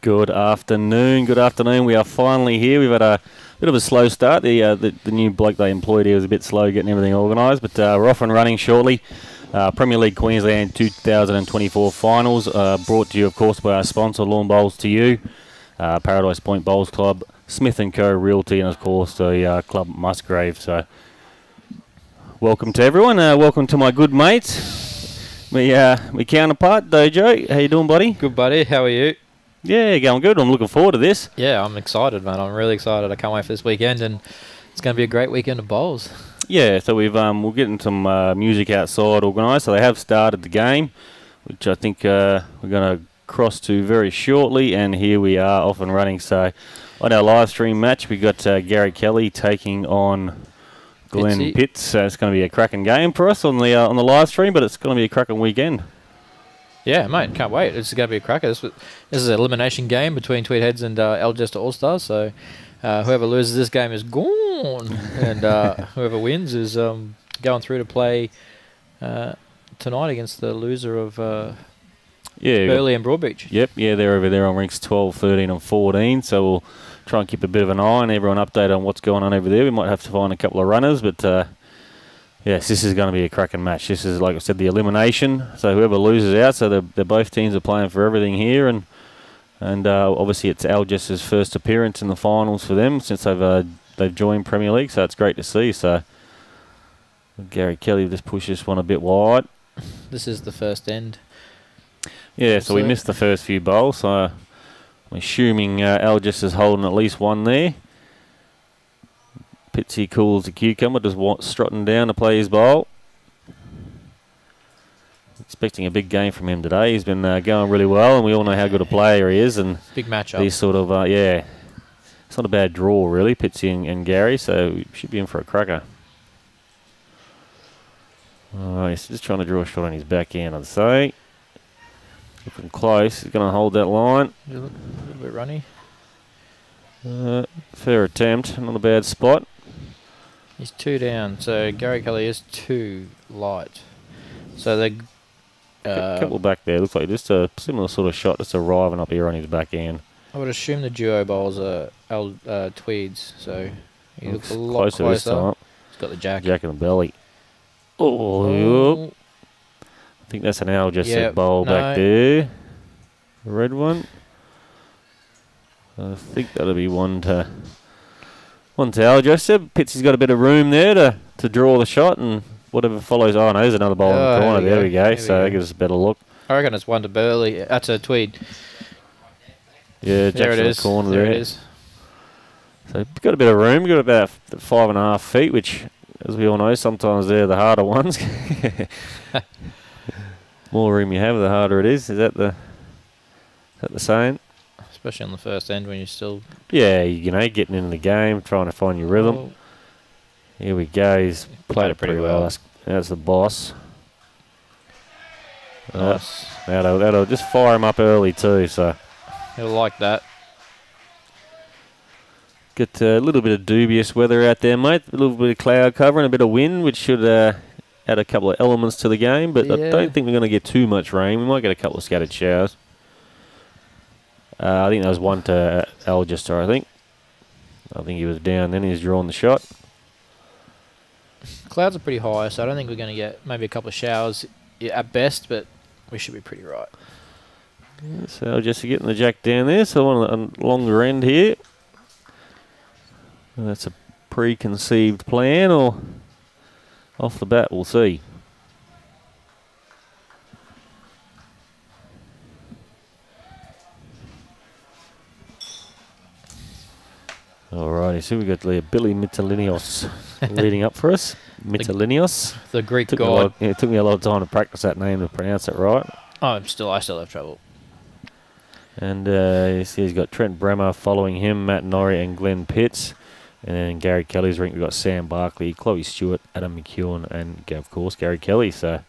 Good afternoon. Good afternoon. We are finally here. We've had a bit of a slow start. The uh, the, the, new bloke they employed here was a bit slow getting everything organised, but uh, we're off and running shortly. Uh, Premier League Queensland 2024 finals, uh, brought to you, of course, by our sponsor, Lawn Bowls 2U, uh, Paradise Point Bowls Club, Smith and Co Realty, and of course the uh, Club Musgrave. So, welcome to everyone. welcome to my good mates, my my counterpart Dojo. How you doing, buddy? Good, buddy. How are you? Yeah, going good. I'm looking forward to this. Yeah, I'm excited, man. I'm really excited. I can't wait for this weekend, and it's going to be a great weekend of bowls. Yeah, so we've um, we're getting some uh, music outside organised. So they have started the game, which I think uh, we're going to cross to very shortly. And here we are off and running. So on our live stream match, we got uh, Gary Kelly taking on Glen Pitsy. Pitts. So it's going to be a cracking game for us on the uh, on the live stream, but it's going to be a cracking weekend. Yeah, mate, can't wait. It's going to be a cracker. This, this is an elimination game between Tweed Heads and uh, Algester All Stars. So uh, whoever loses this game is gone, and uh, whoever wins is um, going through to play uh, tonight against the loser of uh, yeah, Burleigh and Broadbeach. Yep, yeah, they're over there on rinks 12, 13 and 14. So we'll try and keep a bit of an eye on everyone update on what's going on over there. We might have to find a couple of runners, but uh, Yes, this is going to be a cracking match. This is, like I said, the elimination. So whoever loses out, so they're, they're both teams are playing for everything here, and and uh, obviously it's Algester's first appearance in the finals for them since they've uh, they've joined Premier League. So it's great to see. So Gary Kelly just pushed this one a bit wide. This is the first end. Yeah, so, we missed the first few bowls. So I'm assuming uh, is holding at least one there. Pitsy cools the cucumber, just strutting down to play his bowl. Expecting a big game from him today. He's been uh, going really well, and we all know how good a player he is. And big matchup. These sort of uh, yeah, it's not a bad draw really, Pitsy and, and Gary. So we should be in for a cracker. Oh, he's just trying to draw a shot on his back end, I'd say. Looking close. He's going to hold that line. A little, little bit runny. Uh, fair attempt. Not a bad spot. He's two down, so Gary Kelly is two light. So they. Uh, couple back there. Looks like just a similar sort of shot, just arriving up here on his back end. I would assume the duo bowls are L, uh, Tweeds, so he looks, looks a lot closer. closer. This time. He's got the jack. Jack in the belly. Oh, oh. I think that's an Algester yep, bowl no. back there. red one. I think that'll be one to one to Joseph. Pitsy's got a bit of room there to, to draw the shot and whatever follows. Oh, no, there's another ball oh, in the oh, corner. There we go. There so that gives us a better look. I reckon it's one to Burleigh. That's a Tweed. Yeah, there it is. The corner there, there. it is. So we've got a bit of room. We've got about five and a half feet, which, as we all know, sometimes they're the harder ones. More room you have, the harder it is. Is that the, is that the saying? Especially on the first end when you're still. Yeah, you know, getting in the game, trying to find your rhythm. Here we go. He's played, played it pretty well. well. That's, that's the boss. Nice. Uh, that'll, that'll just fire him up early too. So he'll like that. Get a little bit of dubious weather out there, mate. A little bit of cloud cover and a bit of wind, which should uh, add a couple of elements to the game. But yeah. I don't think we're going to get too much rain. We might get a couple of scattered showers. Uh, I think that was one to Algester, I think. I think he was down then. He's drawing the shot. Clouds are pretty high, so I don't think we're going to get maybe a couple of showers at best, but we should be pretty right. Yeah, so just getting the jack down there, so on the longer end here. That's a preconceived plan, or off the bat, we'll see. Alrighty, so we got Billy Mitalinios leading up for us. Mitalinios. The, the Greek took god. Lot, yeah, it took me a lot of time to practice that name to pronounce it right. Oh, I'm still, I still have trouble. And uh, you see he's got Trent Bremer following him, Matt Norrie and Glen Pitts. And then Gary Kelly's ring, we've got Sam Barkley, Chloe Stewart, Adam McEwen, and of course Gary Kelly. So,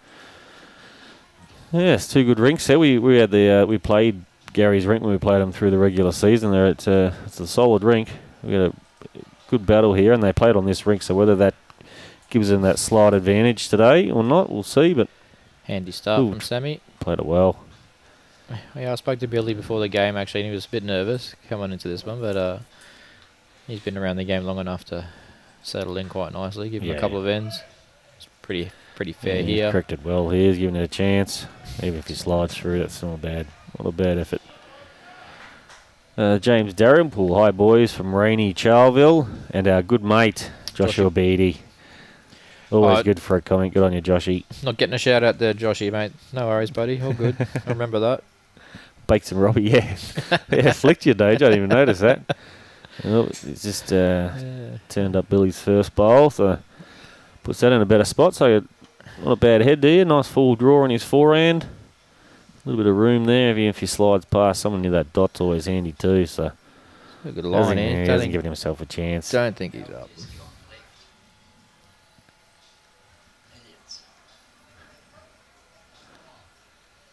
yes, two good rinks there. We we had the uh, we played Gary's rink when we played them through the regular season. There, it's a it's a solid rink we got a good battle here, and they played on this rink. So whether that gives them that slight advantage today or not, we'll see. But handy start ooh, from Sammy. Played it well. Yeah, I spoke to Billy before the game actually, and he was a bit nervous coming into this one, but uh, he's been around the game long enough to settle in quite nicely. Give him Yeah, a couple yeah. of ends. It's pretty pretty fair Yeah, he's here. Corrected well here. He's giving it a chance. Even if he slides through, that's not a bad, not a bad effort. Uh, James Darrenpool, hi boys from rainy Charleville, and our good mate Joshua. Beatty. Always Uh, good for a comment. Good on you, Joshy. Not getting a shout out there, Joshy, mate. No worries, buddy. All good. I remember that. Bakes and Robbie, yeah, yeah, flicked your Dage. I didn't even notice that. Well, it's just uh, Yeah. turned up Billy's first bowl, so puts that in a better spot. So not a bad head there. Nice full draw on his forehand. A little bit of room there. Even if he slides past someone near that dot's always handy too. So A good line here. he hasn't think, given himself a chance. don't think he's up.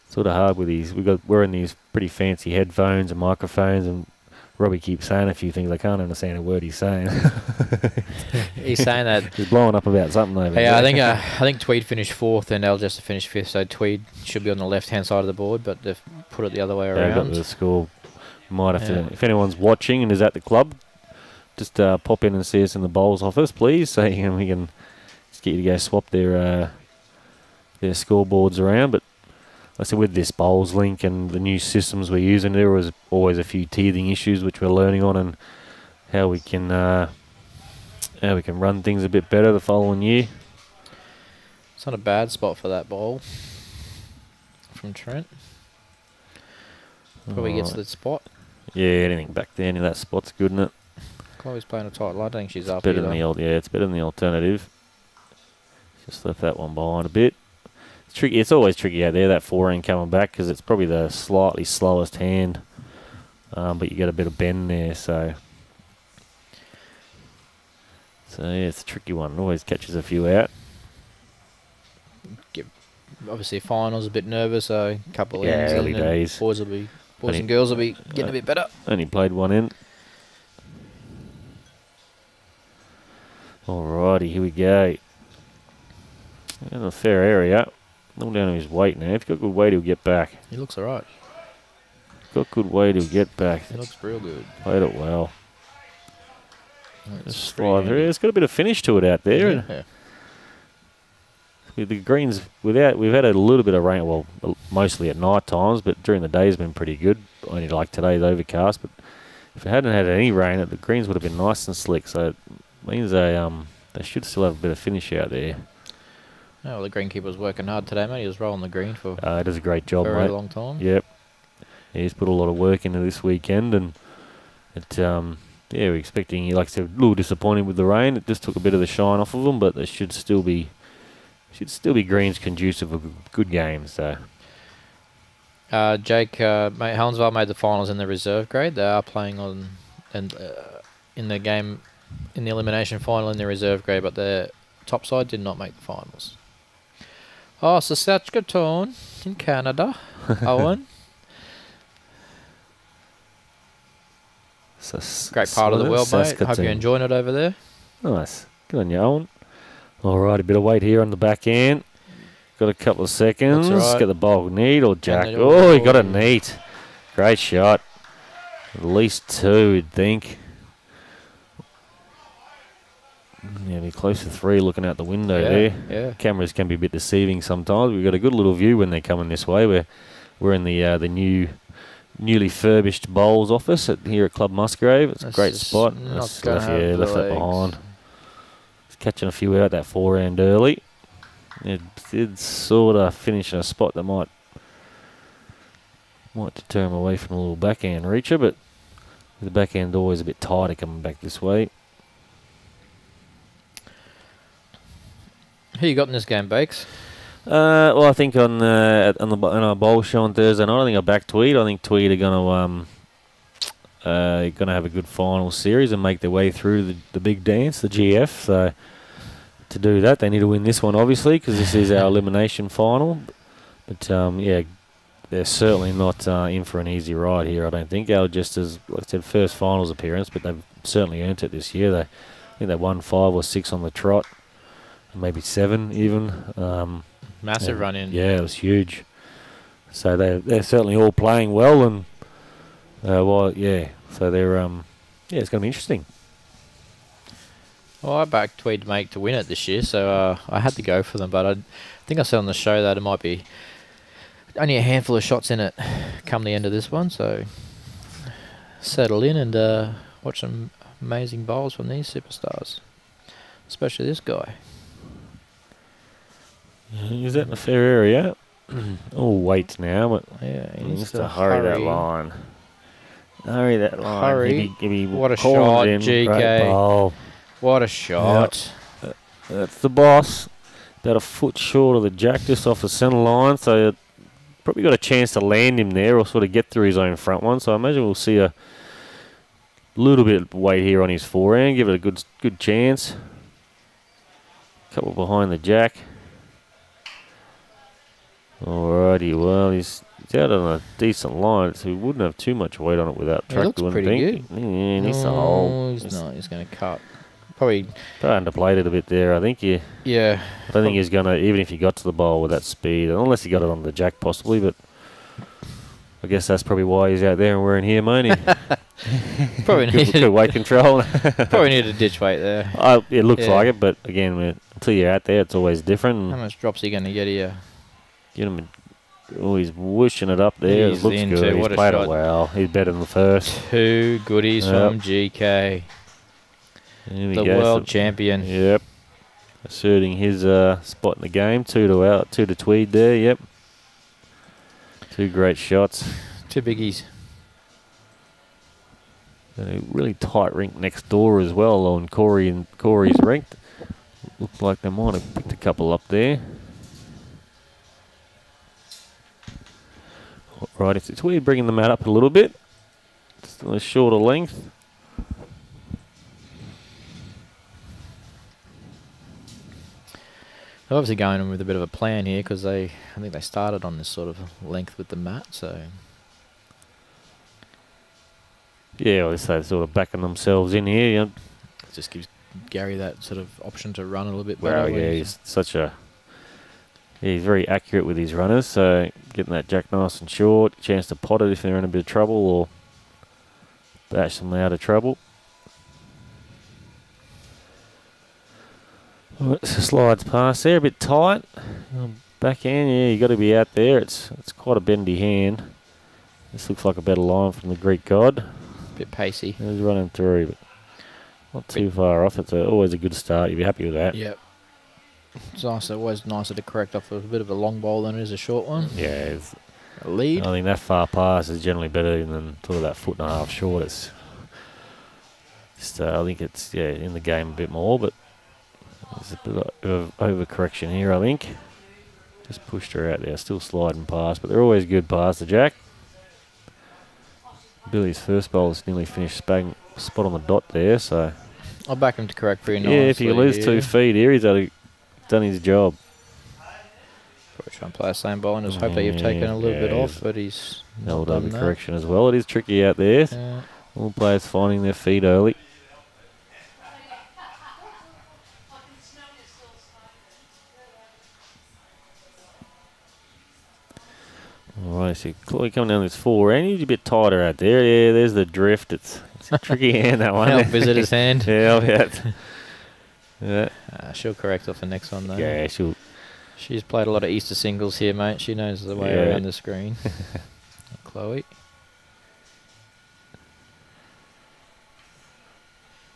Sort of hard with these. We got wearing these pretty fancy headphones and microphones, and Robbie keeps saying a few things. I can't understand a word he's saying. He's saying that. he's blowing up about something over Yeah, I there. think uh, I think Tweed finished fourth and Algester finished fifth, so Tweed should be on the left hand side of the board, but they've put it the other way Yeah, got around. the score. Might have Yeah. to. If anyone's watching and is at the club, just uh, pop in and see us in the bowls office, please, so you can, we can just get you to go swap their uh, their scoreboards around. But I said with this BowlsLink and the new systems we're using, there was always a few teething issues which we're learning on and how we can uh, how we can run things a bit better the following year. It's not a bad spot for that ball from Trent. Probably gets the spot. yeah, anything back there near that spot's good, isn't it? Chloe's playing a tight line. I don't think she's up better either. than the old. Yeah, it's better than the alternative. Just left that one behind a bit. It's tricky. It's always tricky out there that forehand coming back because it's probably the slightly slowest hand, um, but you get a bit of bend there. So, so yeah, it's a tricky one. It Always catches a few out. Obviously, finals a bit nervous, so a couple Yeah, ends. early days. Boys will be, boys Only- and girls will be getting uh, a bit better. Only played one in. Alrighty, here we go. In a fair area. All down to his weight now. If he's got good weight, he'll get back. He looks alright. Got good weight, he'll get back. He looks real good. Played it well. It's Just slide through. It's got a bit of finish to it out there. Yeah. The greens, without we've had a little bit of rain. Well, mostly at night times, but during the day has been pretty good. Only like today's overcast, but if it hadn't had any rain, the greens would have been nice and slick. So it means they um they should still have a bit of finish out there. Oh, well, the greenkeeper was working hard today, mate. He was rolling the green for Uh, it does a great job, very mate. long time. Yep. Yeah, he's put a lot of work into this weekend, and it um yeah we're expecting. Like I said, a little disappointed with the rain. It just took a bit of the shine off of them, but they should still be should still be greens conducive of a good game. So Uh, Jake, uh, mate, Helensvale made the finals in the reserve grade. They are playing on and uh, in the game in the elimination final in the reserve grade, but the top side did not make the finals. Ah, oh, Saskatchewan in Canada, Owen. Sas- Great part of the world, mate. Hope you're enjoying it over there. Nice. Good on you, Owen. All right, a bit of weight here on the back end. Got a couple of seconds. Right. Get the neat or jack. Oh, he got it neat. Great shot. At least two, you'd think. Yeah, be close to three looking out the window yeah, there. yeah. Cameras can be a bit deceiving sometimes. We've got a good little view when they're coming this way. We're we're in the uh, the new newly furbished bowls office at, here at Club Musgrave. It's a great spot. That's left, yeah, the left that behind. It's catching a few out that forehand early. It did sort of finish in a spot that might might deter him away from a little backhand reacher, but the backhand always a bit tighter coming back this way. Who you got in this game, Bakes? Uh, well, I think on uh, on the on our bowl show on Thursday night, I think I back Tweed. I think Tweed are gonna um uh gonna have a good final series and make their way through the, the big dance, the GF. So to do that, they need to win this one, obviously, because this is our elimination final. But um, yeah, they're certainly not uh, in for an easy ride here. I don't think. Algester's like I said, first finals appearance, but they've certainly earned it this year. They I think they won five or six on the trot, maybe seven even. Um, Massive run in. yeah, it was huge. So they they're certainly all playing well, and uh, well, yeah. So they're um, yeah, it's going to be interesting. Well, I backed Tweed to make to win it this year, so uh, I had to go for them. But I think I said on the show that it might be only a handful of shots in it come the end of this one. So settle in and uh, watch some amazing bowls from these superstars, especially this guy. Mm-hmm. Is that in a fair area? oh, wait now, but Yeah, he needs to hurry, that line. Hurry that line. Hurry. Give me, give me What a shot, in. GK. bowl. What a shot! That's the boss. About a foot short of the jack, just off the centre line. So probably got a chance to land him there, or sort of get through his own front one. So I imagine we'll see a little bit of weight here on his forehand. Give it a good good chance. Couple behind the jack. Alrighty, well he's, he's out on a decent line, so he wouldn't have too much weight on it without track doing pretty anything. Yeah, he needs to No. He's He's not. He's going to cut. Probably. underplayed it a bit there. I think you. Yeah. I don't think he's going to, even if he got to the bowl with that speed, unless he got it on the jack possibly, but I guess that's probably why he's out there and we're in here, mate. Probably good, needed. good weight control. probably needed a ditch weight there. uh, it looks Yeah. like it, but again, until you're out there, it's always different. How much drops are you going to get here? Get him, oh, he's whooshing it up there. He's it looks good. He's played it well. He's better than the first. Two goodies Yep. from GK, There the go. world So- champion. Yep. Asserting his uh, spot in the game. Two to out, two to Tweed there. Yep. Two great shots. Two biggies. And a really tight rink next door as well on Corey and Corey's rink. Looks like they might have picked a couple up there. Right, it's, it's weird bringing the mat up a little bit. Just on a shorter length. They're obviously going in with a bit of a plan here because they, I think they started on this sort of length with the mat. So Yeah, well, so they're sort of backing themselves in here. You know. it just gives Gary that sort of option to run a little bit better. Well, yeah, he's such a. Yeah, he's very accurate with his runners, so getting that jack nice and short, chance to pot it if they're in a bit of trouble or bash them out of trouble. Alright, so slides past there, a bit tight. Um, backhand, yeah, you got to be out there. It's it's quite a bendy hand. This looks like a better line from the Greek god. bit pacey. He's running through, but not too far off. It's a, always a good start. You'd be happy with that. Yep. It's nicer, always nicer to correct off a bit of a long bowl than it is a short one. Yeah, it's, A lead. I think that far pass is generally better than sort of that foot and a half short. It's just, uh, I think it's yeah in the game a bit more, but there's a bit of overcorrection here. I think just pushed her out there, still sliding past, but they're always good past the jack. Billy's first bowl is nearly finished, spang, spot on the dot there. So I'll back him to correct pretty yeah, if you nicely lose two feet here, he's done, done his job. Probably try and play the same ball and just hope that you've taken a little bit off, but he's not Held done over that. correction as well. It is tricky out there. Yeah. All players finding their feet early. All right, so Chloe coming down this forehand. He's a bit tighter out there. Yeah, there's the drift. It's, it's a tricky hand, that one. Help visitor's hand. yeah, yeah. Yeah, Uh, she'll correct off the next one though. yeah, she'll. She's played a lot of Easter singles here, mate. She knows the way Yeah. around the screen. Chloe.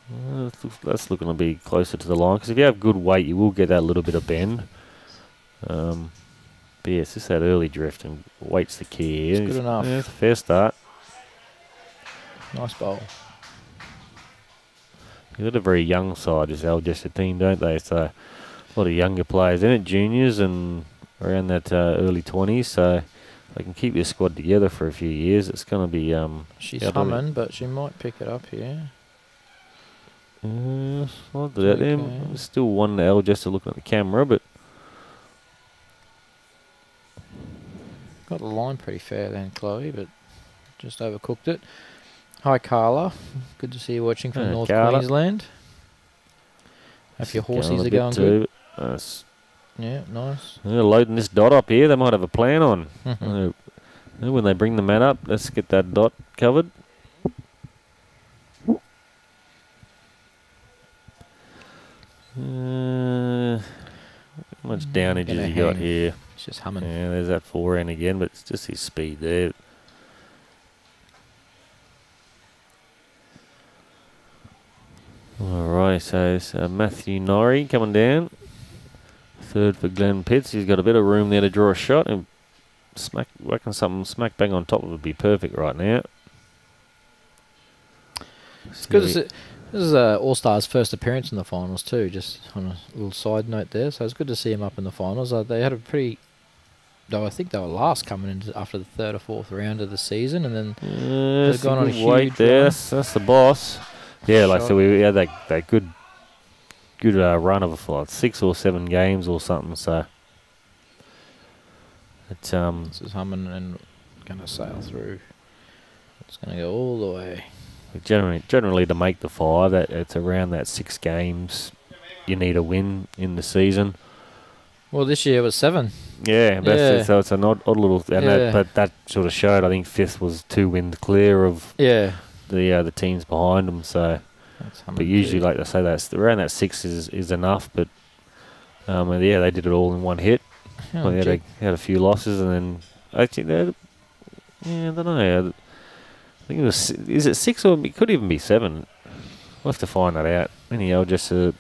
Well, that's, looking to be closer to the line because if you have good weight, you will get that little bit of bend. Um, but yeah, it's just that early drift and weight's the key. It's good enough. Yeah, it's a fair start. Nice bowl. You've got a very young side, this Algester team, don't they? So a lot of younger players in it, juniors and around that uh, early 20s. So they can keep your squad together for a few years. It's going to be. Um, She's Yeah, I don't know. humming, but she might pick it up here. uh, I'll do that. Okay. Then still one Algester looking at the camera, but Got the line pretty fair then, Chloe, but just overcooked it. Hi, Carla. Good to see you watching from Yeah, North Carla. Queensland. Hope your Going horses are going too, good. but, uh, Yeah, nice. they're loading this dot up here. They might have a plan on. Mhm. Uh, Now When they bring the man up, let's get that dot covered. Uh, how much downage Gonna has he got here? It's just humming. Yeah, there's that forehand again, but it's just his speed there. All right, so it's uh, Matthew Norrie coming down. Third for Glen Pitts. He's got a bit of room there to draw a shot and smack, reckon something smack bang on top of would be perfect right now. It's good. This is uh, All Stars' first appearance in the finals too. Just on a little side note there, so it's good to see him up in the finals. Uh, they had a pretty, though I think they were last coming in after the third or fourth round of the season, and then Yeah, They've gone on a huge there. run. That's the boss. Yeah, like so we had that that good good uh, run of a like six or seven games or something. So it's um this is humming and gonna sail through. It's gonna go all the way. generally generally to make the five that it's around that six games you need a win in the season. Well, this year it was seven. Yeah, that's Yeah. it. so it's an odd, odd little and Yeah. that, but that sort of showed. I think fifth was two wins clear of Yeah. The uh, the teams behind them. So. But usually, like they say, that's around that six is, is enough. But um, and yeah, they did it all in one hit. Oh, Well, they had, a, had a few losses, and then actually, they had, yeah, I don't know. I think it was is it six or it could even be seven. We'll have to find that out. Anyhow, just uh,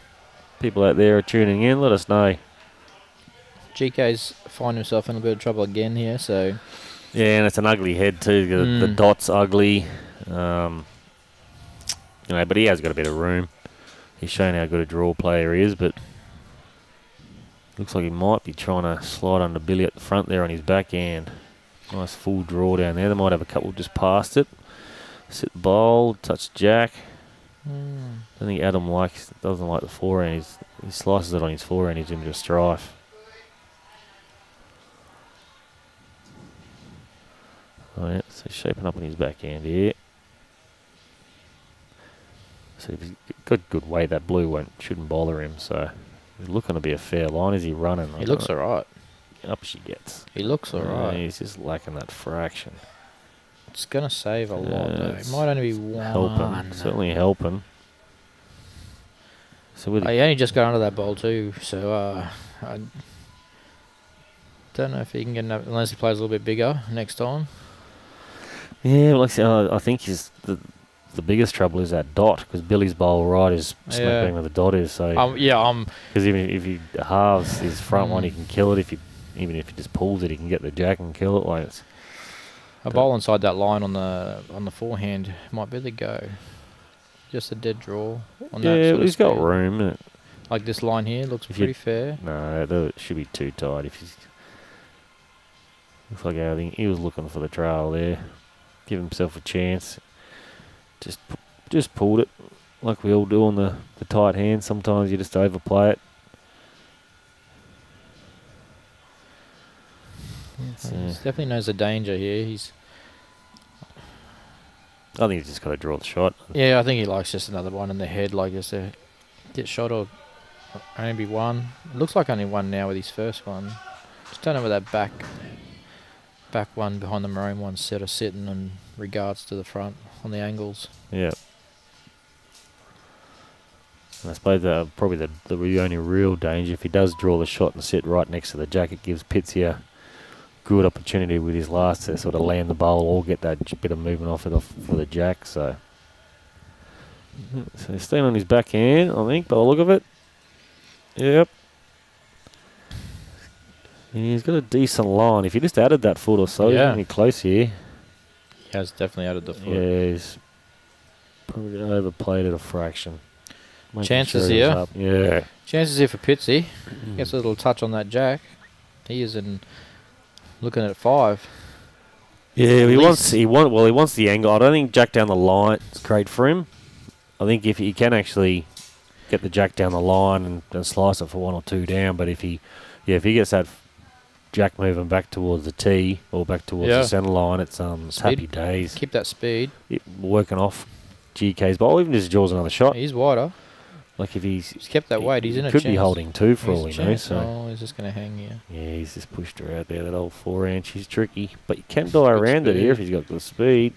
people out there are tuning in. Let us know. GK's find himself in a bit of trouble again here. So Yeah, and it's an ugly head too. The, the Mm. dot's ugly. Um, you know, but he has got a bit of room. He's shown how good a draw player he is, but looks like he might be trying to slide under Billy at the front there on his backhand. Nice full draw down there. They might have a couple just past it. Sit bowl, touch jack. mm, I think Adam likes doesn't like the forehand. He's, he slices it on his forehand. He's into a strife. Oh yeah, so he's shaping up on his backhand here. So if he's got good weight, that blue won't shouldn't bother him. So he's looking to be a fair line. Is he running? I he looks know. alright. up. She gets. He looks Uh, alright. he's just lacking that fraction. It's gonna save a lot though. It might only be one. Helping, certainly helping. So with I only just got under that ball, too, so uh, I don't know if he can get enough unless he plays a little bit bigger next time. Yeah, well, like I said, I think he's the the biggest trouble is that dot because Billy's bowl right is smack Yeah. bang where the dot is. So Um, yeah, um, because even if he halves his front one, he Mm. can kill it. If he even if he just pulls it, he can get the jack and kill it. Like it's, a bowl inside that line on the on the forehand might be the go. Just a dead draw on that. yeah, sort of he's got room. Like this line here looks If pretty fair. No, that should be too tight. If he's looks like I think he was looking for the trail there, give himself a chance. Just just pulled it like we all do on the the tight hand. Sometimes you just overplay it. He definitely knows the danger here. He's I think he's just got to draw the shot. yeah, I think he likes just another one in the head, like just a get shot or only be one. It looks like only one now with his first one. Just don't know where that back back one behind the maroon one set of sitting in regards to the front on the angles. Yeah. And I suppose uh, probably the, the only real danger if he does draw the shot and sit right next to the jack, it gives Pitsy a good opportunity with his last to sort of land the bowl or get that bit of movement off it off for the jack. So, so he's staying on his backhand, I think, by the look of it. Yep. And he's got a decent line. If he just added that foot or so, he's Yeah. only close here. He has definitely added the foot. Yeah, he's probably overplayed it a fraction. Making Chances he's here. Yeah. Chances here for Pitsy. Mm. Gets a little touch on that jack. He is in looking at five. Yeah, At he wants he want well he wants the angle. I don't think jack down the line is great for him. I think if he can actually get the jack down the line and, and slice it for one or two down, but if he yeah if he gets that jack moving back towards the tee or back towards Yeah. the centre line, it's um it's Speed. happy days. Keep that speed. It, working off GK's ball, even just draws another shot. He's wider. Like if he's He's kept that he- weight. He's in a could be holding two for He's all we know. So Oh, he's just going to hang here. yeah, he's just pushed her out there. That old four inch, she's tricky, but you can die Good around it here if he's got good speed.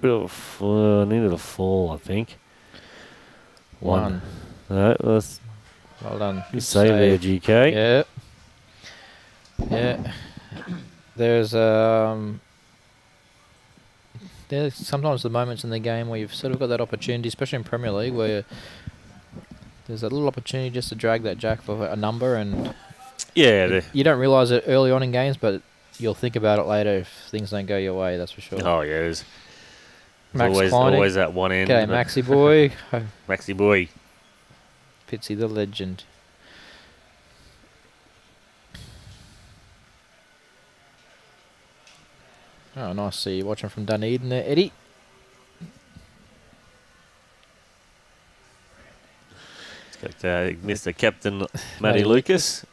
Bit of a uh, needed a fall, I think. One. No, that's Well done. good save there, GK. Yeah. Yeah. There's um. There's sometimes the moments in the game where you've sort of got that opportunity, especially in Premier League, where there's a little opportunity just to drag that jack for a number, and Yeah, the, you don't realise it early on in games, but you'll think about it later if things don't go your way. That's for sure. oh yeah, there's, there's always Kleinig. always that one end. Okay, Maxi boy, Maxi boy. Pitsy the legend. Oh, nice to see you watching from Dunedin there, Eddie. Got uh, Mr. Captain Matty Lucas.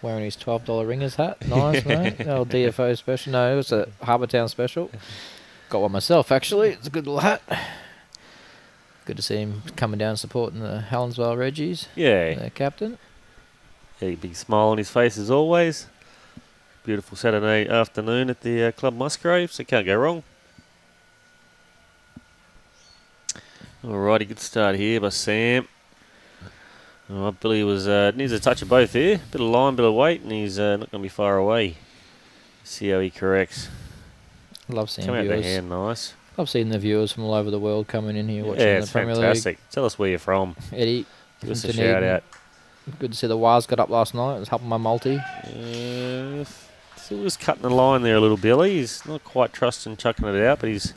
Wearing his twelve dollar ringers hat. Nice, mate. Old DFO special. No, it was a Harbour Town special. Got one myself actually. It's a good little hat. Good to see him coming down supporting the Helensvale Reggies, Yeah, their captain. a big smile on his face as always. Beautiful Saturday afternoon at the uh, Club Musgrave, so can't go wrong. Alrighty, good start here by Sam. Oh, Billy was uh, needs a touch of both here. Bit of line, bit of weight, and he's uh, not going to be far away. See how he corrects. Love seeing Come out the viewers. hand, nice. Love seeing the viewers from all over the world coming in here watching Yeah, the Premier fantastic. Tell us where you're from. Eddie, Give us a from shout out. Good to see the wires got up last night. It was helping my multi. Uh, still just cutting the line there a little, Billy. He's not quite trusting chucking it out, but he's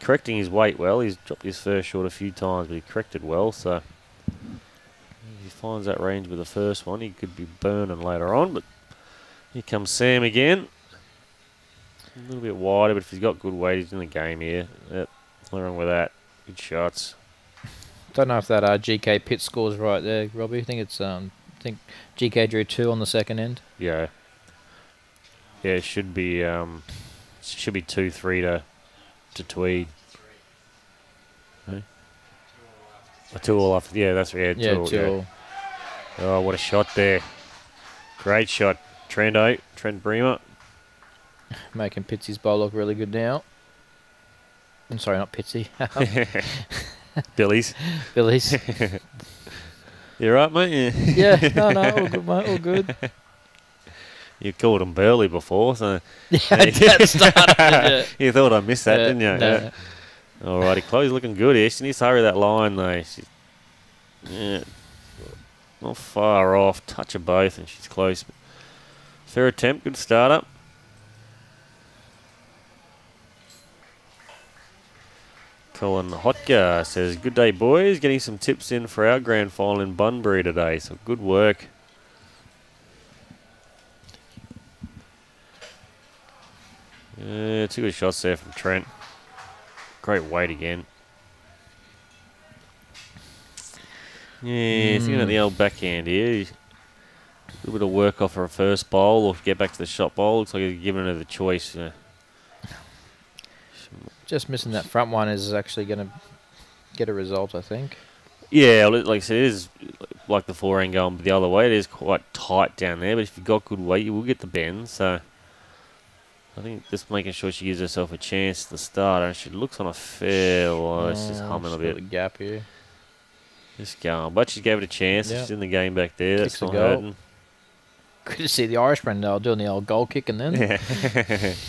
correcting his weight well. He's dropped his first short a few times, but he corrected well. So if he finds that range with the first one, he could be burning later on. But here comes Sam again. A little bit wider, but if he's got good weight, he's in the game here. Yep, nothing wrong with that. Good shots. Don't know if that uh, GK pit score's right there, Robbie. I think it's um, I think GK drew two on the second end. Yeah. Yeah, it should be um, should be two three to to Tweed. Hey? A two all after. Yeah, that's yeah. Yeah, all, two. all. Oh, what a shot there! Great shot, Trento, Trent Bremer. making Pitsy's bowl look really good now. I'm sorry, not Pitsy. Billy's. Billy's. You're right, mate? Yeah. yeah, no, no, all good, mate, all good. You called him Burleigh before, so Yeah, that started. you thought I missed that, Yeah, didn't you? no. Yeah. Alrighty, Chloe's looking good here. She needs to hurry that line though. She's, yeah, not far off. Touch of both, and she's close. Fair attempt, good start up. Colin Hotgar says, Good day, boys. Getting some tips in for our grand final in Bunbury today, so good work. Yeah, two good shots there from Trent. Great weight again. Yeah, thinking about the old backhand here. A little bit of work off her first bowl or get back to the shot bowl. Looks like he's giving her the choice. Uh, Just missing that front one is actually going to get a result, I think. yeah, like I said, it is like the forehand going the other way. It is quite tight down there, but if you've got good weight, you will get the bend. So I think just making sure she gives herself a chance at the start. And she looks on a fair line. Oh, it's just Oh, humming a she's bit. a gap here. Just going. But she gave it a chance. Yeah. She's in the game back there. That's Kicks a not goal. hurting. Good to see the Irishman now doing the old goal kicking then. Yeah.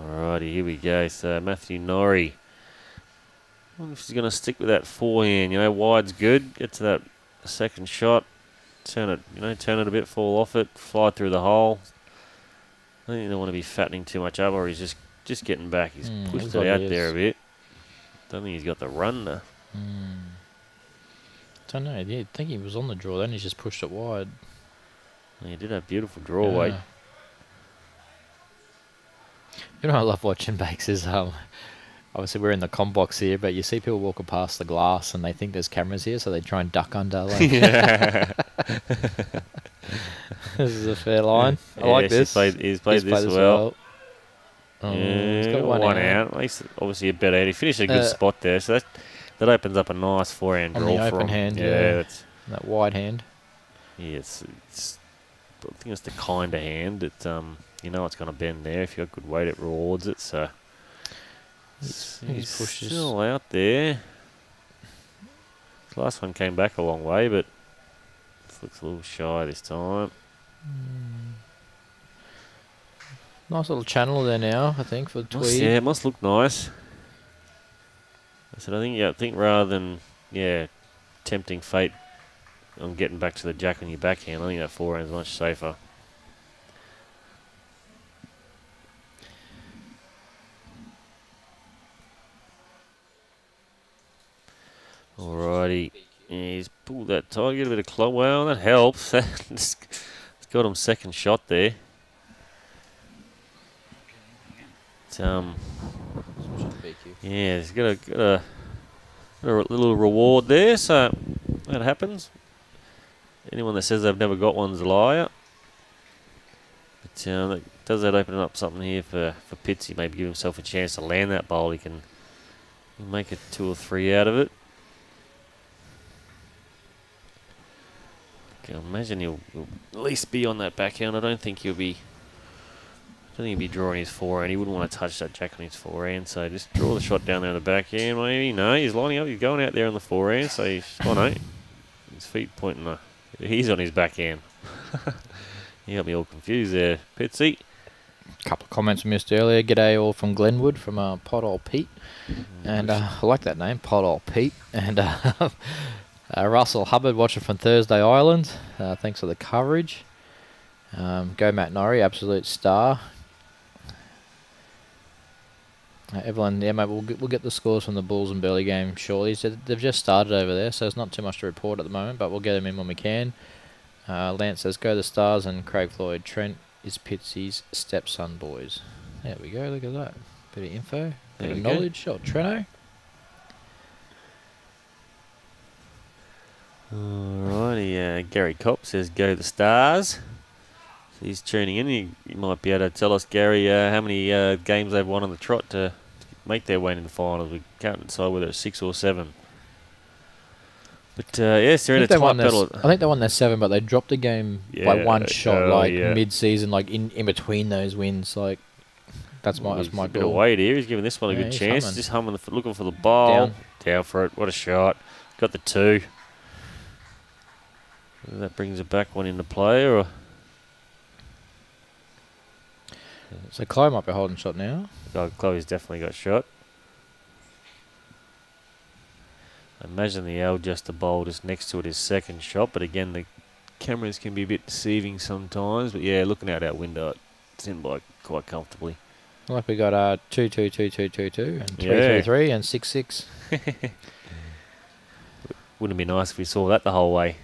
Alrighty, here we go. So Matthew Norrie. I wonder if he's going to stick with that forehand. You know, wide's good. Get to that second shot. Turn it, you know, turn it a bit, fall off it, fly through the hole. I think you don't want to be fattening too much up, or he's just just getting back. He's Mm, pushed it out he there a bit. Don't think he's got the run though. Don't know. Yeah, I think he was on the draw. Then he's just pushed it wide. He did have beautiful draw weight. You know, I love watching Bakes is um, obviously we're in the com box here, but you see people walking past the glass and they think there's cameras here, so they try and duck under. Like, this is a fair line. I like Yes, this. He's played, he's played He's this played this well. Oh, yeah, he's got one, one, out. At least obviously a better. He finished a good Uh, spot there, so that that opens up a nice forehand draw the open him. hand, yeah, yeah. that's That wide hand. yeah, it's, it's I think it's the kind of hand that um you know it's going to bend there if you've got good weight it rewards it. So He's- he's, he's still out there. His last one came back a long way, but looks a little shy this time. Hmm. Nice little channel there now, I think, for Must, Tweed. yeah, it must look nice. I said, I think, yeah, I think rather than, yeah, tempting fate on getting back to the jack on your backhand, I think that forehand's much safer. Alrighty, yeah, he's pulled that tight, get a bit of club. Well, that helps. it's got him second shot there. Um, yeah, he's got a, got a, got a little reward there, so that happens. Anyone that says they've never got one's a liar. But um, does that open up something here for, for Pitsy? Maybe give himself a chance to land that bowl. He can, he can make a two or three out of it. I imagine he'll, he'll at least be on that backhand. I don't think he'll be. I don't think he'll be drawing his forehand. He wouldn't want to touch that jack on his forehand. So just draw the shot down there on the backhand, maybe. No, he's lining up. He's going out there on the forehand. So he's, oh no, his feet pointing. He's on his backhand. you got me all confused there, Pitsy. A couple of comments missed earlier. G'day all from Glenwood from uh, Pot Pete. And uh, I like that name, Pot Pete. And uh, uh, Russell Hubbard watching from Thursday Island. Uh, thanks for the coverage. Um, go Matt Norrie, absolute star. Uh, Evelyn, yeah, mate, we'll get, we'll get the scores from the Bulls and Burleigh game shortly. So they've just started over there, so it's not too much to report at the moment, but we'll get them in when we can. Uh, Lance says, go the Stars, and Craig Floyd, Trent is Pitsy's stepson boys. There we go, look at that. Bit of info, bit There of you go. knowledge. Oh, Treno. Alrighty, uh, Gary Kopp says go the stars. So he's tuning in. You, might be able to tell us, Gary, uh, how many uh, games they've won on the trot to, make their way into the finals. We can't decide whether it's six or seven. But uh, yes, they're in a they tight battle. I think they won their seven, but they dropped the game by Yeah, one shot, oh, like yeah. mid-season, like in, in between those wins. Like that's my that's my a bit of goal. weight here. He's giving this one a Yeah, good chance. humming. Just humming, the, looking for the ball. Down. Down for it. What a shot. Got the two. Whether That brings it back one into play, or So Chloe might be holding shot now. oh, Chloe's definitely got shot. I imagine the Algester the bowl just next to it is second shot, but again the cameras can be a bit deceiving sometimes. But yeah, looking out that window, it seemed like quite comfortably. Like we got uh two two two two two two and three Yeah. three three and six six. Wouldn't it be nice if we saw that the whole way?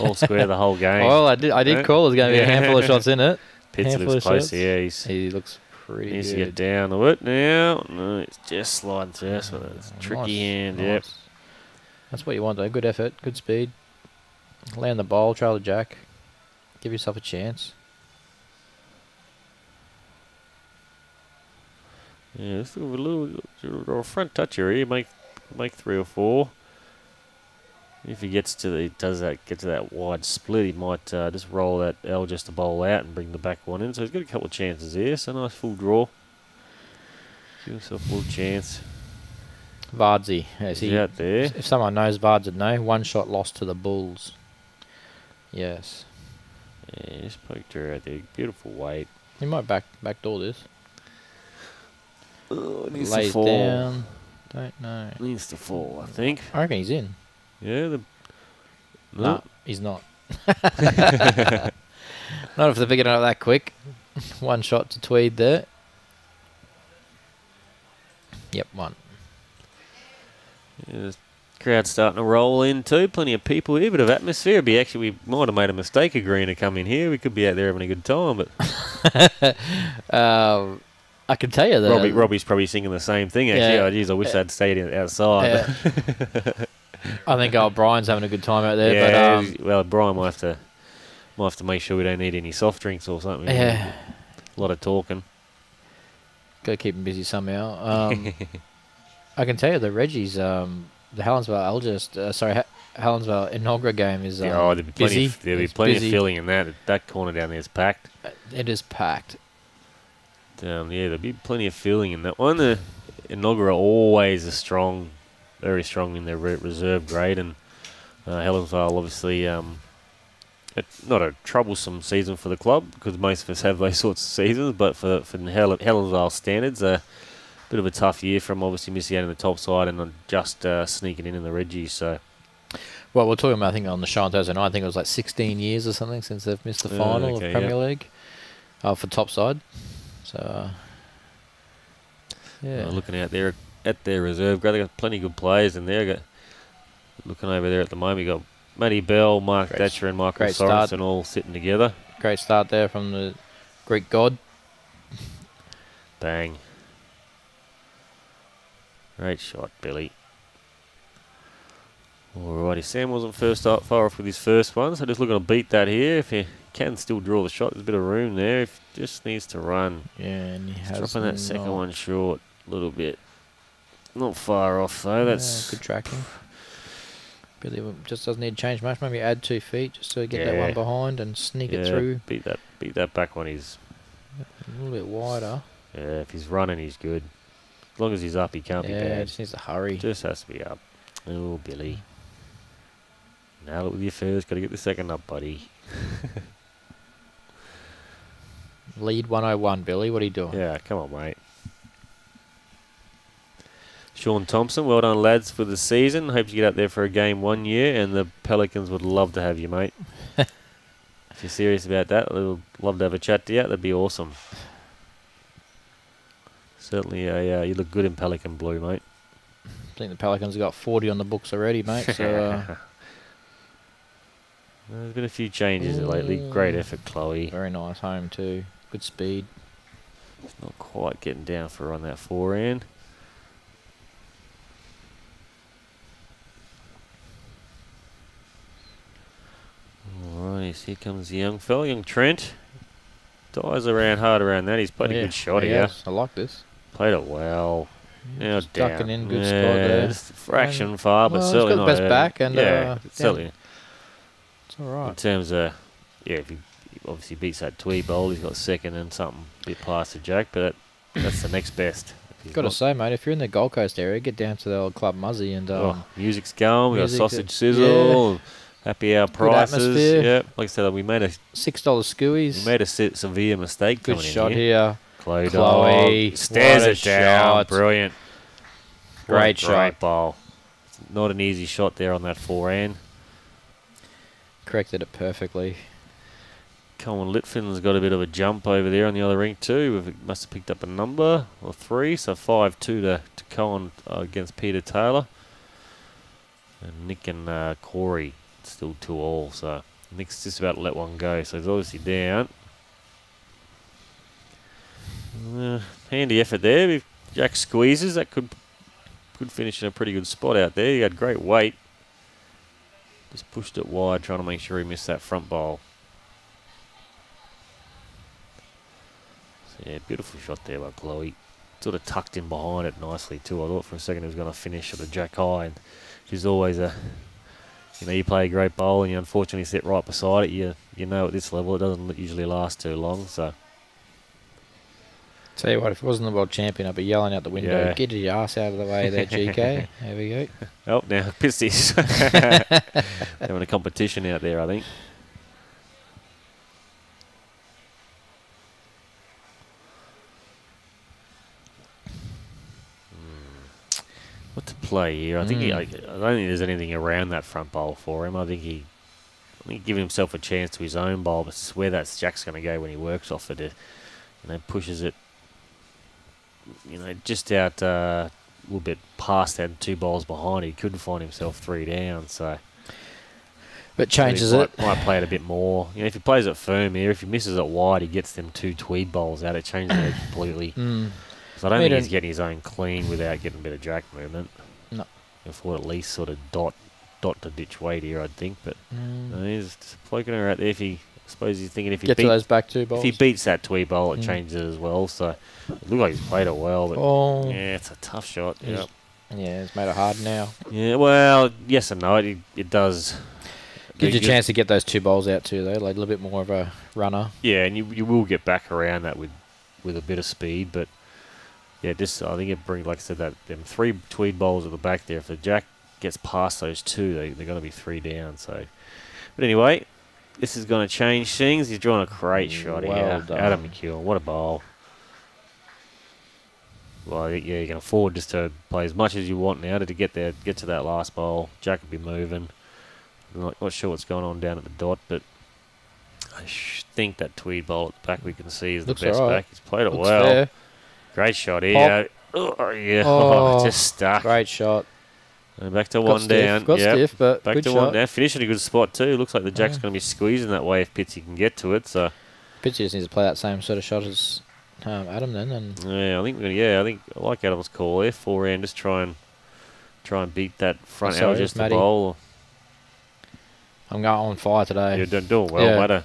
All square the whole game. Well, I did I did call there's going to be a handful of shots in it. Pitts handful looks of close. shots. Yeah, he's He looks pretty needs to get down to it now. No, it's just sliding through. That's what it's tricky nice, hand. Yep. That's what you want though. Good effort, good speed. Land the ball, trail the jack. Give yourself a chance. Yeah, just a little, little front toucher here. Make make three or four. If he gets to the does that get to that wide split, he might uh, just roll that L just to bowl out and bring the back one in. So he's got a couple of chances here. So nice full draw. Give himself a little chance. Vardsy. Yes, He's he, out there. if someone knows Vards would know. One shot lost to the Bulls. Yes. Yeah, just poked her out there. Beautiful weight. He might back backdoor this. Oh, needs Lays to fall. down. Don't know. Needs to fall, I think. I reckon he's in. Yeah, the No, he's not. not if they figured it out that quick. one shot to Tweed there. Yep, one. Yeah, the crowd's starting to roll in too. Plenty of people here, bit of atmosphere. It'd be actually, we might have made a mistake agreeing to come in here. We could be out there having a good time, but Uh, I can tell you that. Robbie, Robbie's probably singing the same thing. Actually, Yeah. oh, geez, I wish I'd stayed outside. I think old Brian's having a good time out there. yeah, but um, well, Brian might have to Might have to make sure we don't need any soft drinks or something. Yeah. A lot of talking. Got to keep him busy somehow. Um, I can tell you the Reggie's, um, the Helensvale Algest, uh, sorry, ha- Helensvale Inogra game is um, Yeah, oh, there'll be plenty, busy. of, there'll be plenty busy. of filling in that. That corner down there is packed. Uh, It is packed. Um, yeah, there'll be plenty of filling in that one. The Inaugura always a strong, very strong in their re- reserve grade, and uh, Helensvale obviously um, it, not a troublesome season for the club because most of us have those sorts of seasons. But for for Hel- Helensvale standards, a bit of a tough year from obviously missing out in the top side and just uh, sneaking in in the Reggie. So Well, we're talking about, I think, on the show on Thursday night, I think it was like 16 years or something since they've missed the Oh, final okay, of Premier yeah. League uh, for topside. So, uh, yeah. Uh, looking out there at their reserve grade, they got plenty of good players in there. Got looking over there at the moment, you got Matty Bell, Mark Great Thatcher, and Michael start. Sorensen all sitting together. Great start there from the Greek god. Bang! Great shot, Billy. Alrighty, Sam wasn't first up far off with his first one, so just looking to beat that here. If he can still draw the shot, there's a bit of room there. If just needs to run, Yeah, and he He's has dropping that second one short a little bit. Not far off though. Yeah, That's good tracking. Billy w- just doesn't need to change much. Maybe add two feet just to get that one behind and sneak it through Beat that, beat that back one. He's a little bit wider. yeah. If he's running, he's good. As long as he's up, he can't be bad. Yeah, just needs to hurry. Just has to be up. Oh, Billy. Mm. Nail it with your first. Got to get the second up, buddy. Lead 101, Billy. What are you doing? Yeah, come on, mate. Sean Thompson, well done, lads, for the season. Hope you get out there for a game one year, and the Pelicans would love to have you, mate. if you're serious about that, they'll love to have a chat to you. That'd be awesome. Certainly, a, uh, you look good in Pelican blue, mate. I think the Pelicans have got 40 on the books already, mate. So uh, There's been a few changes lately. Great effort, Chloe. very nice home too. Good speed. Not quite getting down for on that forehand. Alright, here comes the young fella, young Trent. Dies around hard around that. He's played a good shot he here. has. I like this. Played it well. Now Just down. ducking in, good yeah, spot there. Just a fraction far, but well, he's certainly got the not best back and, yeah, uh, it's yeah. certainly It's all in terms of yeah, if he he obviously beats that Tweed bowl, he's got second and something a bit past the Jack, but that, that's the next best. Got to say, mate, if you're in the Gold Coast area, get down to the old Club Muzzy and um, oh, music's going. We got sausage sizzle, happy hour prices. Yep, like I said, we made a six dollars skewies. we made a se- severe mistake. Good shot here. here. Chloe, Chloe, stares it down. shot. Brilliant. A Great shot. Great ball. Not an easy shot there on that forehand. Corrected it perfectly. Colin Litfin's got a bit of a jump over there on the other rink too. We've- Must have picked up a number or three, so five two to to Colin uh, against Peter Taylor. And Nick and uh, Corey still two all, so Nick's just about to let one go, so he's obviously down. Uh, handy effort there. If Jack squeezes, that could could finish in a pretty good spot out there. He had great weight. Just pushed it wide, trying to make sure he missed that front bowl. So, yeah, beautiful shot there by Chloe. Sort of tucked in behind it nicely too. I thought for a second he was going to finish at a jack high, and she's always a, you know, you play a great bowl and you unfortunately sit right beside it. You you know at this level it doesn't usually last too long. So Tell you what, if it wasn't the world champion, I'd be yelling out the window, Yeah. "Get your ass out of the way, there, GK." there we go. oh now Pisties having a competition out there. I think. What to play here? I think he, Mm. I, I don't think there's anything around that front bowl for him. I think he, I think give himself a chance to his own bowl, but it's where that's Jack's going to go when he works off it. It, you know, pushes it, you know, just out uh, a little bit past that two bowls behind. He couldn't find himself three down, so But changes he it. might, might play it a bit more. You know, if he plays it firm here, if he misses it wide, he gets them two tweed bowls out. It changes it completely. Mm. So I don't Made think he's getting his own clean without getting a bit of jack movement. No. If what at least sort of dot dot to ditch weight here, I'd think. But Mm. no, he's just poking her out there. If he suppose he's thinking if he Get beat, those back two if he beats that tweed bowl, it Mm. changes it as well. So it looked like he's played it well, but oh, yeah, it's a tough shot. Yeah, yeah, it's made it hard now. yeah. Well, yes and no. It, it does. Gives you a chance to get those two bowls out too, though. Like a little bit more of a runner. Yeah, and you you will get back around that with with a bit of speed, but yeah, just I think it brings like I said that them three tweed bowls at the back there. If the jack gets past those two, they they're going to be three down. So, but anyway, this is going to change things. He's drawing a great mm, shot Well here, done. Adam McEwen. What a bowl! Well, yeah, you can afford just to play as much as you want now to, to get there, get to that last bowl. Jack will be moving. I'm not, not sure what's going on down at the dot, but I sh- think that tweed bowl at the back we can see is Looks the best alright. back. He's played it Looks well. fair. Great shot here. Oh, yeah, Oh, just stuck. Great shot. And back to Got one stiff, down. Got Yep. stiff, but Back good to shot. one down. Finish in a good spot too. Looks like the jack's Yeah. going to be squeezing that way if Pitsy can get to it. So Pitsy just needs to play that same sort of shot as um, Adam then, and yeah, I think we're gonna, yeah, I think I like Adam's call there. Four round, just try and try and beat that front sorry, edge just the Matty. bowl. I'm going on fire today. You're doing, doing well, Yeah. mate.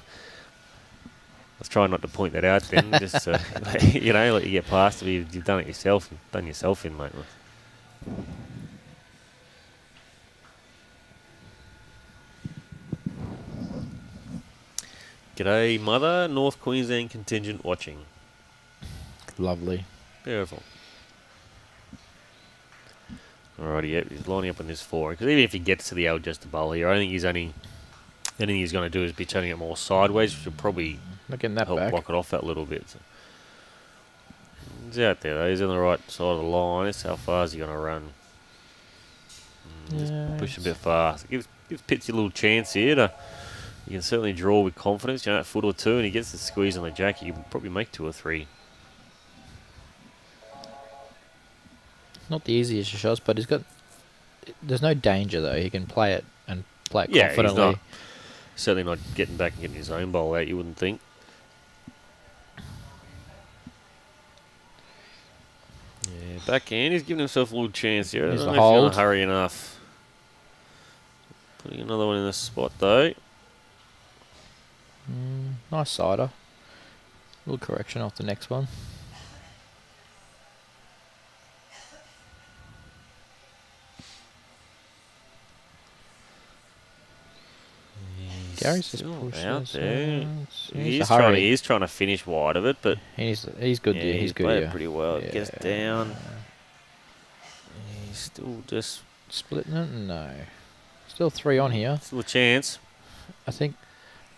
Uh, Let's try not to point that out then. just you know, let you get past it. You've, you've done it yourself. You've done yourself in, mate. G'day, mother. North Queensland contingent watching. Lovely. Beautiful. Alrighty, yep, he's lining up on this four. Because even if he gets to the Algester bowl here, I think he's only. Anything he's going to do is be turning it more sideways, which will probably Not getting that help back. block it off that little bit. So. He's out there though. He's on the right side of the line. That's how far is he going to run? Mm, just push a bit fast. It gives gives Pitsy a little chance here to. You can certainly draw with confidence. You know, a foot or two, and he gets the squeeze on the jack. You can probably make two or three. Not the easiest of shots, but he's got. There's no danger though. He can play it and play it Yeah, he's not certainly not getting back and getting his own bowl out. You wouldn't think. Yeah, backhand. He's giving himself a little chance here. I Here's don't the know if he's hurry enough. Putting another one in the spot though. Mm, nice cider. Little correction off the next one. Gary's just out there. out. He needs He's trying. hurry. He's trying to finish wide of it, but He's he's good. yeah, Yeah, he's, he's good. played Yeah. pretty well. Gets down. He's still just Splitting it? No. Still three on here. still a chance. I think.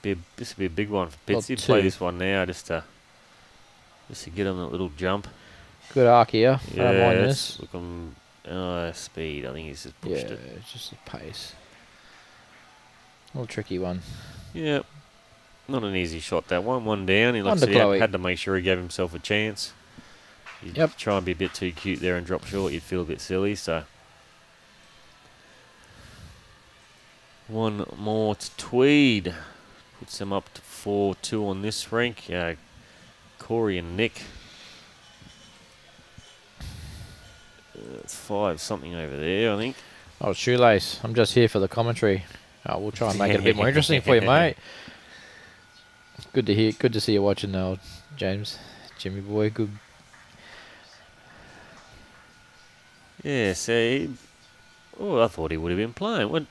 Be a, this would be a big one for Well, Pitsy. Play this one now just to just to get on that little jump. Good arc here. I Yeah, don't mind that's this. looking uh, speed. I think he's just Yeah, pushed it. it's just a pace. A little tricky one. Yeah, not an easy shot that one. One down. He he had, to make sure he gave himself a chance. You'd Yep. try and be a bit too cute there and drop short. You'd feel a bit silly. So one more to Tweed. Puts them up to four two on this rink. Yeah, Corey and Nick. Uh, five something over there, I think. Oh, shoelace. I'm just here for the commentary. Oh, we'll try and make it a bit more interesting for you, mate. Good to hear. Good to see you watching now, James, Jimmy boy. Good. Yeah, see. Oh, I thought he would have been playing. What?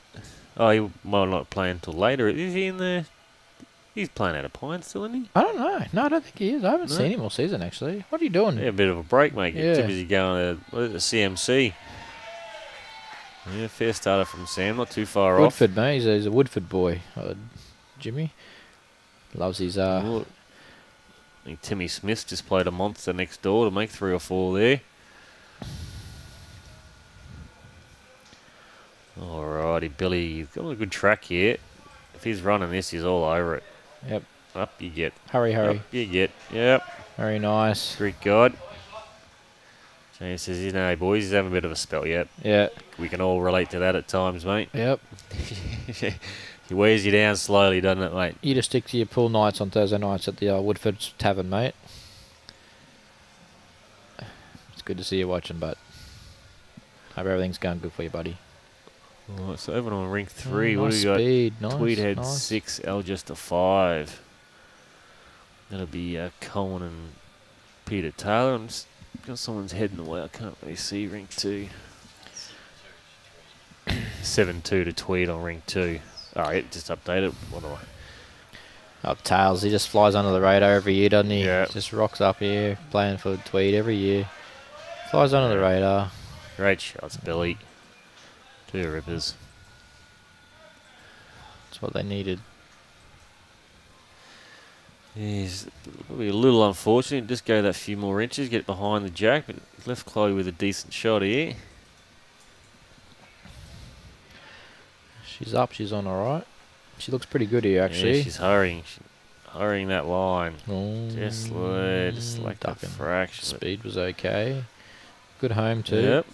Oh, he might not play until later. Is he in there? He's playing out of Pine still, isn't he? I don't know. No, I don't think he is. I haven't No? seen him all season actually. What are you doing? Yeah, a bit of a break, mate. Get too busy going to what is it, CMC. Yeah, fair starter from Sam. Not too far off. Woodford, mate. He's a, he's a Woodford boy. Uh, Jimmy loves his. Uh, I think Timmy Smith just played a monster next door to make three or four there. Alrighty, Billy. He's got a good track here. If he's running this, he's all over it. Yep. Up you get. hurry, hurry. Up you get. Yep. Very nice. Greek God. James says, you know, boys, he's having a bit of a spell yet. Yeah. We can all relate to that at times, mate. Yep. he wears you down slowly, doesn't it, mate? You just stick to your pool nights on Thursday nights at the uh, Woodford Tavern, mate. It's good to see you watching, but hope everything's going good for you, buddy. Alright, so over on rink three, Oh, what nice do we got? speed. Nice. Tweed head nice. six, Algester five. That'll be uh, Cohen and Peter Taylor. I'm just got someone's head in the way. I can't really see rink two. Seven two to Tweed on rink two. All right, just update it. What do I? Up tails, he just flies under the radar every year, doesn't he? Yeah. Just rocks up here, playing for Tweed every year. Flies under the radar. Great shots, Billy. Two rippers. That's what they needed. He's probably a little unfortunate. Just go that few more inches, get behind the jack, but left Chloe with a decent shot here. She's up, she's on alright. She looks pretty good here, actually. Yeah, she's hurrying, she, hurrying that line. Oh, Just just like a ducking. fraction. Speed was okay. Good home, too. Yep.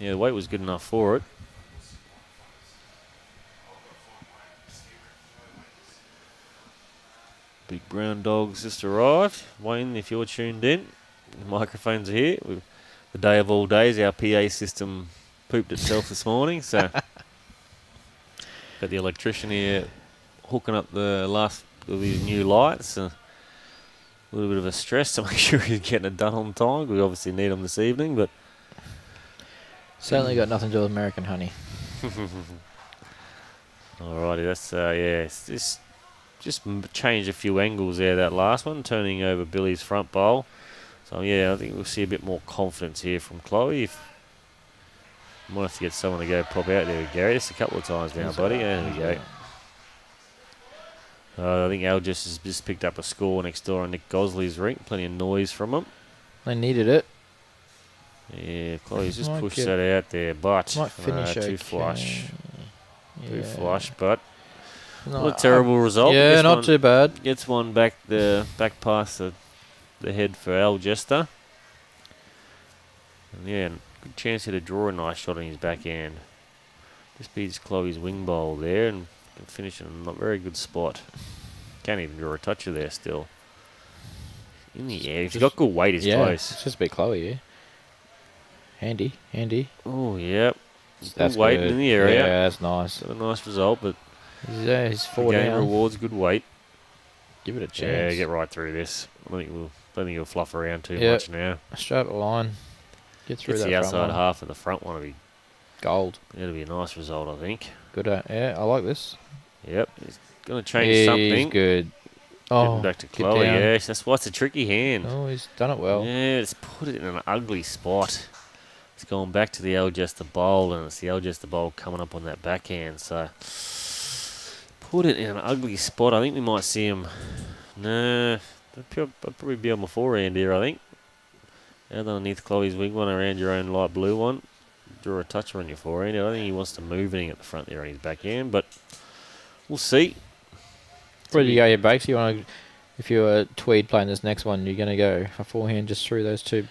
Yeah, the weight was good enough for it. Big brown dogs just arrived. Wayne, if you're tuned in, the microphones are here. We, the day of all days, our PA system pooped itself this morning, so got the electrician here hooking up the last of these new lights. Uh, a little bit of a stress to make sure he's getting it done on time. We obviously need them this evening, but Certainly got nothing to do with American honey. Alrighty, that's uh, yeah. It's just just m- changed a few angles there. That last one, turning over Billy's front bowl. So yeah, I think we'll see a bit more confidence here from Chloe. If might have to get someone to go pop out there with Gary just a couple of times now, buddy. all There we go. Uh, I think Algester has just picked up a score next door on Nick Gosley's rink. Plenty of noise from him. They needed it. Yeah, Chloe's just Might pushed that out there, but Might finish uh, too okay. flush, too flush. But No, what a I- terrible result. Yeah, Gets not one- too bad. Gets one back the back past the the head for Algester. And yeah, good chance here to draw a nice shot on his backhand. Just beats Chloe's wing bowl there and can finish in a not very good spot. Can't even draw a toucher there still. In the air. If you got good weight, it's yeah, close. it's just a bit Chloe here. Handy, handy. Oh, yep. Good That's weight good. in the area. Yeah, that's nice. Got a nice result, but He's, uh, he's the four game down. rewards good weight. Give it a chance. Yeah, get right through this. I don't think we'll, don't think he'll fluff around too Yeah. much now. Straight up the line. Get through Gets that the outside half of the front one. Be, Gold. it'll be a nice result, I think. Good. Uh, yeah, I like this. Yep. He's going to change He's something. good. Getting Oh, back to Chloe. Yes, that's why it's a tricky hand. oh, he's done it well. Yeah, it's put it in an ugly spot. It's going back to the Algester bowl, and it's the Algester bowl coming up on that backhand. So put it in an ugly spot. I think we might see him. Nah, I'd probably be on my forehand here. I think. Out underneath Chloe's wing one around your own light blue one. Draw a toucher on your forehand. I don't think he wants to move anything at the front there on his backhand, but we'll see. Where do you go your bakes? You want to, if you're a Tweed playing this next one, you're going to go a forehand just through those two.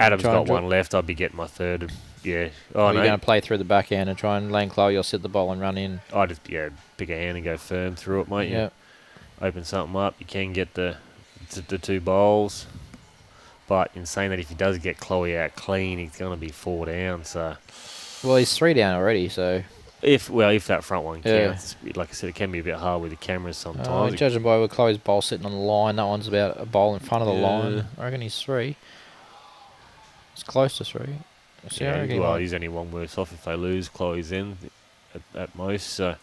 Adam's got one left. I'd be getting my third. Yeah. Oh you're no. going to play through the back end and try and lane Chloe or sit the ball and run in. I just yeah pick a hand and go firm through it, mate. yeah. You open something up. You can get the the, the two bowls, but in saying that, if he does get Chloe out clean, he's going to be four down. So Well, he's three down already, so if well if that front one Yeah. like I said, it can be a bit hard with the cameras uh, sometimes. judging by where Chloe's ball sitting on the line, that one's about a ball in front of the Yeah. line. I reckon he's three. It's close to three. Yeah, reckon well, he's only one worse off if they lose Chloe's in at, at most. So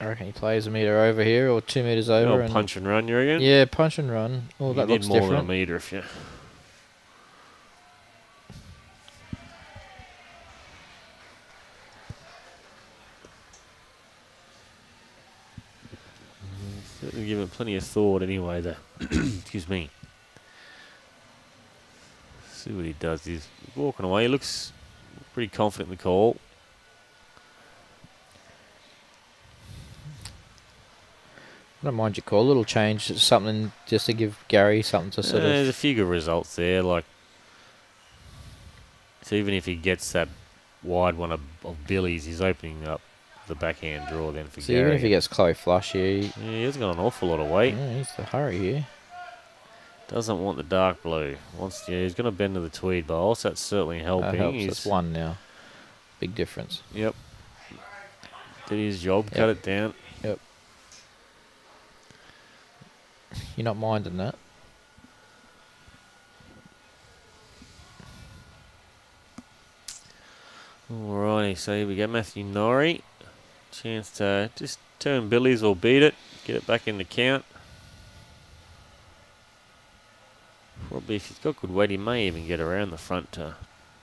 I reckon he plays a meter over here or two meters over. and punch and run, you reckon? Yeah, punch and run. Oh, you that need looks more different. than a meter if you. Mm, Certainly give it plenty of thought anyway. The excuse me. See what he does. He's walking away. He looks pretty confident in the call. I don't mind your call. A little change, something just to give Gary something to sort Uh, There's a few good results there. Like, so even if he gets that wide one of, of Billy's, he's opening up the backhand draw then for So Gary. even if he gets Chloe flush here, he, yeah, he's got an awful lot of weight. yeah, he's the hurry here. Doesn't want the dark blue. Wants yeah, he's going to bend to the tweed bowl, so that's certainly helping. That helps. He's, That's one now. Big difference. Yep. Did his job, cut it down. Yep. You're not minding that. Alrighty, so here we go, Matthew Norrie. Chance to just turn Billy's or beat it, get it back in the count. Probably if he's got good weight, he may even get around the front to,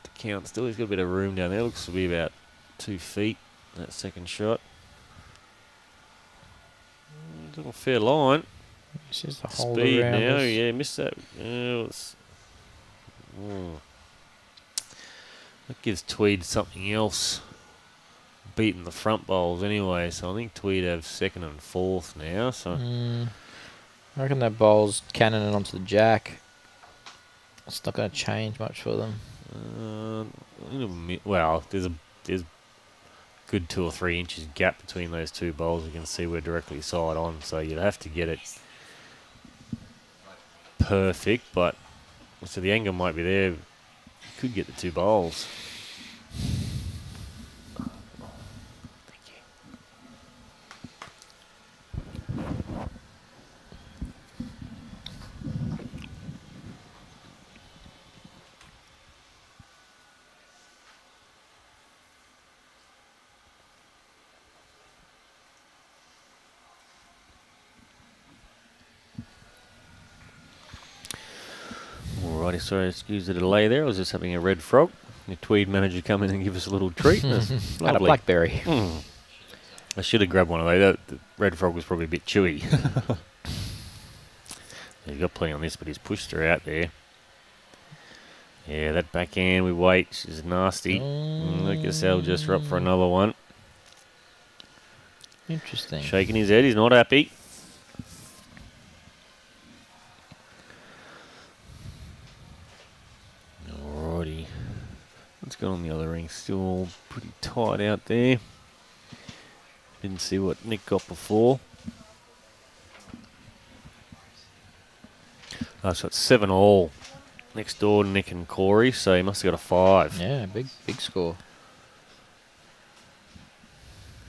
to count still. He's got a bit of room down there. Looks to be about two feet, that second shot. Mm, Little fair line. This is the hold Speed now, us. yeah, missed that. Yeah, it's- mm. That gives Tweed something else. Beating the front bowls anyway, so I think Tweed have second and fourth now. So Mm, I reckon that bowl's cannoning onto the jack. It's not going to change much for them. uh, well, there's a there's good two or three inches gap between those two bowls. You can see we're directly side on, so you'd have to get it perfect. But so the angle might be there. You could get the two bowls. Alrighty, sorry, excuse the delay there. I was just having a red frog. The Tweed manager come in and give us a little treat. That's a blackberry. Mm. I should have grabbed one of those. That, the red frog was probably a bit chewy. He's got plenty on this, but he's pushed her out there. Yeah, that backhand, we wait. She's nasty. Mm, guess Algester up for another one. Interesting. Shaking his head, he's not happy. Alrighty. Going on the other rink? Still pretty tight out there. Didn't see what Nick got before. Oh, so it's seven all. Next door, Nick and Corey, so he must have got a five. Yeah, big big score.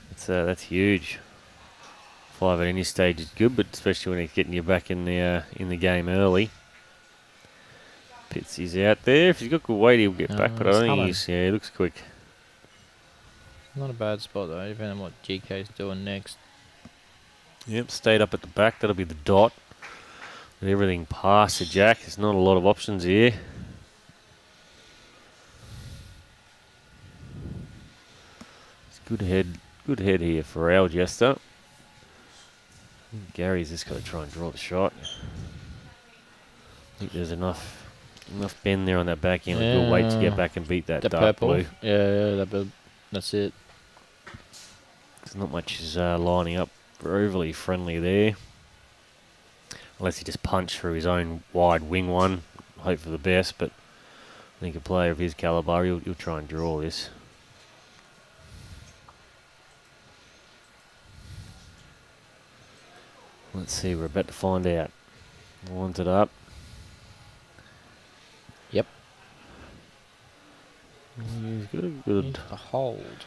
That's uh, that's huge. Five at any stage is good, but especially when he's getting you back in the uh, in the game early. Pitsy's out there. If he's got good weight, he'll get back, Uh, but I don't think he's. Yeah, he looks quick. Not a bad spot though, depending on what GK's doing next. Yep, stayed up at the back. That'll be the dot. With everything past the jack, there's not a lot of options here. It's good head, good head here for Algester. Gary's just got to try and draw the shot. I think there's enough enough bend there on that back end. Good weight to get back and beat that The dark purple. blue. Yeah, yeah, that blue. That's it. There's not much is uh, lining up overly friendly there. Unless he just punched through his own wide wing one. Hope for the best, but I think a player of his calibre, he'll, he'll try and draw this. Let's see, we're about to find out. Lines it up. He's got a good. The hold.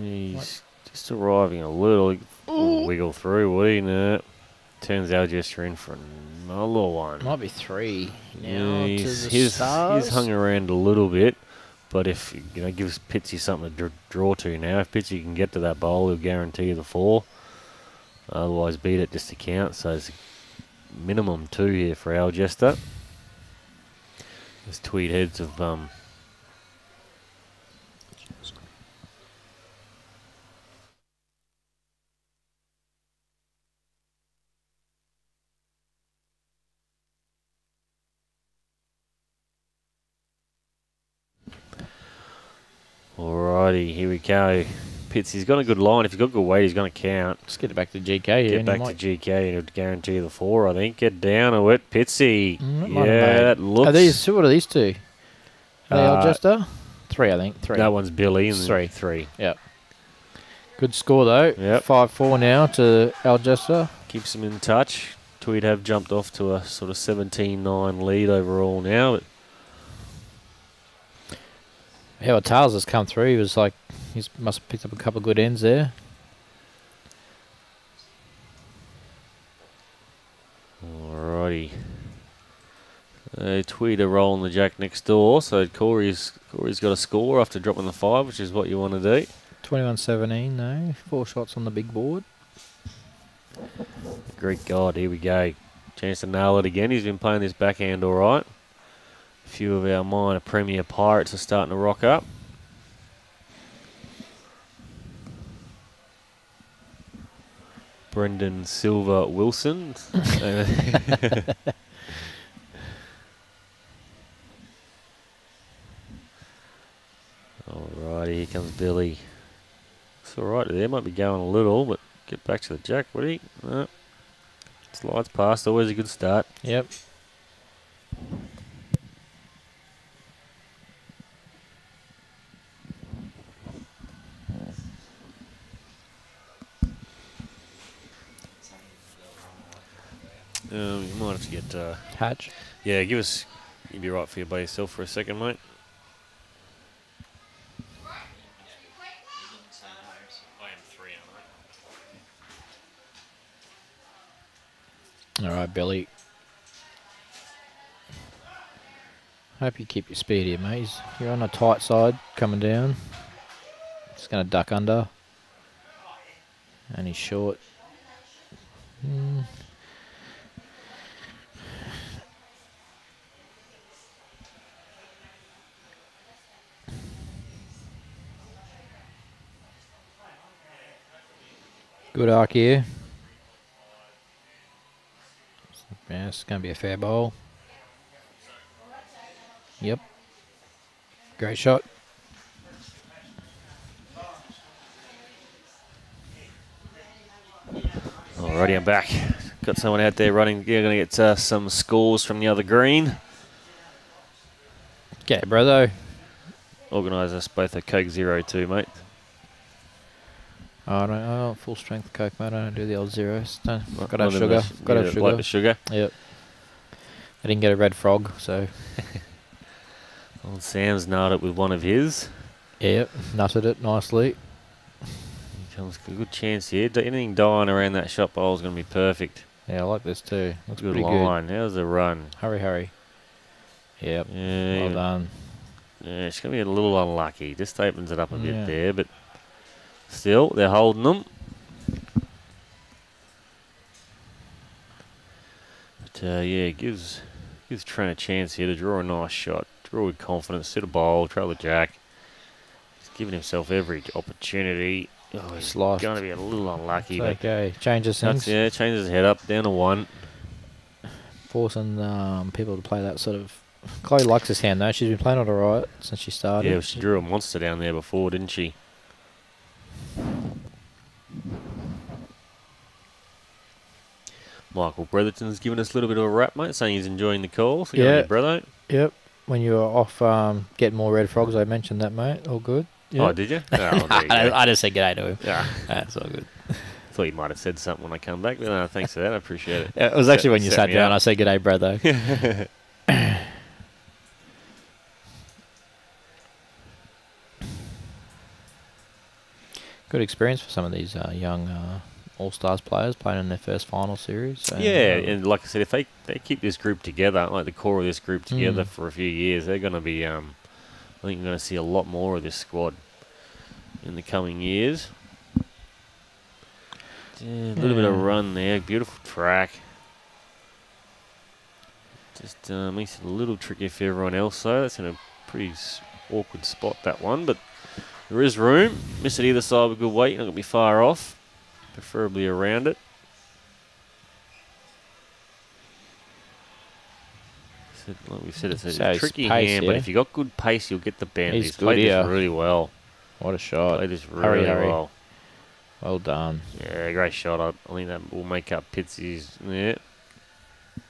He's just arriving a little. Ooh, Wiggle through, would he? No. Turns Algester in for another one. Might be three now Yeah, to he's, he's, he's hung around a little bit, but if you know gives Pitsy something to dr- draw to now, if Pitsy can get to that bowl, he'll guarantee you the four. Otherwise, beat it just to count. So it's minimum two here for Algester. There's Tweed heads of um. Alrighty, here we go. Pitts, he's got a good line. If he's got good weight, he's going to count. Just get it back to GK here. Get back to GK and it'll guarantee the four, I think. Get down to it, Pitsy. Mm, that yeah, might have made- that looks. Are these what are these two? Are they Uh, Algester? Three, I think. Three. That one's Billy. And Three. Three. Yep. Good score though. Yep. Five four now to Algester. Keeps him in touch. Tweed have jumped off to a sort of 17-9 lead overall now. But Howard Tales has come through. He was like, he must have picked up a couple of good ends there. Alrighty. Uh, Tweeder rolling the jack next door, so Corey's Corey's got a score after dropping the five, which is what you want to do. 21-17, no. Four shots on the big board. Great God, here we go. Chance to nail it again. He's been playing this backhand all right. A few of our minor Premier Pirates are starting to rock up. Brendan Silver Wilson. Alrighty, here comes Billy. It's alright there, might be going a little, but get back to the jack, would he? No. Slides past, always a good start. Yep. Um, you might have to get, uh, Hatch. yeah, give us, you'd be right for you by yourself for a second, mate. All right, Billy. Hope you keep your speed here, mate. You're on a tight side coming down. Just going to duck under. And he's short. Hmm. Good arc here. Yeah, it's going to be a fair ball. Yep. Great shot. Alrighty, I'm back. Got someone out there running. You're going to get uh, some scores from the other green. Okay, brother. Organise us both a Coke Zero too, mate. Oh, I don't, full strength Coke, mate. I don't do the old zeros. Don't, One got to have sugar. Got to have Like sugar. the sugar. Yep. I didn't get a red frog, so Old Sam's nailed it with one of his. yep, nutted it nicely. Here comes a good chance here. Anything dying around that shot bowl is going to be perfect. Yeah, I like this too. Looks Good line. How's the run? Hurry, hurry. Yep. Yeah, Well done. yeah, it's going to be a little unlucky. Just opens it up a Yeah. bit there, but still, they're holding them. But uh, yeah, gives gives Trent a chance here to draw a nice shot. Draw with confidence, sit a bowl, trail the jack. He's giving himself every opportunity. Oh, he's Sliced. going to be a little unlucky, It's okay. Changes things. yeah, changes his head up, down to one. Forcing um, people to play that sort of. Chloe likes this hand though. She's been playing it alright since she started. Yeah, she drew a monster down there before, didn't she? Michael Bretherton's given us a little bit of a rap, mate, saying he's enjoying the call. So Yeah. yeah, brother. Yep. When you were off um, getting more red frogs, I mentioned that, mate. All good. Oh, did you? Oh, you I. I just said g'day to him. Yeah. That's all good. Thought you might have said something when I come back, but no, thanks for that. I appreciate it. It was actually when you sat me down. up. I said g'day, brother. Good experience for some of these uh, young uh, All Stars players playing in their first final series. and, yeah, uh, and like I said, if they, they keep this group together, like the core of this group together Mm. for a few years, they're going to be. Um, I think you're going to see a lot more of this squad in the coming years. Yeah, a little bit of run there, beautiful track. Just uh, makes it a little tricky for everyone else, though. That's in a pretty awkward spot that one, but there is room. Miss it either side with good weight, not going to be far off, preferably around it. Like we said, it's a So tricky pace, hand, but if you've got good pace, you'll get the bend. He's He's, played here. this really well. what a shot! Played this really hurry. well. Well done. Yeah, great shot. I, think that will make up Pitsy's. Yeah.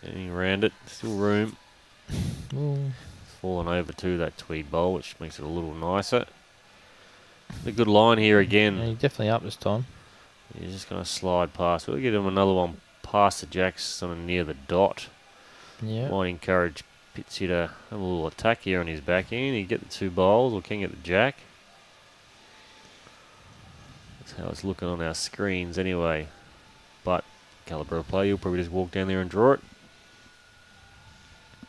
Getting around it. Still room. Ooh. Falling over to that tweed bowl, which makes it a little nicer. A good line here again. you're definitely up this time. He's just going to slide past. We'll get him another one past the jacks, sort of near the dot. Yeah. Might encourage Pitsy to have a little attack here on his back end. He get the two bowls, or can get the jack. That's how it's looking on our screens anyway. But caliber of play, you'll probably just walk down there and draw it.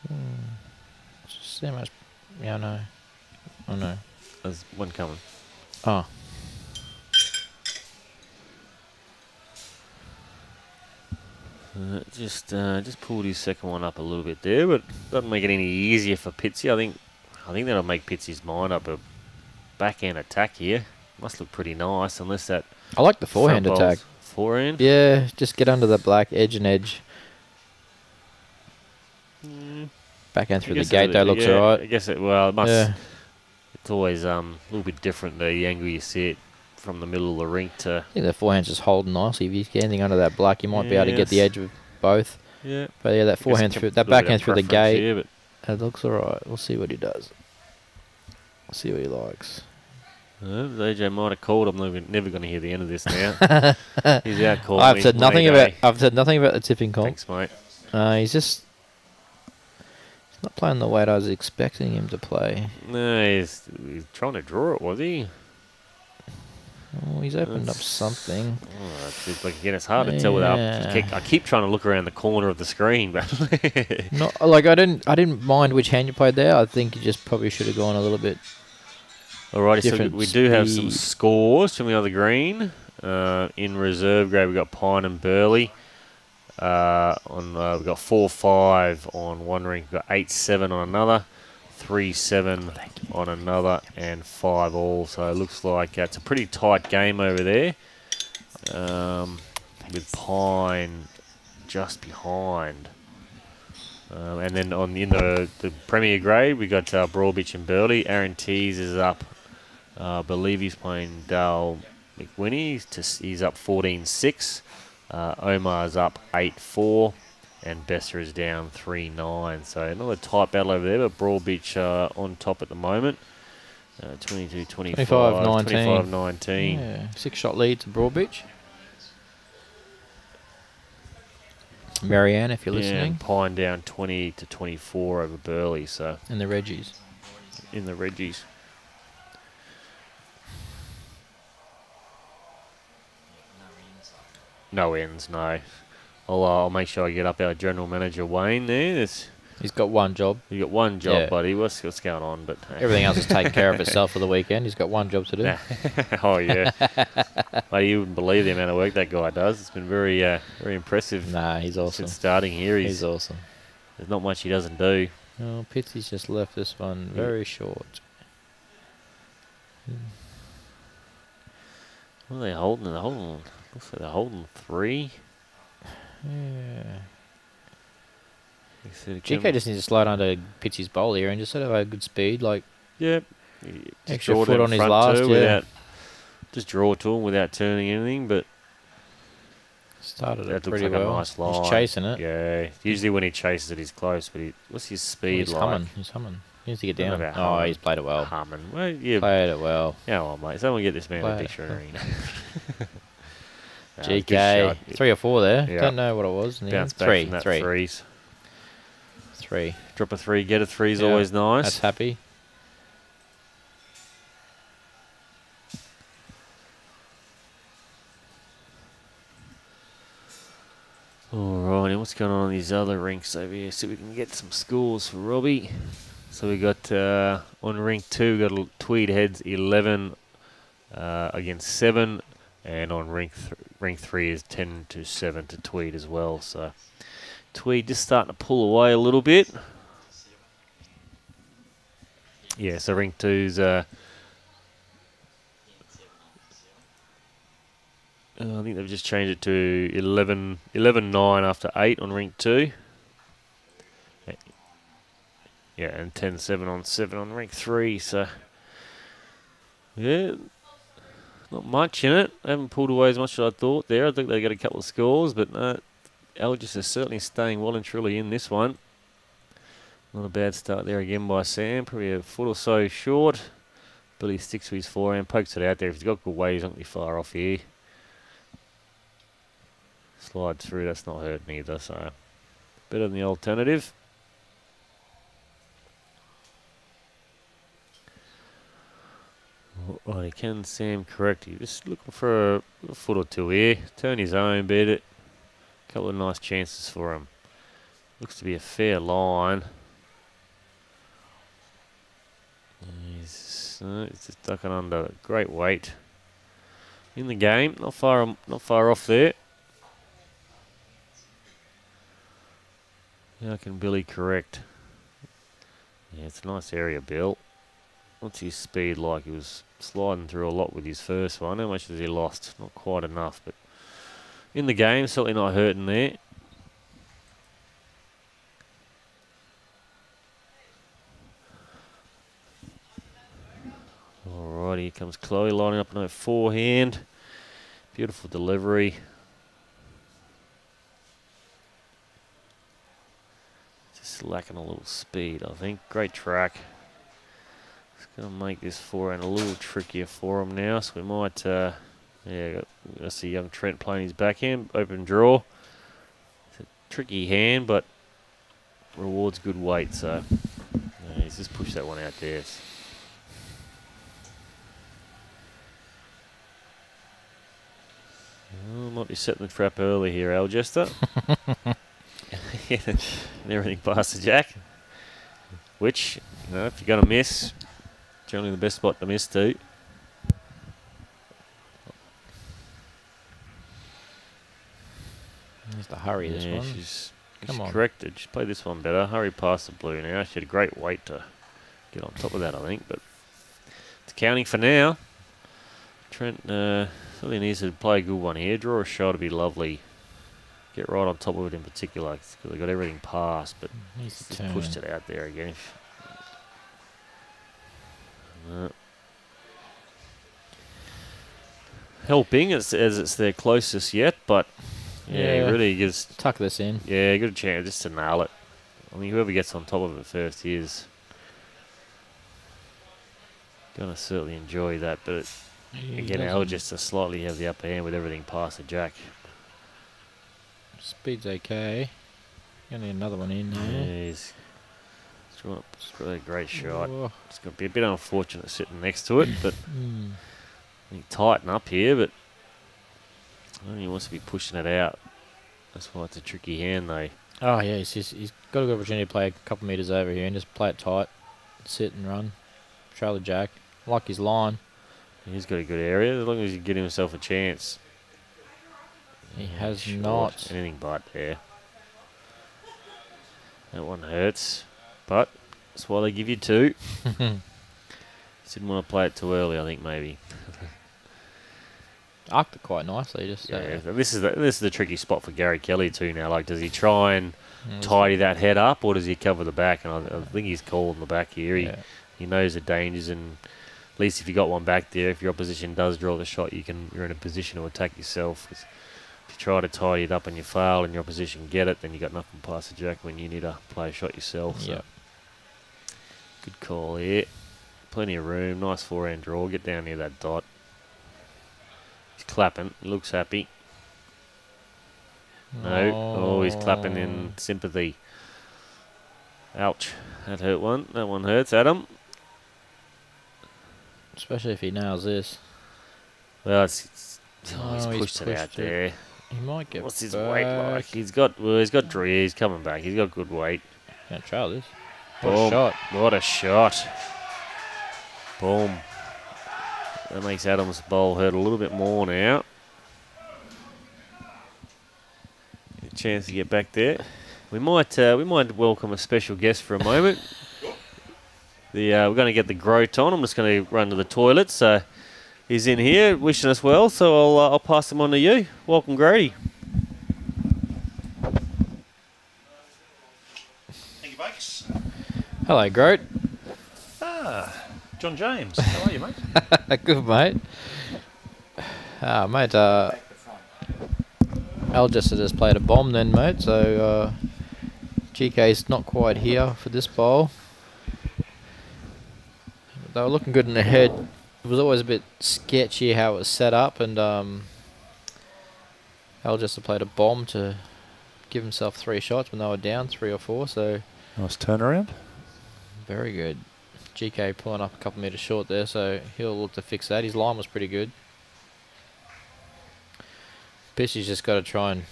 Hmm. see how much. Yeah, I know. I know. There's one coming. Oh. Uh, just uh, just pulled his second one up a little bit there, but doesn't make it any easier for Pitsy. I think I think that'll make Pitsy's mind up a backhand attack here. Must look pretty nice, unless that I like the forehand attack. Forehand. Yeah, just get under the black edge and edge. Mm, Backhand through the gate it- though looks yeah, alright. I guess it. Well, it must. Yeah. It's always um a little bit different the angle you see it from the middle of the rink to. I think the forehand's just holding nicely. If you get anything under that black, you might be able to get the edge of both. Yeah. But yeah, that forehand through that backhand through the gate, Yeah, but that looks alright. We'll see what he does. We'll see what he likes. Uh, AJ might have called. I'm never, never going to hear the end of this now. He's out calling I've said nothing Mayday. about. I've said nothing about the tipping call. Thanks, mate. Uh, he's just. Not playing the way I was expecting him to play. No, he's, he's trying to draw it, was he? Oh, he's opened up something. Oh, it's like again, it's hard to tell without. just keep- I keep trying to look around the corner of the screen, but Not like I didn't. I didn't mind which hand you played there. I think you just probably should have gone a little bit. Alrighty, so we do have some speed. scores from the other green. Uh, in reserve grade, we've got Pine and Burleigh. Uh, on uh, we've got four five on one ring, we've got eight seven on another, three seven on another, and five all. So it looks like uh, it's a pretty tight game over there. Um, with Pine just behind. Um, and then on in the, the Premier grade, we got uh, Broadbeach and Burleigh. Aaron Teys is up. Uh, I believe he's playing Dale McWhinney. He's, just, he's up 14-6. Uh, Omar's up 8-4. And Besser is down 3-9. So another tight battle over there, but Broadbeach uh, on top at the moment. Uh, 22-25, 25-19. 25-19. Yeah, six shot lead to Broadbeach. Marianne, if you're listening, Pine down 20 to 24 over Burleigh. So in the Reggies. in the Reggies. No ends, no. I'll, uh, I'll make sure I get up our general manager Wayne there. There's, He's got one job. you got one job, Yeah. buddy. What's what's going on? But uh, Everything else is taken care of itself for the weekend. He's got one job to do. Nah. oh yeah, Mate, you wouldn't believe the amount of work that guy does. It's been very uh, very impressive Nah, he's awesome. since starting here. He's, He's awesome. there's not much he doesn't do. Oh, Pitsy's just left this one Yeah. very short. What are they holding? They're holding. Looks like they're holding three. Yeah. GK just needs to slide under Pitsy's bowl here and just sort of have a good speed. Like, Yep. Extra foot on his last, yeah. Without, just draw to him without turning anything, but started that it looks pretty like a well. nice line. He's chasing it. Yeah. Usually when he chases it, he's close, but he, what's his speed he's like? humming. He's humming. He needs to get down. Oh, humming. he's played it well. Humming. Well, yeah. Played it well. Yeah, well, mate. Someone get this man Play a it. dictionary. Nah, GK. Three or four there. Yeah. Don't know what it was. in Bounce back Three. from that Three. threes. Three. Drop a three, get a three is Yeah, always nice. That's happy. Alrighty, what's going on in these other rinks over here? So we can get some scores for Robbie. So we got uh, on rink two, we got l- Tweed Heads 11 uh, against 7. And on rink, th- rink three is 10 to 7 to Tweed as well. So Tweed just starting to pull away a little bit. Yeah, so rink two's. Uh, Uh, I think they've just changed it to 11, 11 9 after 8 on rink 2. Eh, Yeah, and 10 7 on 7 on rink 3. So, yeah, not much in it. They haven't pulled away as much as I thought there. I think they got a couple of scores, but uh, Algester is certainly staying well and truly in this one. Not a bad start there again by Sam. Probably a foot or so short. Billy sticks to his forehand, pokes it out there. If he's got good weight, he's not going to be far off here slide through, that's not hurting either, so better than the alternative. Right, can Sam correct you? Just looking for a, a foot or two here. Turn his own, beat it. couple of nice chances for him. Looks to be a fair line. So it's uh, just ducking under. Great weight in the game. Not far, not far off there. How can Billy correct? Yeah, it's a nice area, Bill. What's his speed like? He was sliding through a lot with his first one. How much has he lost? Not quite enough, but in the game, certainly not hurting there. Alright, here comes Chloe lining up in her forehand. Beautiful delivery. Just lacking a little speed, I think. Great track. To make this forehand a little trickier for him now, so we might, uh, yeah, I see young Trent playing his backhand, open draw. It's a tricky hand, but rewards good weight, so yeah, he's just pushed that one out there. Oh, might be setting the trap early here, Algester. and everything past the jack. Which, you know, if you're going to miss, generally the best spot to miss to. Needs to hurry this one. she's, Come she's on. corrected. She's played this one better. Hurry past the blue now. She had a great weight to get on top of that, I think. But it's counting for now. Trent uh, really needs to play a good one here. Draw a shot would be lovely. Get right on top of it in particular because they got everything past, but Needs to just turn. pushed it out there again. Helping as, as it's their closest yet, but yeah, Yeah. really gives Tuck this in. yeah, good chance just to nail it. I mean, whoever gets on top of it first is gonna certainly enjoy that. But it, again, Algester to slightly have the upper hand with everything past the jack. Speed's okay. Gonna need another one in there. got it's got a great shot. Oh, It's gonna be a bit unfortunate sitting next to it, but mm. I think tighten up here. But I don't think he wants to be pushing it out. That's why it's a tricky hand, though. Oh yeah, he's, he's, he's got a good opportunity to play a couple meters over here and just play it tight, sit and run, trail the jack, like his line. He's got a good area as long as he get himself a chance. He has Short, not. anything but there. That one hurts, but that's why they give you two. Just didn't want to play it too early, I think maybe. Arced it quite nicely. Just Yeah, so this is the, this is the tricky spot for Gary Kelly too. Now, like, does he try and mm, tidy that head up, or does he cover the back? And I, I think he's called in the back here. He, yeah. he knows the dangers, and at least if you got one back there, if your opposition does draw the shot, you can you're in a position to attack yourself. 'Cause if you try to tidy it up and you fail, and your opposition get it, then you got nothing past the jack when you need to play a shot yourself. So Yep. Good call here. Plenty of room. Nice forehand draw. Get down near that dot. He's clapping. He looks happy. No. Oh, he's clapping in oh. sympathy. Ouch. That hurt one. That one hurts. Adam. Especially if he nails this. Well, it's, it's oh, he's Oh, he's pushed it out it. there. He might get What's his back. weight like? He's got. Well, he's got. dr- He's coming back. He's got good weight. Can't trail this. What a shot. What a shot. Boom. That makes Adams' bowl hurt a little bit more now. A chance to get back there. We might uh, we might welcome a special guest for a moment. The uh, we're going to get the groat on. I'm just going to run to the toilet. So he's in here wishing us well. So I'll uh, I'll pass him on to you. Welcome, Grady. Thank you, Bakes. Hello, Groat. Ah, John James. How are you, mate? Good, mate. Ah, mate, uh, Algester had just played a bomb then, mate, so uh, GK's not quite here for this bowl. They were looking good in the head. It was always a bit sketchy how it was set up, and um, Algester played a bomb to give himself three shots when they were down, three or four, so Nice turnaround. Very good. GK pulling up a couple metres short there, so he'll look to fix that. His line was pretty good. Pitsy's just got to try and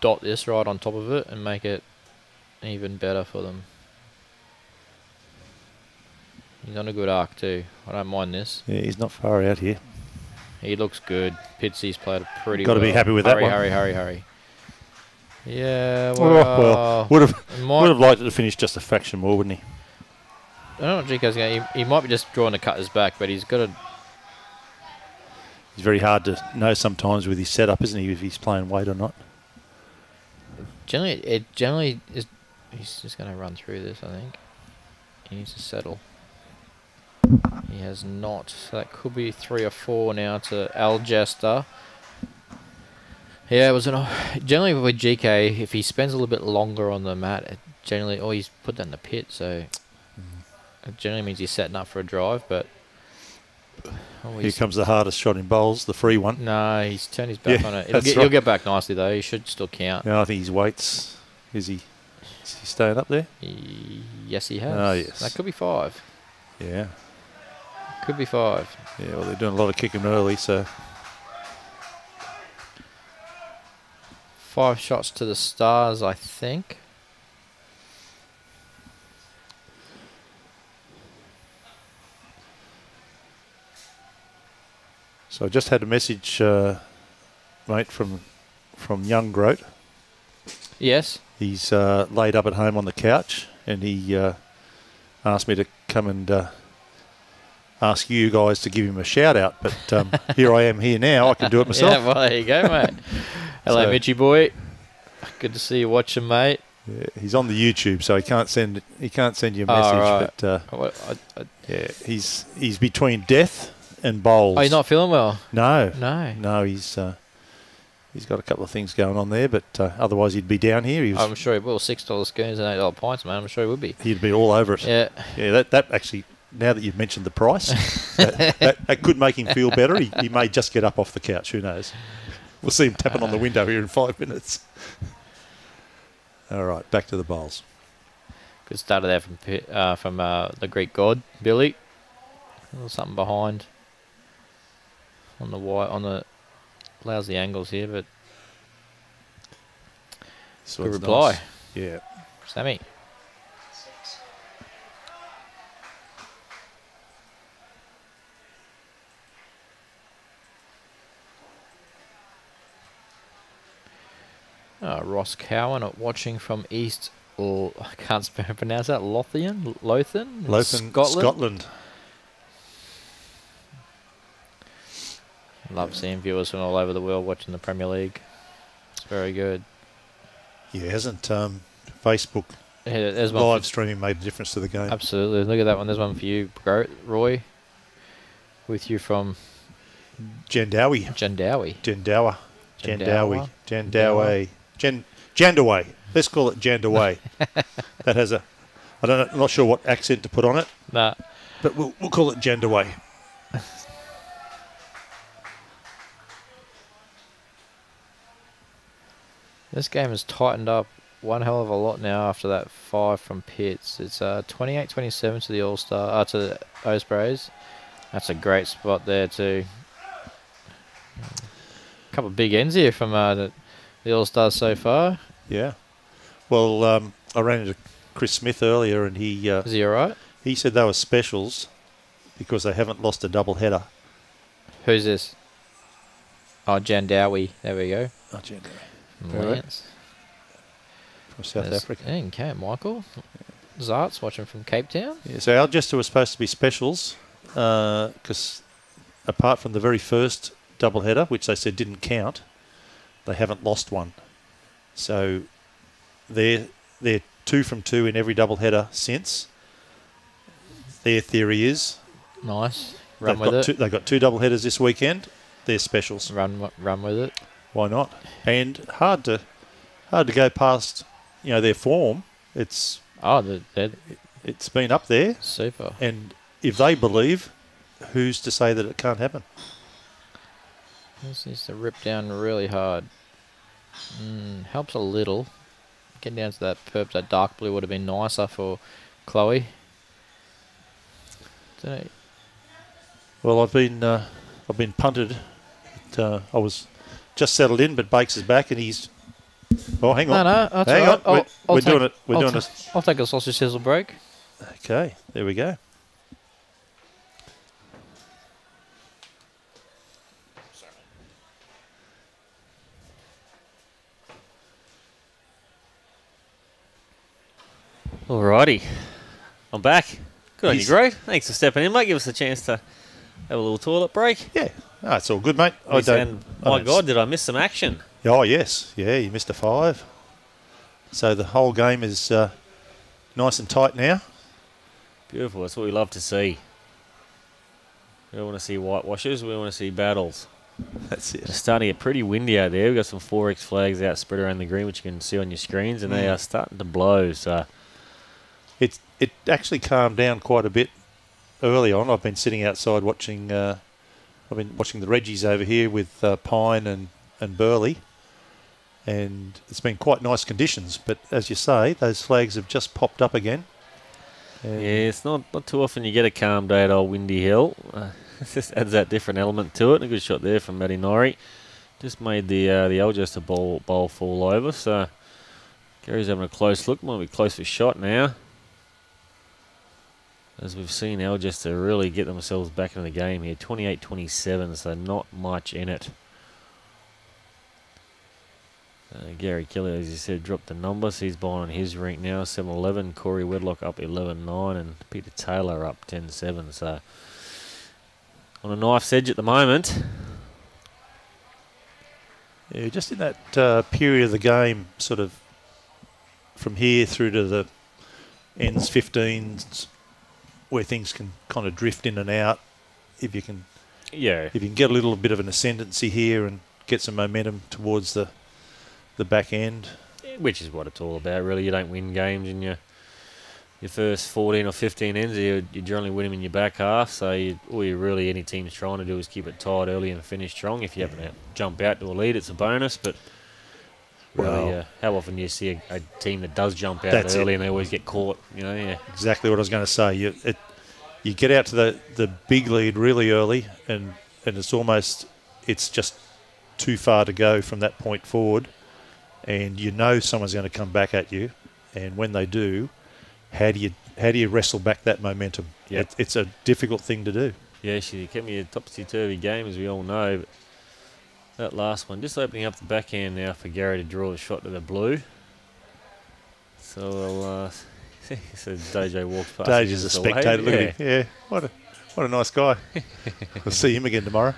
dot this right on top of it and make it even better for them. He's on a good arc too. I don't mind this. Yeah, he's not far out here. He looks good. Pitsy's played a pretty Gotta well. be happy with that hurry, one. Hurry, hurry, hurry. hurry. Yeah, Oh, well, well, would have would have liked it to finish just a fraction more, wouldn't he? I don't know what GK's going to... He, he might be just drawing to cut his back, but he's got to... He's very hard to know sometimes with his setup, isn't he? If he's playing weight or not. Generally, it generally is... He's just going to run through this, I think. He needs to settle. He has not. So that could be three or four now to Algester. Yeah, it was an. Generally with GK, if he spends a little bit longer on the mat, it generally, or he's put that in the pit, so it generally means he's setting up for a drive. But oh, Here comes the hardest shot in bowls, the free one. no, he's turned his back Yeah, on it. He'll get, right. he'll get back nicely though. He should still count. No, I think his weights. Is he? Is he staying up there? He- yes, he has. Oh, yes. That could be five. Yeah. Could be five. Yeah. Well, they're doing a lot of kicking early, so Five shots to the stars, I think. So I just had a message, uh, mate, from from young Grote. Yes. He's uh, laid up at home on the couch, and he uh, asked me to come and uh, ask you guys to give him a shout out. But um, here I am here now. I can do it myself. Yeah, well, there you go, mate. Hello, So- Mitchy boy. Good to see you watching, mate. Yeah, he's on the YouTube, so he can't send he can't send you a Oh, message. right. But uh, Oh, I- I- yeah, he's he's between death and bowls. oh, you're not feeling well? No, No. no, he's uh, he's got a couple of things going on there, but uh, otherwise he'd be down here. He was, I'm sure he will. Six dollar spoons and eight dollar pints, man. I'm sure he would be. he'd be all over it. Yeah. Yeah, that, that actually, now that you've mentioned the price, that, that, that could make him feel better. He, he may just get up off the couch. Who knows? We'll see him tapping on the window here in five minutes. All right, back to the bowls. Good starter there from uh, from uh, the Greek god Billy. A little something behind on the white on the the angles here, but This good reply, nice. Yeah. Sammy. Oh, Ross Cowan at watching from East, or I can't pronounce that. Lothian, Lothian, Lothian, Scotland. Scotland. Love seeing viewers from all over the world watching the Premier League. It's very good. Yeah, hasn't um, Facebook Yeah, live For, streaming made a difference to the game? absolutely. Look at that one. There's one for you, Roy. With you from Jandowae. Jandowae. Jandowa. Jandowae. Jandowa? Jandowae. Jan, Jandaway. Let's call it Jandaway. that has a, I don't know, I'm not sure what accent to put on it, Nah. but we'll, we'll call it Jandaway. This game has tightened up one hell of a lot now after that five from Pitts. It's uh 28-27 to the All Star, uh, to the Ospreys. That's a great spot there too. A couple of big ends here from uh, the, the All Stars so far. Yeah. Well, um, I ran into Chris Smith earlier, and he uh, Is he alright? he said they were specials because they haven't lost a double header. Who's this? Oh, Jandowae. There we go. Oh, Jandowae. Mm. Alright. Lance. From South There's- Africa. Okay, Michael. Zart's watching from Cape Town. Yeah, so Algester was supposed to be specials uh, because apart from the very first double header, which they said didn't count, they haven't lost one. So they're, they're two from two in every double header since. Their theory is Nice. Run they've with got, it. two, they've got two double headers this weekend. They're specials. Run, run with it. Why not? And hard to hard to go past you know their form. It's Oh, they're, they're it's been up there, super. and if they believe, who's to say that it can't happen? This needs to rip down really hard. Mm, helps a little. Getting down to that purple, that dark blue would have been nicer for Chloe. Well, I've been uh, I've been punted. Uh, I was just settled in, but Bakes is back and he's. Oh, hang on. No, no. Hang right. on. we're, I'll, we're doing it. We're I'll doing it. I'll take a sausage sizzle break. Okay, there we go. Alrighty. I'm back. Good He's on you, Greg. Thanks for stepping in, mate. Give us a chance to have a little toilet break. Yeah, no, it's all good, mate. I don't. I my don't- God, did I miss some action? Oh yes, yeah, you missed a five. So the whole game is uh, nice and tight now. Beautiful. That's what we love to see. We don't want to see whitewashes. We want to see battles. That's It's it. starting to get pretty windy out there. We've got some 4X flags out spread around the green, which you can see on your screens, and they Mm. are starting to blow. So, It it actually calmed down quite a bit early on. I've been sitting outside watching. Uh, I've been watching the Reggies over here with uh, Pine and and Burleigh, and it's been quite nice conditions. But as you say, those flags have just popped up again. Yeah, it's not, not too often you get a calm day at old Windy Hill. Uh, just adds that different element to it. A good shot there from Matty Norrie. Just made the uh, the Algester bowl, bowl fall over. So, Gary's having a close look. Might be close for shot now. As we've seen Algester really get themselves back in the game here. 28-27, so not much in it. Uh, Gary Kelly, as you said, dropped the number, so he's buying on his rink now, 7-11. Corey Wedlock up 11-9, and Peter Taylor up 10-7. So on a knife's edge at the moment. Yeah, just in that uh, period of the game, sort of from here through to the ends 15s, where things can kind of drift in and out. If you can, Yeah, if you can get a little bit of an ascendancy here and get some momentum towards the the back end. which is what it's all about, really. You don't win games in your your first 14 or 15 ends. You, you generally win them in your back half. So you, all you really any team's trying to do is keep it tight early and finish strong. If you happen to jump out to a lead, it's a bonus. But really, Well- uh, how often do you see a, a team that does jump out early it. and they always get caught? You know, yeah. Exactly what I was going to say. You it, you get out to the the big lead really early, and and it's almost it's just too far to go from that point forward, and you know someone's going to come back at you, and when they do, how do you how do you wrestle back that momentum? Yep. It, it's a difficult thing to do. Yeah, she kept me a topsy turvy game, as we all know. But that last one, just opening up the backhand now for Gary to draw the shot to the blue. So we'll. Uh, so DJ walks past. is a us away. spectator. Look yeah. at him. Yeah, what a what a nice guy. we'll see him again tomorrow.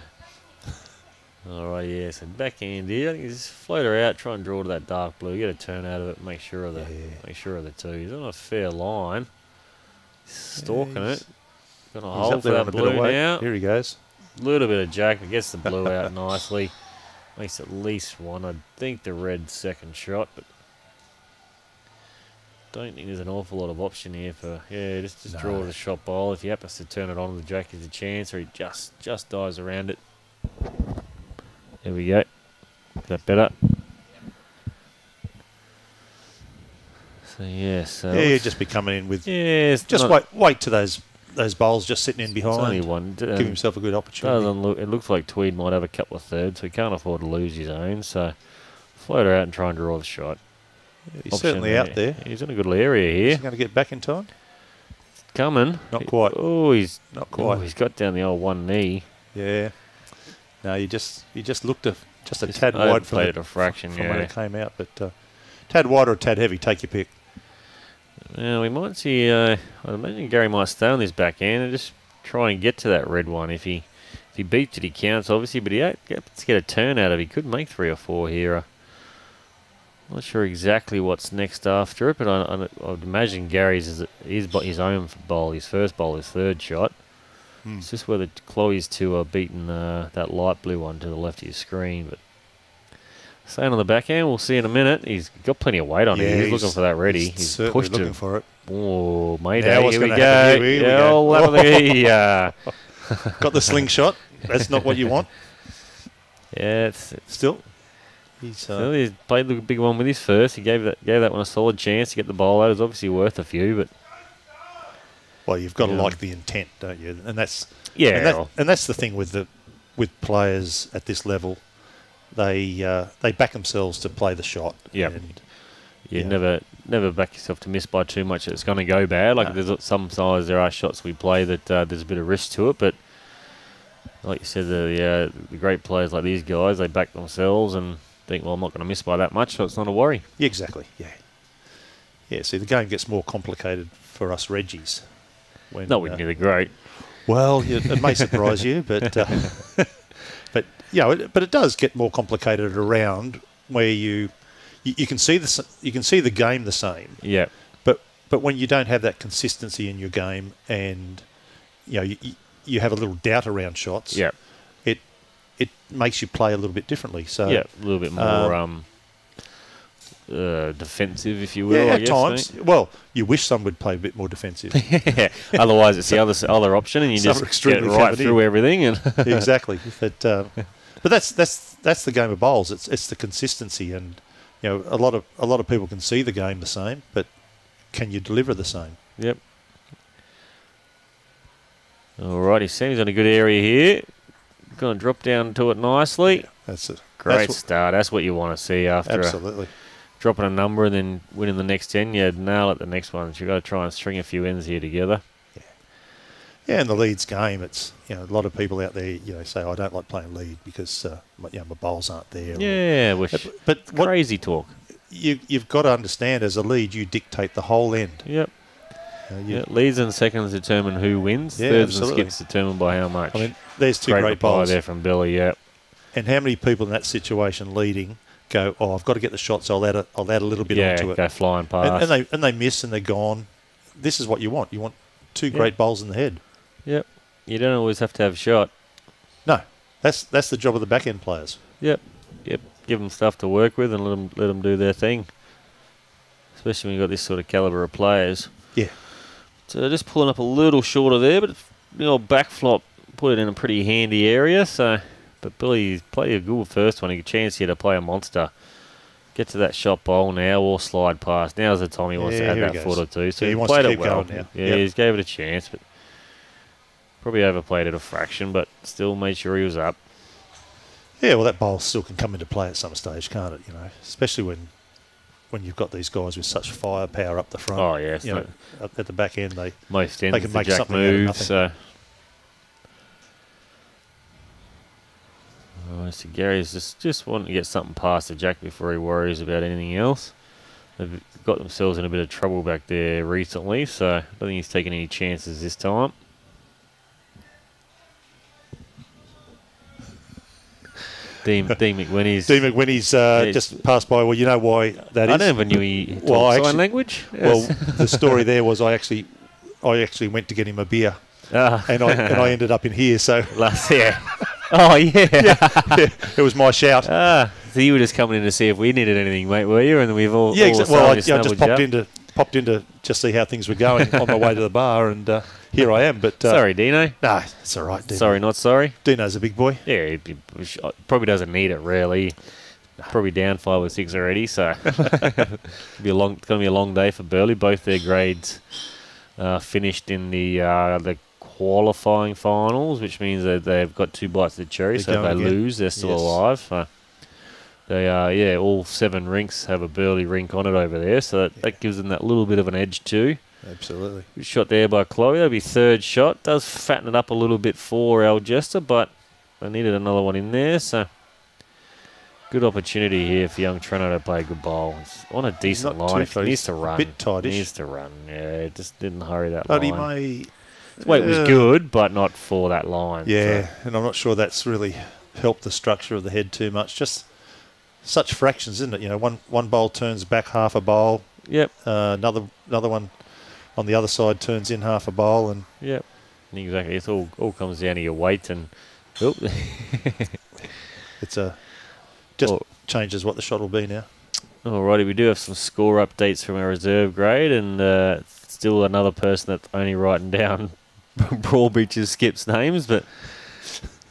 All right, yeah. So backhand here, I think just float her out, try and draw to that dark blue, get a turn out of it, make sure of the Yeah. make sure of the two. He's on a fair line, stalking he's- it. A He's hole for that a blue now. Here he goes. little bit of jack, but gets the blue out nicely. Makes at least one. I think the red second shot, but don't think there's an awful lot of option here for yeah. Just just draw the shot bowl. If he happens to turn it on, the jack is a chance, or he just just dies around it. There we go. Is that better? So yeah, so Yeah, just be coming in with yeah, just not- wait wait to those those bowls just sitting in It's only behind. one. Give um, himself a good opportunity. Look. It looks like Tweed might have a couple of thirds, so he can't afford to lose his own. So float her out and try and draw the shot. He's Option certainly out there. He's in a good area Is here. he going to get back in time? Coming. Not quite. Oh, he's Not oh, quite. he's got down the old one knee. Yeah. No, you just you just looked a just a Just tad wide from, the, a fraction. from when it came out, but uh, tad wide or tad heavy, take your pick. Yeah, we might see. Uh, I imagine Gary might stay on this back backhand and just try and get to that red one. If he if he beats it, he counts obviously. But he gets to get a turn out of. it. He could make three or four here. Uh, not sure exactly what's next after it, but I, I, I'd imagine Gary's is his his own bowl, his first bowl, his third shot. Hmm. It's just whether Chloe's two are beating uh, that light blue one to the left of your screen. But staying on the backhand, we'll see in a minute. He's got plenty of weight on Yeah, him. He's, he's- looking for that ready. He's He's, certainly pushed looking it. for it. Oh, mate, Now hey, what's here we go. gonna happen here? Here we yeah, go. old the- yeah, Got the slingshot. That's not what you want. yeah. It's, it's Still, he's so uh, he's played the big one with his first. He gave that gave that one a solid chance to get the ball out. It's obviously worth a few, but well. You've got to like the intent, don't you? And that's yeah, and, that, and that's the thing with the with players at this level. They uh, they back themselves to play the shot. Yep. And you yeah. never never back yourself to miss by too much. It's going to go bad. Like No. there's some sides there are shots we play that uh, there's a bit of risk to it, but like you said, the uh, the great players like these guys, they back themselves and think, well, I'm not going to miss by that much, so it's not a worry. Yeah, exactly. Yeah. Yeah, see, the game gets more complicated for us Reggies. When, Not uh, near the great. Well, you, it may surprise you, but uh, but you know, it, but it does get more complicated around where you, you you can see the you can see the game the same, Yeah. but but when you don't have that consistency in your game and you know you, you- have a little doubt around shots, Yeah. it it makes you play a little bit differently. So yeah. A little bit more um, um, uh, defensive, if you will. yeah, at guess, times. Well, you wish some would play a bit more defensive. yeah. Otherwise, it's the other other option, and you just get right through everything. And exactly. But um, but that's that's that's the game of bowls. It's it's the consistency, and you know a lot of a lot of people can see the game the same, but can you deliver the same? Yep. Alrighty, Sammy's on a good area here. Going to drop down to it nicely. That's it. Great That's start. That's what you want to see after a, absolutely. dropping a number and then winning the next 10. You nail it the next one. You've got to try and string a few ends here together. Yeah, in the leads game, it's you know a lot of people out there you know say I don't like playing lead because uh, my, you know, my bowls aren't there. or- Yeah, wish. But, what Crazy talk. you you've got to understand as a lead, you dictate the whole end. Yep. You- Yeah, leads and seconds determine who wins. Yeah, Thirds absolutely. and skips determined by how much. I mean, there's two great, great, bowls. there from Billy. Yeah. And how many people in that situation leading go, oh, I've got to get the shots. I'll add a, I'll add a little bit Yeah, onto it. go flying past. and, and they and they miss and they're gone. This is what you want. You want two Yeah. great bowls in the head. Yep. You don't always have to have a shot. No, that's that's the job of the back end players. Yep, yep. Give them stuff to work with and let them let them do their thing. Especially when you've got this sort of caliber of players. Yeah. So just pulling up a little shorter there, but the old back flop put it in a pretty handy area. So, but Billy played a good first one. He a chance here to play a monster. Get to that shot bowl now or slide past. Now's the time he wants Yeah, to he that foot or two. So Yeah, he he, wants to played it well. going now. Yeah, Yep. he's gave it a chance, but probably overplayed it a fraction, but still made sure he was up. Yeah, well, that bowl still can come into play at some stage, can't it? You know, especially when when you've got these guys with such firepower up the front. Oh, yes, you know, at at the back end, they most ends They can make jack something out of nothing. So. Oh, so Gary's just just wanting to get something past the jack before he worries about anything else. They've got themselves in a bit of trouble back there recently, so I don't think he's taking any chances this time. Dean, Dean McWhinney's. Dean McWhinney's uh, just passed by. Well, you know why that I is. never knew he talked Well, I sign actually- language. Well, the story there was I actually I actually went to get him a beer, Ah. and I and I ended up in here. So Last, yeah. Oh, yeah. it was my shout. Ah, so you were just coming in to see if we needed anything, mate, were you? And then we've all yeah, all. Well, I, yeah, I just popped you into popped into just see how things were going on my way to the bar, and uh, here I am. But uh, Sorry, Dino. nah, it's all right. Dino. Sorry, not sorry. Dino's a big boy. Yeah, he he- he sh- probably doesn't need it really. Probably down five or six already, so be a long. It's going to be a long day for Burleigh. Both their grades uh, finished in the uh, the qualifying finals, which means that they've got two bites of the cherry. They're so if they again. lose, they're still Yes. alive. So they are, yeah, all seven rinks have a Burleigh rink on it over there, so that, that gives them that little bit of an edge too. Absolutely. Good shot there by Chloe. That'll be third shot. Does fatten it up a little bit for Algester, but they needed another one in there, so good opportunity here for young Treno to play a good bowl. It's on a decent Not line. If he needs to run. bit tightish. He needs to run. Yeah, just didn't hurry that But he line. may. His weight was uh, good, but not for that line. so- Yeah, and I'm not sure that's really helped the structure of the head too much. Just such fractions, isn't it? You know, one one bowl turns back half a bowl, Yep. uh, another another one on the other side turns in half a bowl, and Yep. Exactly. It all all comes down to your weight and. Oh, it's a just Well- changes what the shot will be now. Alrighty, we do have some score updates from our reserve grade, and uh, still another person that's only writing down Broadbeach's skips names, but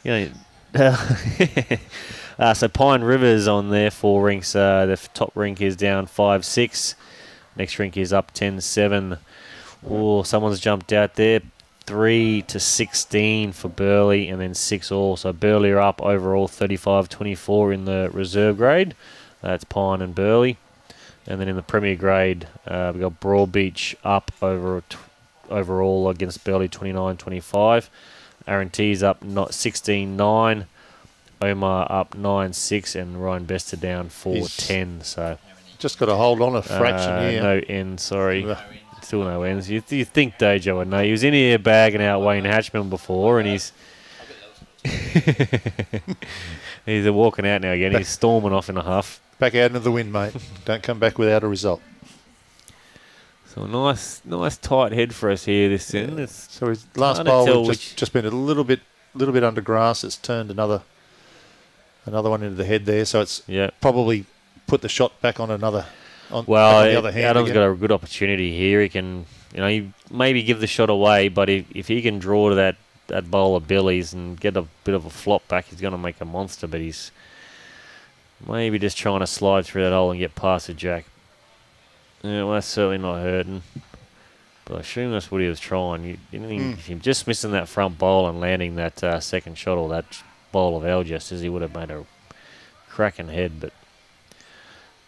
you know, uh, so Pine Rivers on there four rinks. Uh, the top rink is down five six. Next rink is up 10-7. Oh, someone's jumped out there. Three to sixteen for Burleigh, and then six all. So Burleigh are up overall 35-24 in the reserve grade. That's Pine and Burleigh. And then in the Premier Grade, uh, we've got Broadbeach up over overall against Burley 29-25. Aaron Teys up not 16-9. Omar up 9-6 and Ryan Bester down 4-10. So just got to hold on a fraction Uh, here. No end, sorry. Still no ends. You, you think Dejo would know. He was in here bagging out Wayne Hatchman before, and he's he's walking out now again. He's storming off in a huff. Back out into the wind, mate. Don't come back without a result. So nice, nice tight head for us here. This end. It's So his last bowl was just, just been a little bit, little bit under grass. It's turned another, another one into the head there. So it's yeah. probably put the shot back on another. On, Well, on the other hand. Adam's again. got a good opportunity here. He can, you know, he maybe give the shot away, but if, if he can draw to that, that bowl of billies and get a bit of a flop back, he's going to make a monster. But he's maybe just trying to slide through that hole and get past the jack. Yeah, well, that's certainly not hurting. But I assume that's what he was trying. You, you think Mm. him just missing that front bowl and landing that uh, second shot or that bowl of Algesters, he would have made a cracking head. But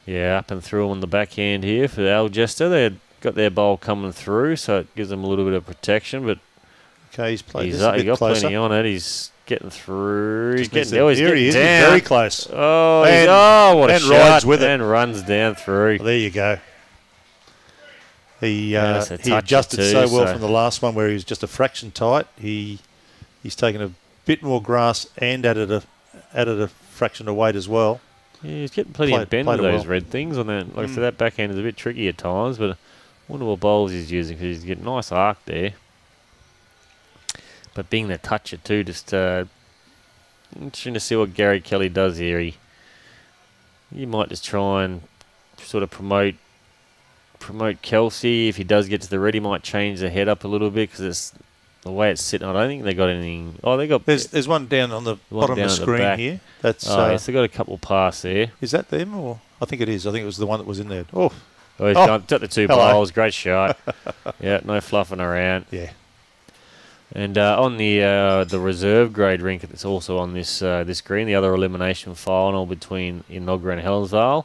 yeah, up and through on the backhand here for Algester. They've got their bowl coming through, so it gives them a little bit of protection. But Okay, he's played he's up, he got closer. plenty on it. He's getting through. He's Just getting, it. oh, he's Here getting he is. He's down. very close. Oh, And- oh, what a and shot! rides with it. and runs down through. Well, there you go. He uh, a he adjusted too, so well so- from the last one where he was just a fraction tight. He he's taken a bit more grass and added a added a fraction of weight as well. Yeah, he's getting plenty Played- of bend played with those well. red things on that. Like I Mm. said, that backhand is a bit tricky at times, but I wonder what bowls he's using because he's getting nice arc there. But being the toucher too, just uh, interesting to see what Gary Kelly does here. He he might just try and sort of promote promote Kelsey. If he does get to the red, he might change the head up a little bit because it's the way it's sitting. I don't think they got anything. Oh, they got. There's there's one down on the bottom of the at the screen here. That's oh, uh, yes, they got a couple pass there. is that them or I think it is. I think it was the one that was in there. Oh Oh, he's Oh, got, got the two hello. bowls. Great shot. yeah, no fluffing around. yeah. And uh, on the uh, the reserve grade rink that's also on this uh, this green, the other elimination final between Enoggera and Helensvale.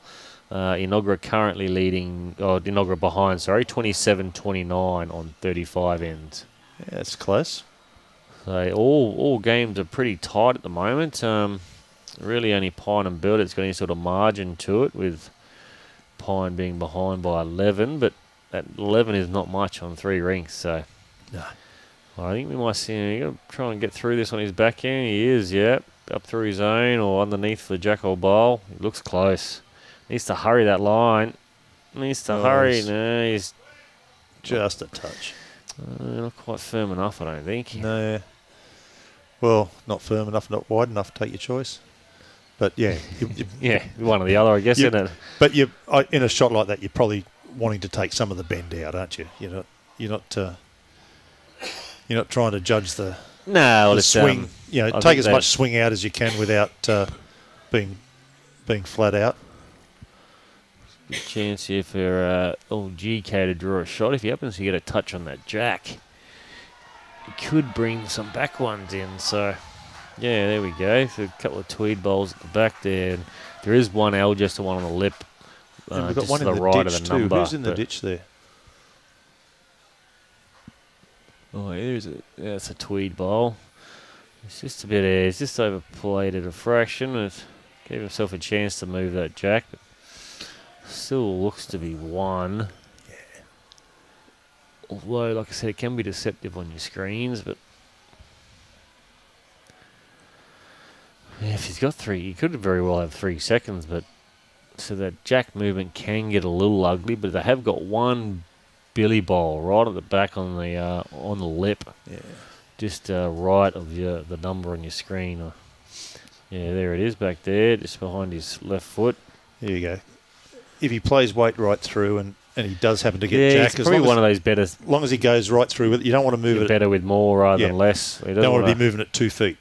Uh, Enoggera currently leading, or Enoggera behind, sorry, 27-29 on 35 ends. Yeah, that's close. So all all games are pretty tight at the moment. Um, really, only Pine and Burleigh that's got any sort of margin to it, with Pine being behind by 11. But that 11 is not much on three rinks. So No. I think we might see him. He's going to try and get through this on his backhand. He is, yep, up through his own or underneath the Jackal bowl. He looks close. Needs to hurry that line. Needs to Oh, hurry. he's- No, he's Just a touch. Uh, not quite firm enough. I don't think. No. Well, not firm enough, not wide enough. Take your choice. But yeah, you, you, Yeah, one or the other, I guess, You- isn't it? but you in a shot like that, you're probably wanting to take some of the bend out, aren't you? You're not. You're not. Uh, you're not trying to judge the, No, well, the swing. um, you know, I take as much swing out as you can without uh, being being flat out. Chance here for uh, old GK to draw a shot. If he happens to get a touch on that jack, he could bring some back ones in. So, yeah, there we go. So a couple of tweed bowls at the back there. And there is one L, just the one on the lip. Uh, we've got just one in the the right ditch of the too. number. Who's in the ditch there? Oh, there's a yeah, it's a tweed bowl. It's just a bit. Uh, it's just overplayed at a fraction. It gave himself a chance to move that jack. But still looks to be one. Although, like I said, it can be deceptive on your screens, but yeah, if he's got three, he could very well have three seconds. But so that jack movement can get a little ugly. But they have got one Billy Bowl right at the back on the uh, on the lip, Yeah. just uh, right of your the number on your screen. Uh, yeah, there it is back there, just behind his left foot. There you go. If he plays weight right through and, and he does happen to get yeah, jack, he's probably one as, of those better, as long as he goes right through with it, you don't want to move it. better with more rather Yeah. than less. You don't want to be moving it two feet.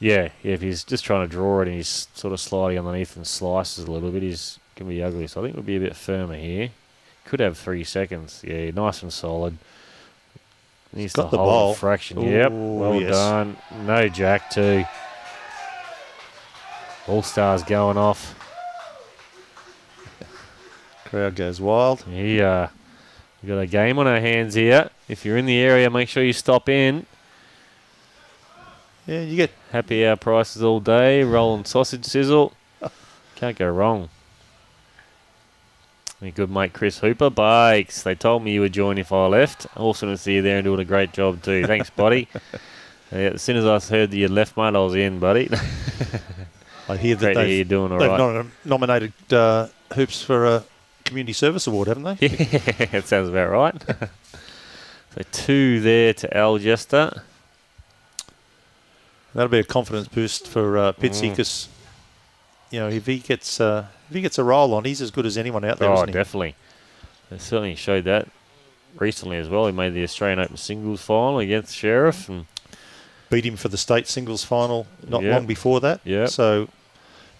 Yeah, yeah. If he's just trying to draw it and he's sort of sliding underneath and slices a little bit, he's can be ugly. So I think we'll be a bit firmer here. Could have three seconds. Yeah, nice and solid. Needs got the ball. fraction. yep, well yes. done. No jack too. All stars going off. Crowd goes wild. Yeah, we got a game on our hands here. If you're in the area, make sure you stop in. Yeah, you get Happy hour prices all day. Rolling sausage sizzle. Can't go wrong. My good mate Chris Hooper Bakes. They told me you would join if I left. Awesome to see you there and doing a great job too. Thanks, buddy. yeah, as soon as I heard that you left, mate, I was in, buddy. I hear that great to hear they've, doing all they've right. nom- nominated uh, Hoops for a community service award, haven't they? Yeah, that sounds about right. so two there to Algester. That'll be a confidence boost for uh, Pitsy Mm. because you know if he gets uh, if he gets a roll on, he's as good as anyone out there, Oh, isn't he? definitely. They certainly showed that recently as well. He made the Australian Open singles final against Sherriff, and Beat him for the state singles final not Yep. long before that. Yep. So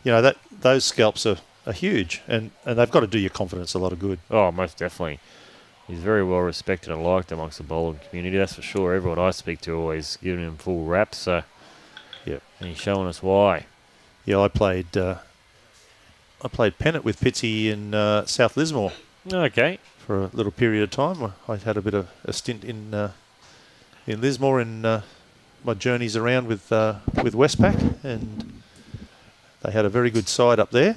you know that those scalps are, are huge, and, and they've got to do your confidence a lot of good. oh, most definitely. He's very well respected and liked amongst the bowling community, that's for sure. Everyone I speak to always giving him full raps, so Yep. and he's showing us why. Yeah, I played uh, I played pennant with Pitsy in uh, South Lismore Okay. for a little period of time. I had a bit of a stint in uh, in Lismore in uh, my journeys around with uh, with Westpac, and they had a very good side up there.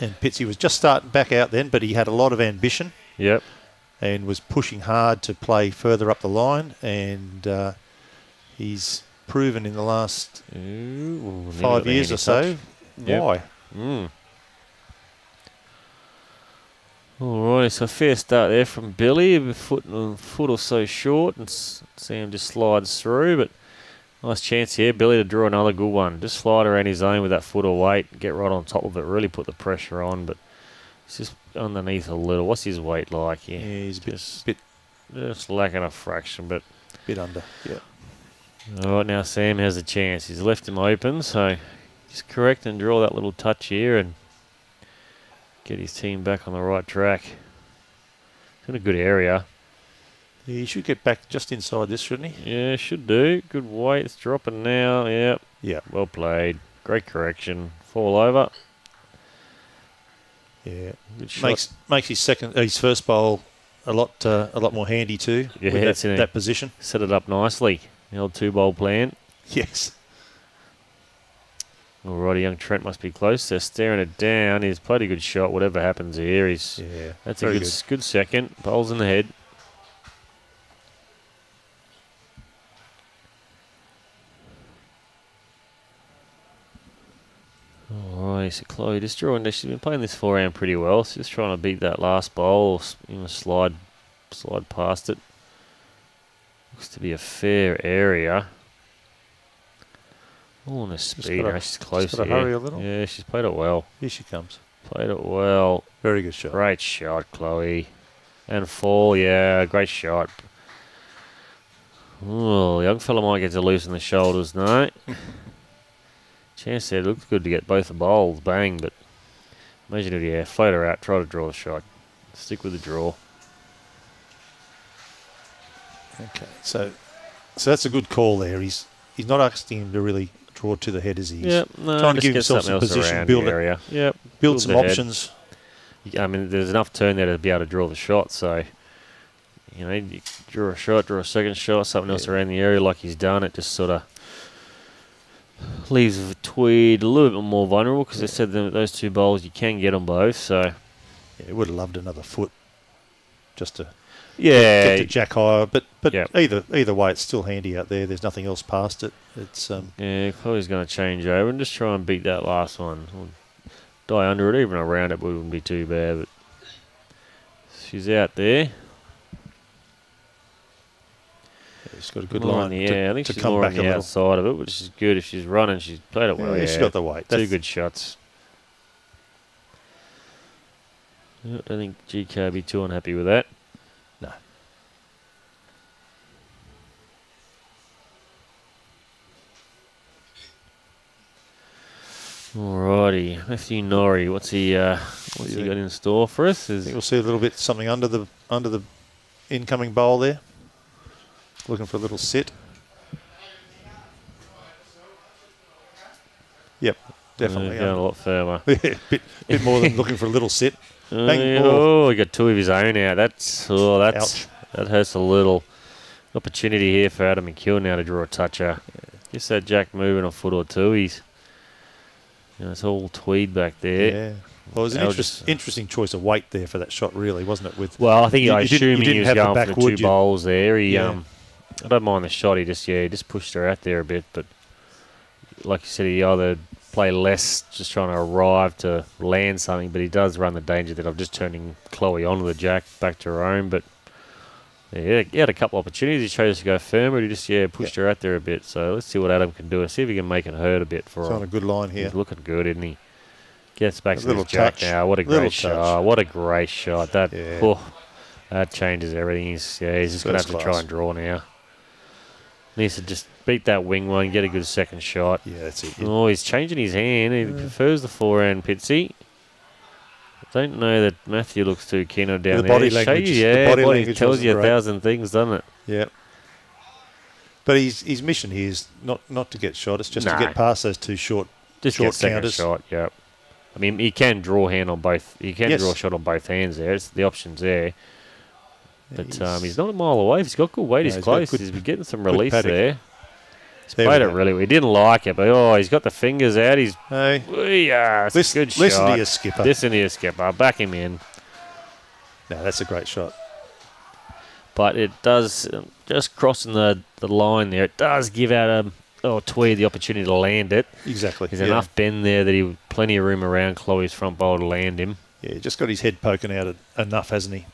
And Pitsy was just starting back out then, but he had a lot of ambition Yep. and was pushing hard to play further up the line. And uh, he's proven in the last Ooh, five years or so. Yep. why. Mm. Alrighty, so fair start there from Billy, a foot, foot or so short, and s- see him just slides through. But nice chance here, Billy, to draw another good one. Just slide around his own with that foot of weight, get right on top of it, really put the pressure on. But it's just underneath a little. What's his weight like? Yeah, Yeah, he's a bit, just, bit, just lacking a fraction. But bit under. Yeah. all right, now Sam has a chance. He's left him open, so just correct and draw that little touch here and get his team back on the right track. It's in a good area. Yeah, he should get back just inside this, shouldn't he? Yeah, should do. Good weight. It's dropping now. Yep. Yeah. Well played. Great correction. Fall over. Yeah. Good. Makes makes his second, uh, his first bowl a lot uh, a lot more handy too. Yeah, with that, in that position. Set it up nicely. The old two bowl plan. Yes. Alrighty, young Trent must be close. They're staring it down. He's played a good shot. Whatever happens here, he's Yeah. That's a good, s- good second. Bowls in the head. Alright, so Chloe just drawing. She's been playing this forehand pretty well. She's just trying to beat that last bowl. You know, slide, slide past it. Looks to be a fair area. Oh, and a speed. gotta- She's close gotta here. hurry a little. Yeah, she's played it well. Here she comes. Played it well. Very good shot. Great shot, Chloe. And fall, yeah, great shot. Oh, young fella might get to loosen the shoulders, no? Chance there looked good to get both the bowls, bang, but imagine if yeah, float her out, try to draw a shot. Stick with the draw. Okay. So, so that's a good call there. He's he's not asking him to really draw to the head, is he? He's Yep, no, trying to give himself something some else position, build the it- area. Yep, Build build some options. I mean, there's enough turn there to be able to draw the shot. So, you know, you draw a shot, draw a second shot, something else around the area like he's done. It just sort of leaves Tweed a little bit more vulnerable because they said that those two bowls you can get on both. So, Yeah, he would have loved another foot just to yeah, get to jack higher. But but Yep. either either way, it's still handy out there. There's nothing else past it. It's um yeah, Chloe's going to change over and just try and beat that last one. Or die under it, even around it wouldn't be too bad. But she's out there. It's got a good More line. on the- to, yeah, I think to she's come more back on the little. outside of it, which is good if she's running. She's played it well. yeah, Yeah, she's got the weight. Two That's- good shots. I don't think GK would be too unhappy with that. No. Alrighty, Matthew Norrie, what's he? Uh, what's he got in store for us? I think we'll see a little bit something under the under the incoming bowl there. Looking for a little sit. Yep, definitely. uh, going a lot firmer. bit, bit more than looking for a little sit. Bang, Uh, oh, he got two of his own out. That's oh, that's Ouch. that hurts a little. Opportunity here for Adam McKeown now to draw a toucher. Just that Jack moving a foot or two. He's, you know, it's all tweed back there. Yeah. Well, it was an interest, interesting choice of weight there for that shot, really, wasn't it? With Well, I think You- I you assume he was going for the two bowls there. He, Yeah. um, I don't mind the shot. He just yeah, he just pushed her out there a bit. But like you said, he either play less, just trying to arrive to land something, but he does run the danger that I'm just turning Chloe onto the jack back to her own. But yeah, he had a couple opportunities. He chose to go firm, firmer. He just yeah pushed her out there a bit. So let's see what Adam can do and see if he can make it hurt a bit for it's her. on a good line here. He's looking good, isn't he? Gets back A to little his jack touch. now. What a Little great touch. shot! What a great shot! That Yeah. oh, that changes everything. He's yeah, he's just gonna have to try and draw now. Needs to just beat that wing one, get a good second shot. Yeah, that's it. Oh, he's changing his hand. He prefers the forehand, Pitsy. I don't know that Matthew looks too keen on down The there. body Show language- you, the body body language tells you a great. thousand things, doesn't it? Yeah. But his his mission here is not, not to get shot. It's just No. to get past those two short. Just Short get counters. shot. Yeah. I mean, he can draw hand on both. He can Yes. draw a shot on both hands. There, it's the options there. But um, He's- not a mile away. If he's got good weight, No, he's he's close. good- he's been getting some release paddock. there. He's There we played it really. We didn't like it, but oh, he's got the fingers out. He's Hey, yeah, listen, good shot. listen to your skipper. Listen to your skipper. Back him in. no, that's a great shot. But it does um, just crossing the, the line there. It does give out a oh Tweed the opportunity to land it. Exactly. There's yeah. enough bend there that he plenty of room around Chloe's front bowl to land him. Yeah, just got his head poking out enough, hasn't he?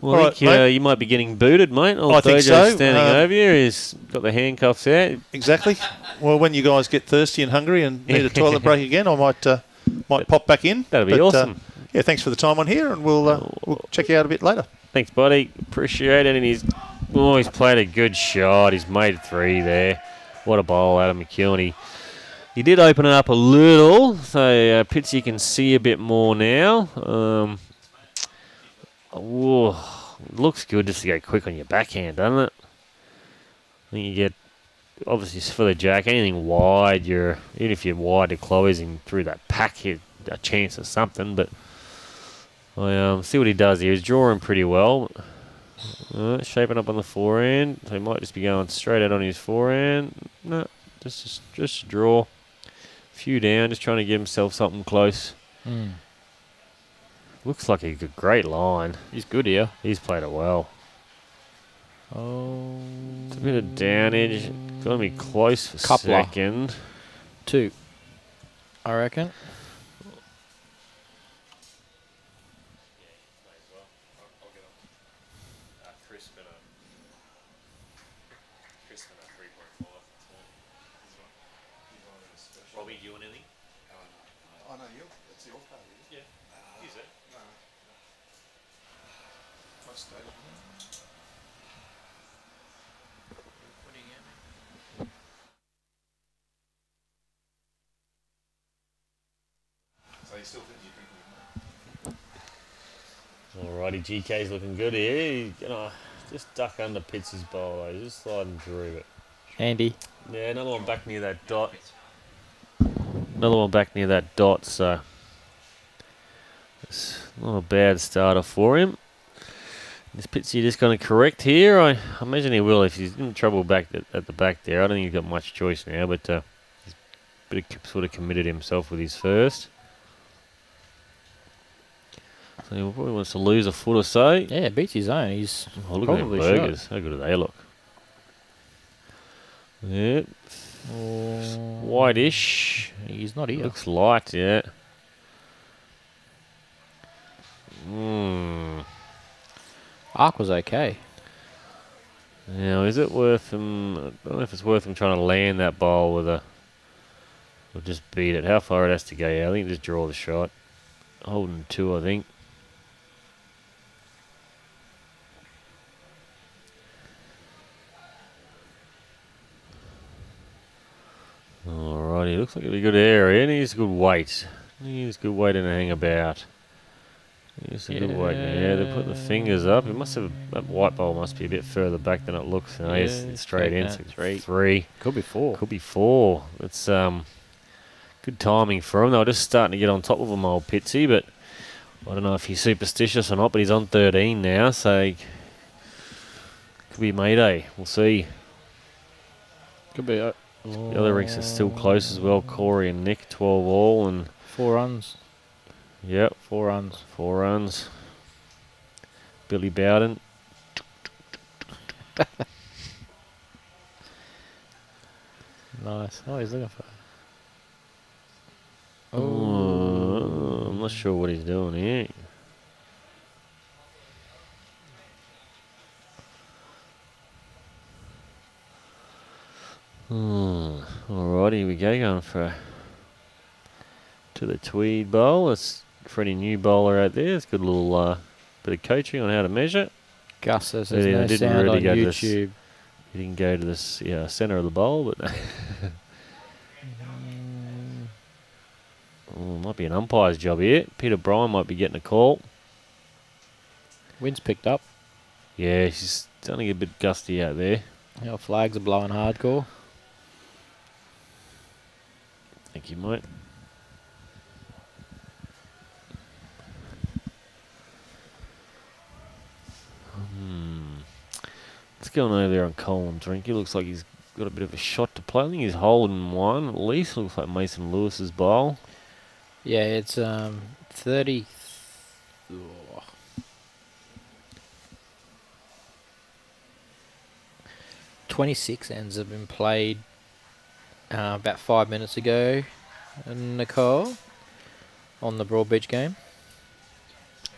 Well, All I right, think uh, you might be getting booted, mate. Old I think so. standing Uh, over you. He's got the handcuffs out. Exactly. well, when you guys get thirsty and hungry and need a toilet break again, I might uh, might pop back in. That'd be But, uh, awesome. yeah, thanks for the time on here, and we'll uh, we'll check you out a bit later. Thanks, buddy. Appreciate it. And he's oh, he's played a good shot. He's made three there. What a bowl, Adam McEwen. He, he did open it up a little, so uh, Pitsy can see a bit more now. Um, whoa, looks good just to go quick on your backhand, doesn't it? I think you get obviously for the jack anything wide. You're even if you're wide to Chloe's and through that pack, you a chance of something, but. I um, see what he does here. He's drawing pretty well. Uh, shaping up on the forehand. So he might just be going straight out on his forehand. No, just just, draw. A few down, just trying to give himself something close. Mm. Looks like a great line. He's good here. He's played it well. Oh, It's a bit of downage. Going to be close for Coupler. second. two. I reckon. Robbie, you want anything? I know you. It's your party. Yeah, use it. Must stay. So you still think you're drinking? Alrighty, GK's looking good here. He's gonna just duck under Pitsy's bowl though. He's just sliding through it. Andy. Yeah, another one back near that dot. Another one back near that dot, so it's not a bad starter for him. Is Pitsy just going to correct here? I, I imagine he will if he's in trouble back at, at the back there. I don't think he's got much choice now, but uh, he's bit of, sort of committed himself with his first. So he probably wants to lose a foot or so. Yeah, beats his own. He's Oh, look Probably should. burgers. How good do they look? Yep. Whitish. he's not here. Looks light, yeah. Hmm. Arc was okay. Now, is it worth him? I don't know if it's worth him trying to land that ball with a. Or just beat it. How far it has to go? Yeah, I think just draw the shot. Holding two, I think. Alrighty, looks like it'll be good area, and he's good weight. He's good weight and a hang about. He's a good weight. Yeah, they're putting the fingers up. It must have that white bowl must be a bit further back than it looks. No, it's, Yeah, it's straight in. So three, three, Could be four. could be four. It's um, good timing for him. They were just starting to get on top of him, old Pitsy, but I don't know if he's superstitious or not. But he's on 13 now, so he could be Mayday. We'll see. Could be. Uh, The other rinks are still close as well. Corey and Nick, 12 all, and Four runs. yep, Four runs. four runs. Billy Bowden. Nice. Oh, he's looking for. Oh, I'm not sure what he's doing here. Hmm. Alright, here we go. Going for to the Tweed Bowl. It's Freddie new bowler out there. It's a little uh, bit of coaching on how to measure. Gus says Yeah, there's they no didn't sound really on go to this- YouTube. He didn't go to this yeah, centre of the bowl, but oh, might be an umpire's job here. Peter Bryan might be getting a call. Wind's picked up. Yeah, she's starting to get a bit gusty out there. Our flags are blowing hardcore. Thank you, mate. Hmm. Let's go on over there on Colin Drink. He looks like he's got a bit of a shot to play. I think he's holding one at least. Looks like Mason Lewis's bowl. Yeah, it's um 30. oh. Twenty-six ends have been played uh, about five minutes ago. Nicole on the Broadbeach game.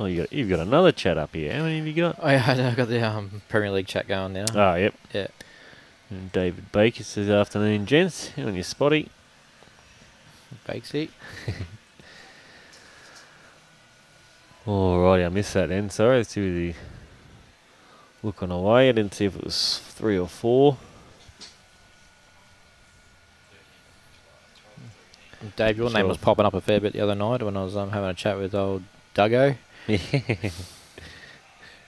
Oh, you got, you've got another chat up here. How many have you got? Oh yeah, I've got the um, Premier League chat going now. Oh, yep. Yeah. And David Baker says, afternoon, gents. How on your spotty? Bakesy. Alrighty, I missed that then. Sorry. Let's see the looking away. I didn't see if it was three or four. Dave, your name was popping up a fair bit the other night when I was um, having a chat with old Duggo.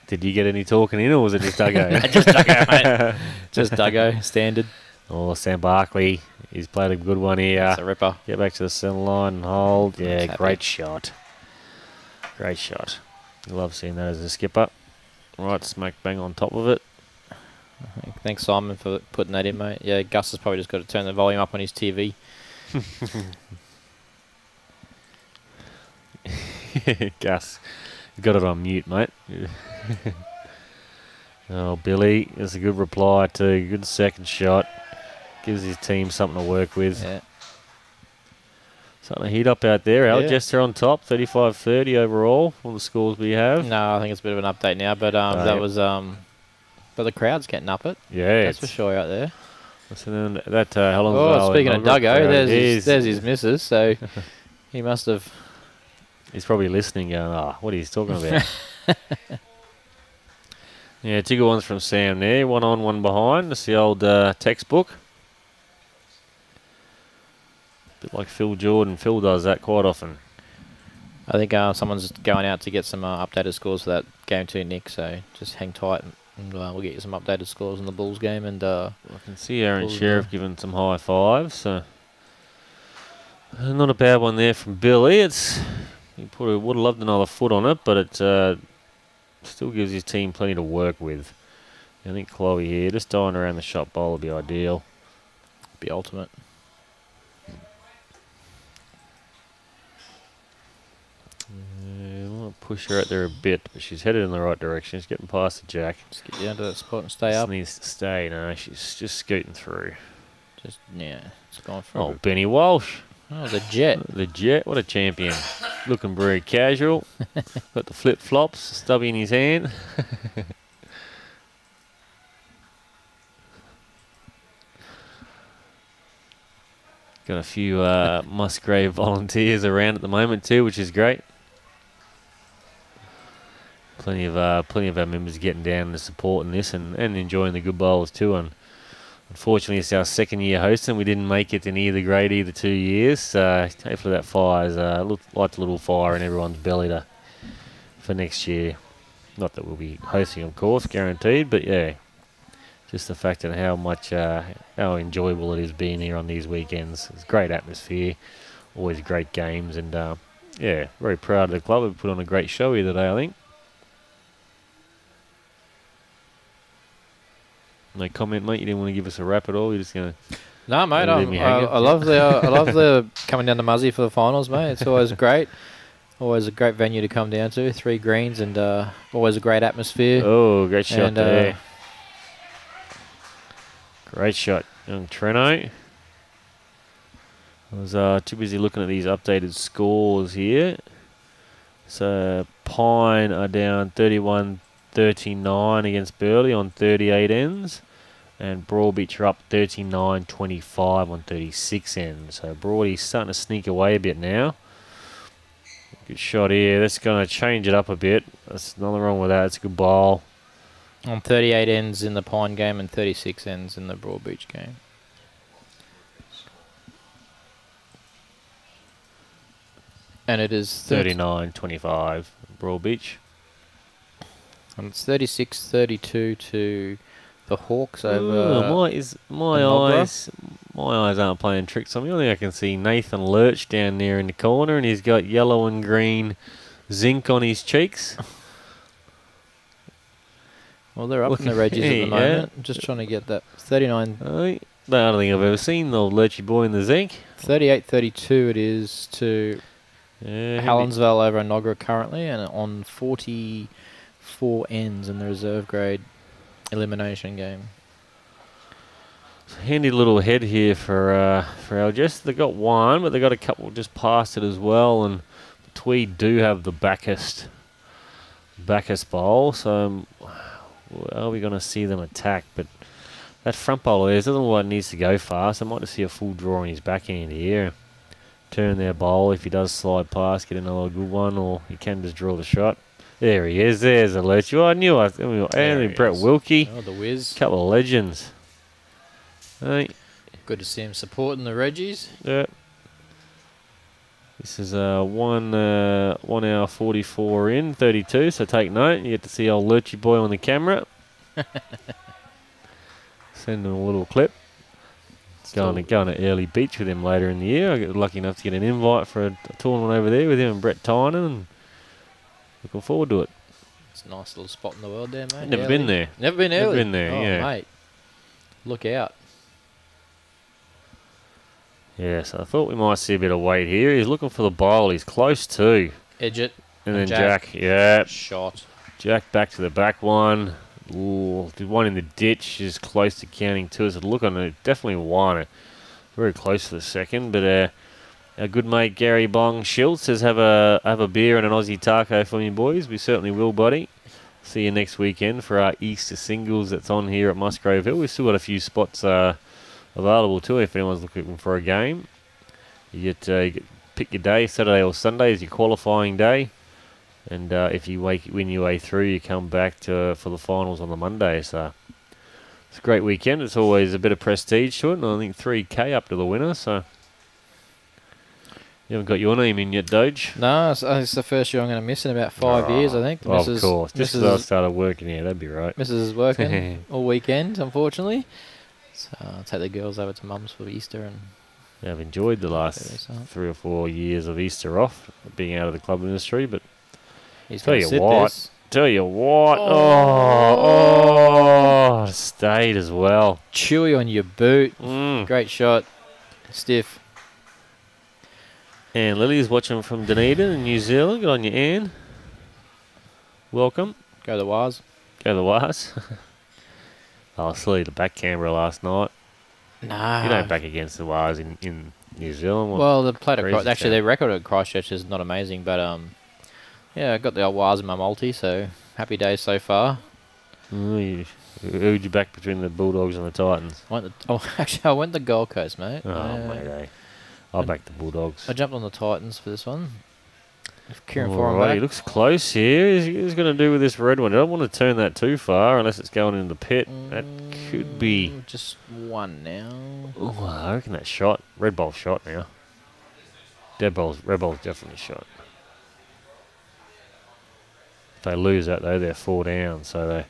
Did you get any talking in, or was it just Duggo? Just Duggo, mate. Just Duggo, standard. oh, Sam Barkley. He's played a good one here. It's a ripper. Get back to the centre line and hold. Yeah, That's happy. great shot. Great shot. Love seeing that as a skipper. Right, smack bang on top of it. Thanks, Simon, for putting that in, mate. Yeah, Gus has probably just got to turn the volume up on his TV. Gus, you got it on mute, mate. oh, Billy, that's a good reply too. Good second shot. Gives his team something to work with. Yeah. Something to heat up out there. Yeah. Algester on top, 35-30 overall. All the scores we have. No, I think it's a bit of an update now, but um, Oh, that was um, but the crowd's getting up it. Yeah, That's for sure out there. So then that uh? Oh, speaking of Duggo, there's his, there's his missus. So he must have. he's probably listening, going, "Ah, what are you talking about?" yeah, two good ones from Sam there. One on, one behind. That's the old uh, textbook. Bit like Phil Jordan. Phil does that quite often. I think uh, someone's going out to get some uh, updated scores for that game too, Nick. So just hang tight, and, uh, we'll get you some updated scores in the Bulls game. And uh, I can see Aaron Bulls Sherriff there. giving some high fives. So uh, not a bad one there from Billy. It's he put a, would have loved another foot on it, but it uh, still gives his team plenty to work with. I think Chloe here just dying around the shot bowl would be ideal. be ultimate. Yeah, I want to push her out there a bit, but she's headed in the right direction. She's getting past the jack. Just get down to that spot and stay Just up. needs to stay. No, she's just scooting through. Just yeah, it's gone for. Oh, Benny Walsh. oh, the jet. The Jet, what a champion. Looking very casual. Got the flip flops, stubby in his hand. Got a few uh, Musgrave volunteers around at the moment too, which is great. Plenty of uh, plenty of our members getting down and supporting this and, and enjoying the good bowls too. And Unfortunately, it's our second year hosting. We didn't make it in either grade either two years. So hopefully that fires uh, lights a little fire in everyone's belly to, for next year. Not that we'll be hosting, of course, guaranteed, but yeah, just the fact of how much uh, how enjoyable it is being here on these weekends. It's great atmosphere, always great games, and uh, yeah, very proud of the club. We've put on a great show here today, I think. No comment, mate. You didn't want to give us a wrap at all. You're just going to No, mate. I'm, I. I love the uh, I love the coming down to Muzzy for the finals, mate. It's always great. Always a great venue to come down to. Three greens and uh, always a great atmosphere. Oh, great shot And, uh, there. Great shot, young Treno. I was uh, too busy looking at these updated scores here. So Pine are down 31-39 against Burleigh on 38 ends. And Broadbeach are up 39-25 on 36 ends. So Broadie's starting to sneak away a bit now. Good shot here. That's going to change it up a bit. That's nothing wrong with that. It's a good ball. On 38 ends in the Pine game and 36 ends in the Broadbeach game. And it is 30, 39 25 Broadbeach. And it's 36 32 to the Hawks over. Ooh, my is my eyes my eyes aren't playing tricks on me. I think I can see Nathan Lurch down there in the corner and he's got yellow and green zinc on his cheeks. well, they're up in the Reggies at the moment. I'm just trying to get that. 39 I I don't think I've ever seen the Lurchy boy in the zinc. 38 32 it is to Yeah, be- over Enoggera currently, and on 44 ends in the reserve grade elimination game. handy little head here for uh, for Algest. They got one, but they got a couple just past it as well. And Tweed do have the backest backest bowl, so are we going to see them attack? But that front bowl there doesn't look like needs to go fast. I might just see a full draw in his backhand here. Turn their bowl if he does slide past, get another good one, or he can just draw the shot. There he is. There's a lurch. Oh, I knew I. There Anthony Brett is. Wilkie. Oh, the whiz. Couple of legends. Hey, Good to see him supporting the Reggies. yeah. This is uh, one uh, one hour forty four in thirty two. So take note. You get to see old Lurchy boy on the camera. Send him a little clip. Going to going to early beach with him later in the year. I got lucky enough to get an invite for a, a tournament over there with him and Brett Tynan. Looking forward to it. It's a nice little spot in the world there, mate. Never Early. been there. Never been Never been there, oh, yeah. mate. Look out. Yeah, so I thought we might see a bit of weight here. He's looking for the bowl. He's close too. Edge it. And, And then Jack. Jack, yeah, Shot. Jack back to the back one. Ooh, the one in the ditch is close to counting two. So look on it, definitely it. Very close to the second, but uh, our good mate Gary Bong Schultz says have a have a beer and an Aussie taco for me boys. We certainly will, buddy. See you next weekend for our Easter singles that's on here at Musgrave Hill. We've still got a few spots uh, available too if anyone's looking for a game. You get, uh, you get pick your day, Saturday or Sunday is your qualifying day. And uh, if you win your way through, you come back to for the finals on the Monday. So it's a great weekend. It's always a bit of prestige to it, and I think 3K up to the winner. So you haven't got your name in yet, Doge. No, it's, uh, it's the first year I'm going to miss in about five years, I think. Oh, of Mrs. course. Just as I Mrs. started working here, that'd be right. Mrs. is working all weekend, unfortunately. So I'll take the girls over to mum's for Easter and Yeah, I've enjoyed the last three or four years of Easter off, being out of the club industry. But he's Tell you what. this. tell you what, Oh. oh, oh, stayed as well. Chewy on your boot. Mm. Great shot. Stiff. And Lily's watching from Dunedin in New Zealand. Good on you, Anne. Welcome. Go the Waz. Go the Wars. I was silly to back Canberra last night. No. You don't back against the Wars in, in New Zealand. Well, the played at actually their record at Christchurch is not amazing, but um, yeah, I got the old Waz in my multi, so happy days so far. You, who'd you back between the Bulldogs and the Titans? I went the, oh, actually, I went the Gold Coast, mate. Oh, Uh, mate, eh? I'll back the Bulldogs. I jumped on the Titans for this one. If Kieran Alright, Foran he looks close here. He's, he's going to do with this red one. I don't want to turn that too far unless it's going in the pit. That could be. Mm, just one now. Oh, I reckon that shot. Red ball shot now. Dead ball's red ball's definitely shot. If they lose that though, they're four down, so they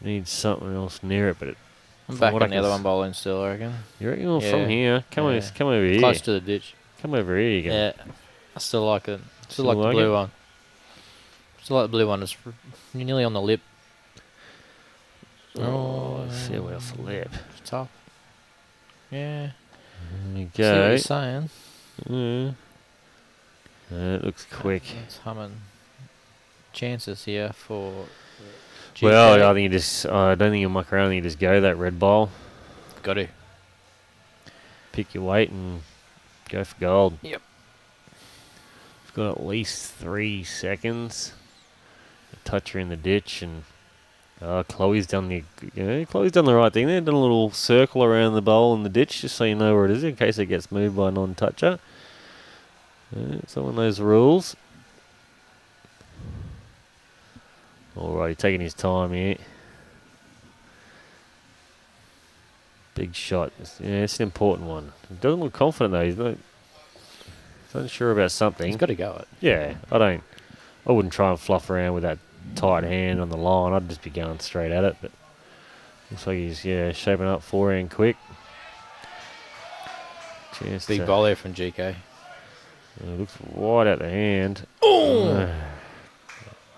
need something else near it. But it, I'm back on the other one bowling still, I reckon. you reckon oh, Yeah. from here? Come Yeah. on, come over here. Close to the ditch. Come over here, you go. Yeah, I still like it. Still, Still like, like the blue it? one. Still like the blue one. It's nearly on the lip. Oh, farewell for lip. It's tough. Yeah. There you See what go. you're saying. Yeah. Uh, it looks quick. It's humming. Chances here for. Well, I think you just. I don't think you muck around. I think You just go that red ball. got to. pick your weight, and go for gold. Yep. We've got at least three seconds. Touch her in the ditch, and uh, Chloe's done the. Yeah, Chloe's done the right thing. There, done a little circle around the bowl in the ditch, just so you know where it is in case it gets moved by a non-toucher. Uh, someone knows the rules. Alrighty, taking his time here. Big shot. It's, yeah, it's an important one. Doesn't look confident though. He's not, he's not sure about something. He's got to go it. Yeah, I don't. I wouldn't try and fluff around with that tight hand on the line. I'd just be going straight at it. But looks like he's yeah shaping up forehand quick. Chance Big there from GK. looks wide out the hand. Uh,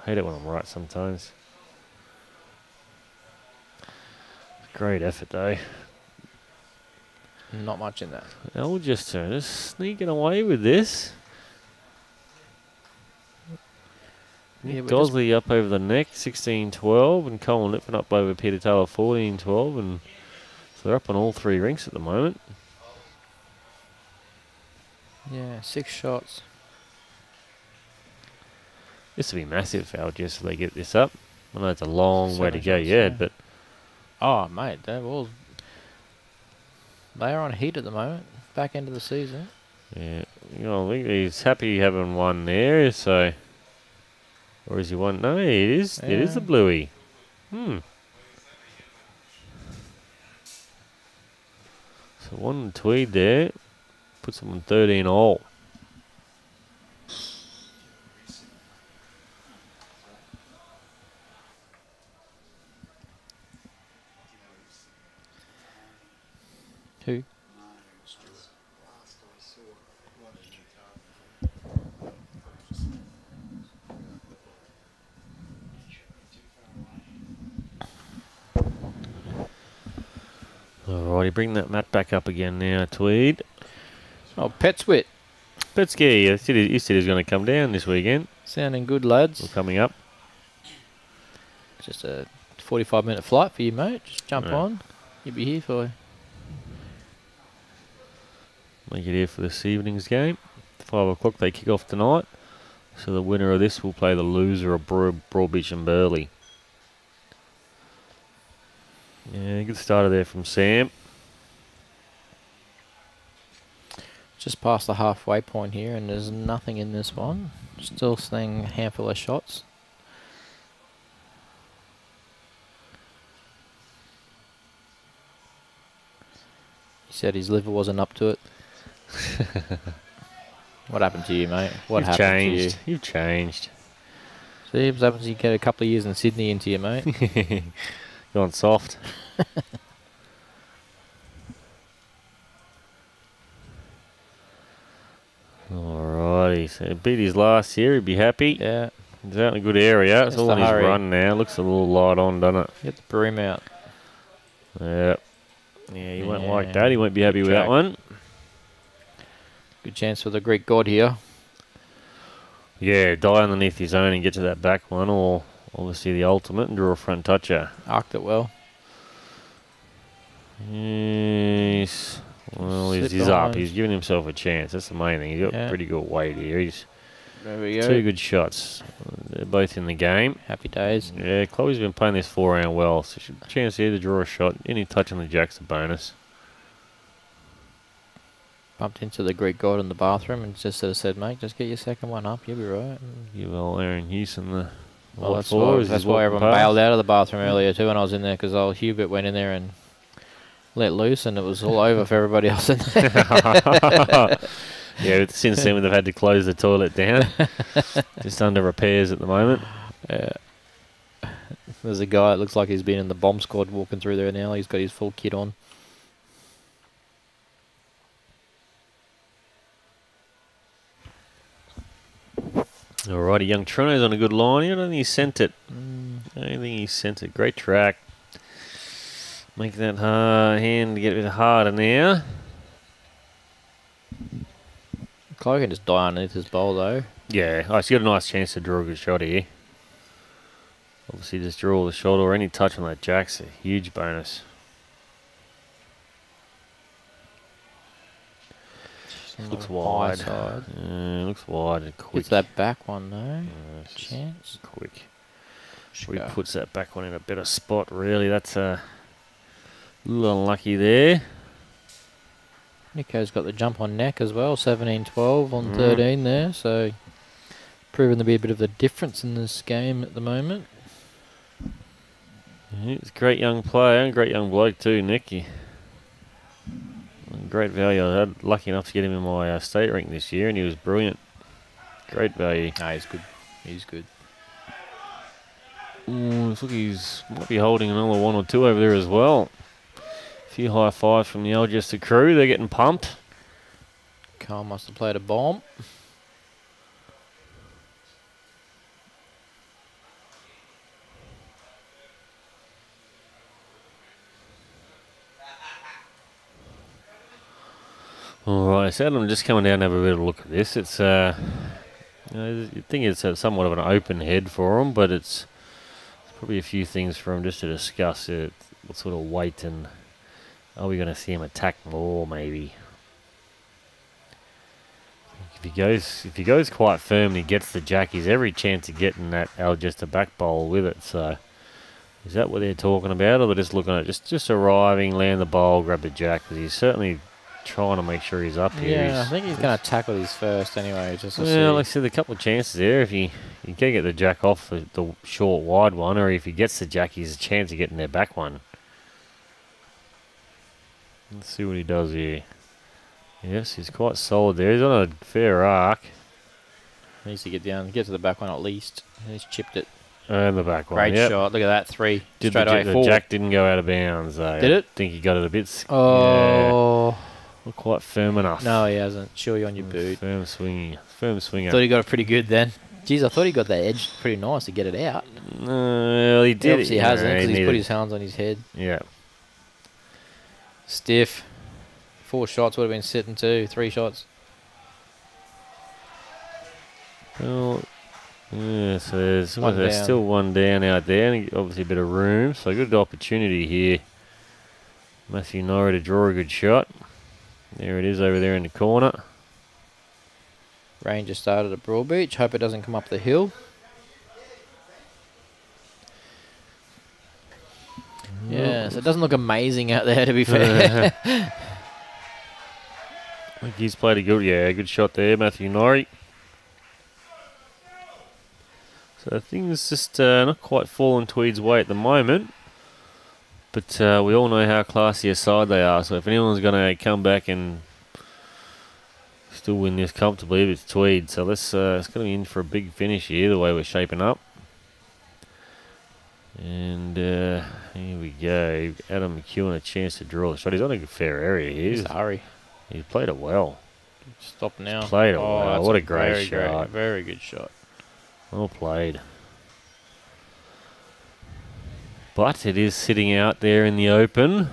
hate it when I'm right sometimes. Great effort though. Not much in just turned us sneaking away with this. Yeah, Gosley up over the neck, 16-12, and Colin Lippin up over Peter Taylor, 14-12, and so they're up on all three rinks at the moment. Yeah, six shots. This will be massive if they get this up. I know it's a long way to Seven go shots, yet, yeah. but Oh, mate, they're all. They are on heat at the moment. Back end of the season. yeah, you know, he's happy having one there. So, or is he one? No, it is. It is Yeah. bluey. Hmm. So one tweed there puts him on 13 all. Who? Alrighty, bring that mat back up again now, Tweed. Oh, Petswit. Petsky, you said you said he going to come down this weekend. Sounding good, lads. coming up. Just a 45 minute flight for you, mate. Just jump Yeah. on. You'll be here for Make it here for this evening's game. Five o'clock they kick off tonight. So the winner of this will play the loser of Broad, Broadbeach and Burleigh. Yeah, good starter there from Sam. just past the halfway point here, and there's nothing in this one. Still seeing a handful of shots. He said his liver wasn't up to it. what happened to you, mate? What You've happened changed. to You've changed. you? See, what happens? You get a couple of years in Sydney into you, mate. Gone soft. Alrighty, so beat his last year, he'd be happy. yeah, He's out in a good area. It's all in his hurry. run now. Looks a little light on, doesn't it? get the broom out. Yep. Yeah, he won't like that. He won't be happy with that one. Good chance for the Greek god here. Yeah, die underneath his own and get to that back one, or obviously the ultimate and draw a front toucher. Arced it well. Yes. Well, he's, he's up. He's giving himself a chance. That's the main thing. He's got Yeah. pretty good weight here. He's There we go. two good shots. They're both in the game. Happy days. Yeah, Chloe's been playing this four round well, so she chance here to draw a shot. Any touch on the jack's a bonus. Bumped into the Greek god in the bathroom and just sort of said, mate, just get your second one up. You'll be right. Give old Aaron Houston the Well, that's why, that's why everyone past. bailed out of the bathroom earlier too when I was in there because old Hubert went in there and let loose and it was all over for everybody else in there. yeah, since then they've had to close the toilet down. Just under repairs at the moment. Yeah. There's a guy that looks like he's been in the bomb squad walking through there now. He's got his full kit on. Alrighty, young Toronto's on a good line here. I don't think he sent it. Mm, I don't think he sent it. Great track. Make that hard hand get a bit harder now. Chloe can just die underneath his bowl though. Yeah, oh, she's got a nice chance to draw a good shot here. Obviously, just draw the shot or any touch on that jack's a huge bonus. Just on Looks wide. Side. Uh, looks wide and quick. Gets that back one though. It's just Chance. quick. Should puts that back one in a better spot, really. That's a little unlucky there. Nico's got the jump on neck as well, 17-12 on Mm. 13 there, so proving to be a bit of a difference in this game at the moment. He's a great young player and great young bloke too, Nicky. Great value. I had lucky enough to get him in my uh, state rank this year, and he was brilliant. Great value. No, he's good. He's good. Ooh, looks like he's might be holding another one or two over there as well. A few high fives from the Algester crew. They're getting pumped. Carl must have played a bomb. Right, so I'm just coming down to have a bit of a look at this. It's uh, you know, you think it's a, somewhat of an open head for him, but it's, it's probably a few things for him just to discuss. It, what sort of weight and are we going to see him attack more? Maybe. If he goes, if he goes quite firm, he gets the jack. He's every chance of getting that Algester back bowl with it. So, is that what they're talking about, or they're just looking at just just arriving, land the bowl, grab the jack? Because he's certainly trying to make sure he's up here. Yeah, I think he's going to tackle these first anyway, just well, see. like I said, a couple of chances there. If he you can get the jack off the, the short wide one, or if he gets the jack, he's a chance of getting their back one. Let's see what he does here. Yes, he's quite solid there. He's on a fair arc. needs to get down, get to the back one at least. He's chipped it. And the back one. Great yep. shot. Look at that. Three. Did Straight the, away the jack didn't go out of bounds. Though. Did I it? think he got it a bit. s- Yeah, Oh. Not quite firm enough. No, he hasn't. Sure, you on your Mm, boot. Firm swinging. Firm swinger. Thought he got it pretty good then. Jeez, I thought he got that edge pretty nice to get it out. Uh, well, he He did. obviously it, hasn't you know, because he he's put his hands on his head. Yeah. Stiff. Four shots would have been sitting too. Three shots. Well, yeah, so there's, One there's still one down out there, and obviously a bit of room, so good opportunity here. Matthew Norrie to draw a good shot. There it is over there in the corner. Ranger started at Broadbeach. Hope it doesn't come up the hill. Yeah, so it doesn't look amazing out there to be fair. He's played a good, yeah, good shot there, Matthew Norrie. So things just uh, not quite falling Tweed's way at the moment, but uh, we all know how classy a side they are. So if anyone's going to come back and still win this comfortably, it's Tweed. So let's uh, it's going to be in for a big finish here. The way we're shaping up. And uh, here we go. Adam McEwen a chance to draw the shot. He's on a fair area here. Just hurry. He's played it well. Stop now. played it oh, well. What a great very shot. very good shot. Well played. But it is sitting out there in the open.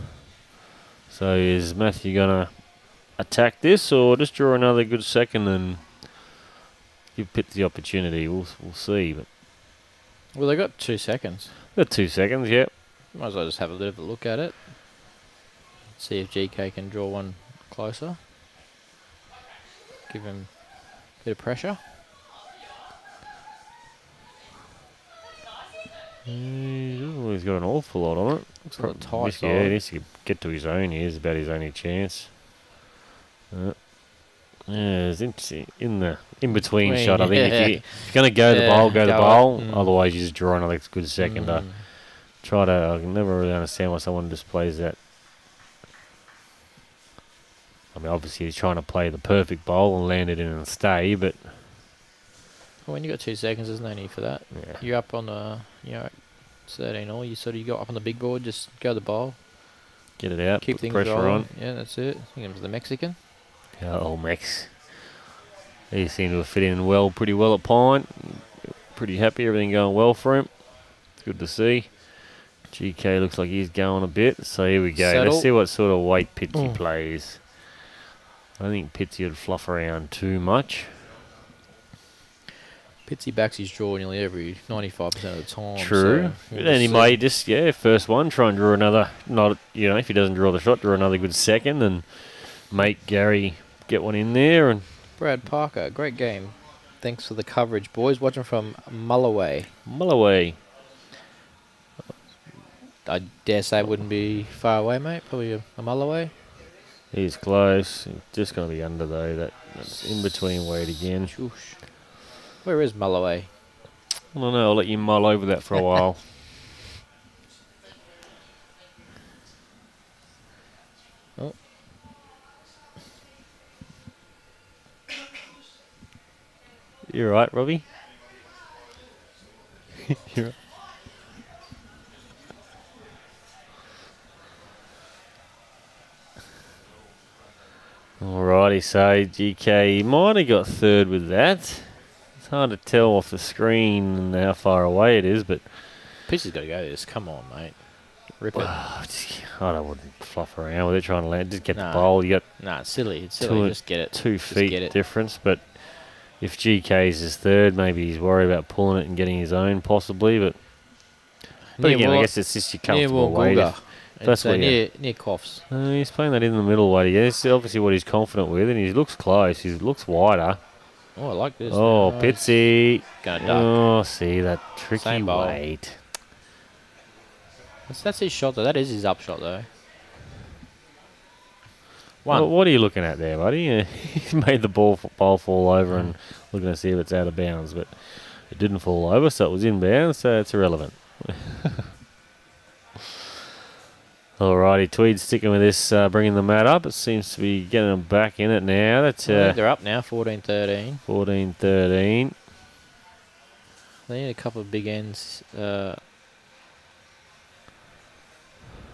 So is Matthew going to attack this or just draw another good second and give Pitt the opportunity? We'll, we'll see. But Well, they got two seconds. got two seconds, yep. Might as well just have a bit of a look at it. See if GK can draw one closer. Give him a bit of pressure. He doesn't always got an awful lot on it. Looks a little tight. Yeah, he needs to get to his own. He is about his only chance. Uh, yeah, it's in, in the in between shot. I think yeah. if, you, if you're going to go the Yeah, bowl, go, the go bowl. mm. Otherwise, you just draw another good second. Mm. try to. I can never really understand why someone displays that. I mean, obviously he's trying to play the perfect bowl and land it in and stay, but when you got two seconds, there's no need for that. yeah, You're up on the, you know, 13 all. You sort of you got up on the big board, just go to the bowl, get it out, keep things pressure rolling. on. Yeah, that's it. I think it was the Mexican. Yeah, old Max. He seemed to have fit in well, pretty well at Pine. Pretty happy, everything going well for him. It's good to see. GK looks like he's going a bit. So here we go. Settle. Let's see what sort of weight Pitsy Mm. plays. I think Pitsy would fluff around too much. Pitsy backs his draw nearly every 95% of the time. True. so and we'll he see. just, yeah, first one, try and draw another. Not, you know, if he doesn't draw the shot, draw another good second and make Gary get one in there. And Brad Parker, great game. Thanks for the coverage, boys. Watching from Mullaway. Mullaway. I dare say it wouldn't be far away, mate. Probably a, a mile away. He's close. Just going to be under, though. That, that's in between weight again. Shoosh. Where is Mullaway? I don't know. I'll let you mull over that for a while. Oh. You're right, Robbie. You're right. Alrighty, so GK might have got third with that. Hard to tell off the screen and how far away it is, but Pitsy's got to go this. Come on, mate. Rip it. I don't wouldn't fluff around with it trying to land. Just get Nah. the bowl. You got Nah, it's silly. It's silly. and- Just get it. two Just feet get it. difference, but if GK's his third, maybe he's worried about pulling it and getting his own possibly. But but Near again, I guess it's just your comfortable weight. Woolgoolga. If- that's uh, what near near Coughs. Uh, he's playing that in the middle weight. Yeah, it's obviously what he's confident with, and he looks close. He looks wider. Oh, I like this. Oh, Nice. Pitsy. Gonna duck. Oh, see that tricky Same bowl. weight. That's, that's his shot though. That is his upshot though. What, One. what are you looking at there, buddy? He made the ball ball fall over and looking to see if it's out of bounds, but it didn't fall over, so it was in bounds, so it's irrelevant. Alrighty, Tweed sticking with this, uh, bringing the mat up. It seems to be getting them back in it now. That's uh, they're up now, 14-13. 14 13. They need a couple of big ends. Uh,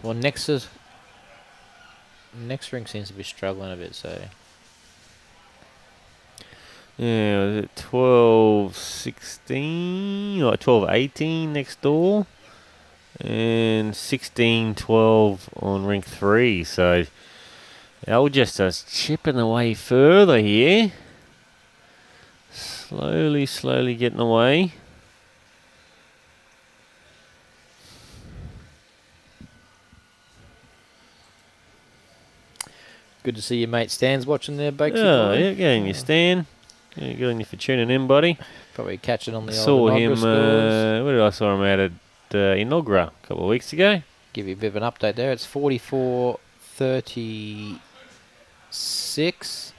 well, Nexus. Next ring seems to be struggling a bit, so Yeah, was it 12 16 or 12 18 next door? And 16 12 on rink 3. So Algester's chipping away further here. Slowly, slowly getting away. good to see your mate Stan's watching there, Bakes. Oh, yeah, getting your stand. Yeah, good on you for tuning in, buddy. Probably catching on the saw old him. Uh, where did I saw him at uh, Enoggera a couple of weeks ago? Give you a bit of an update there. It's 44 36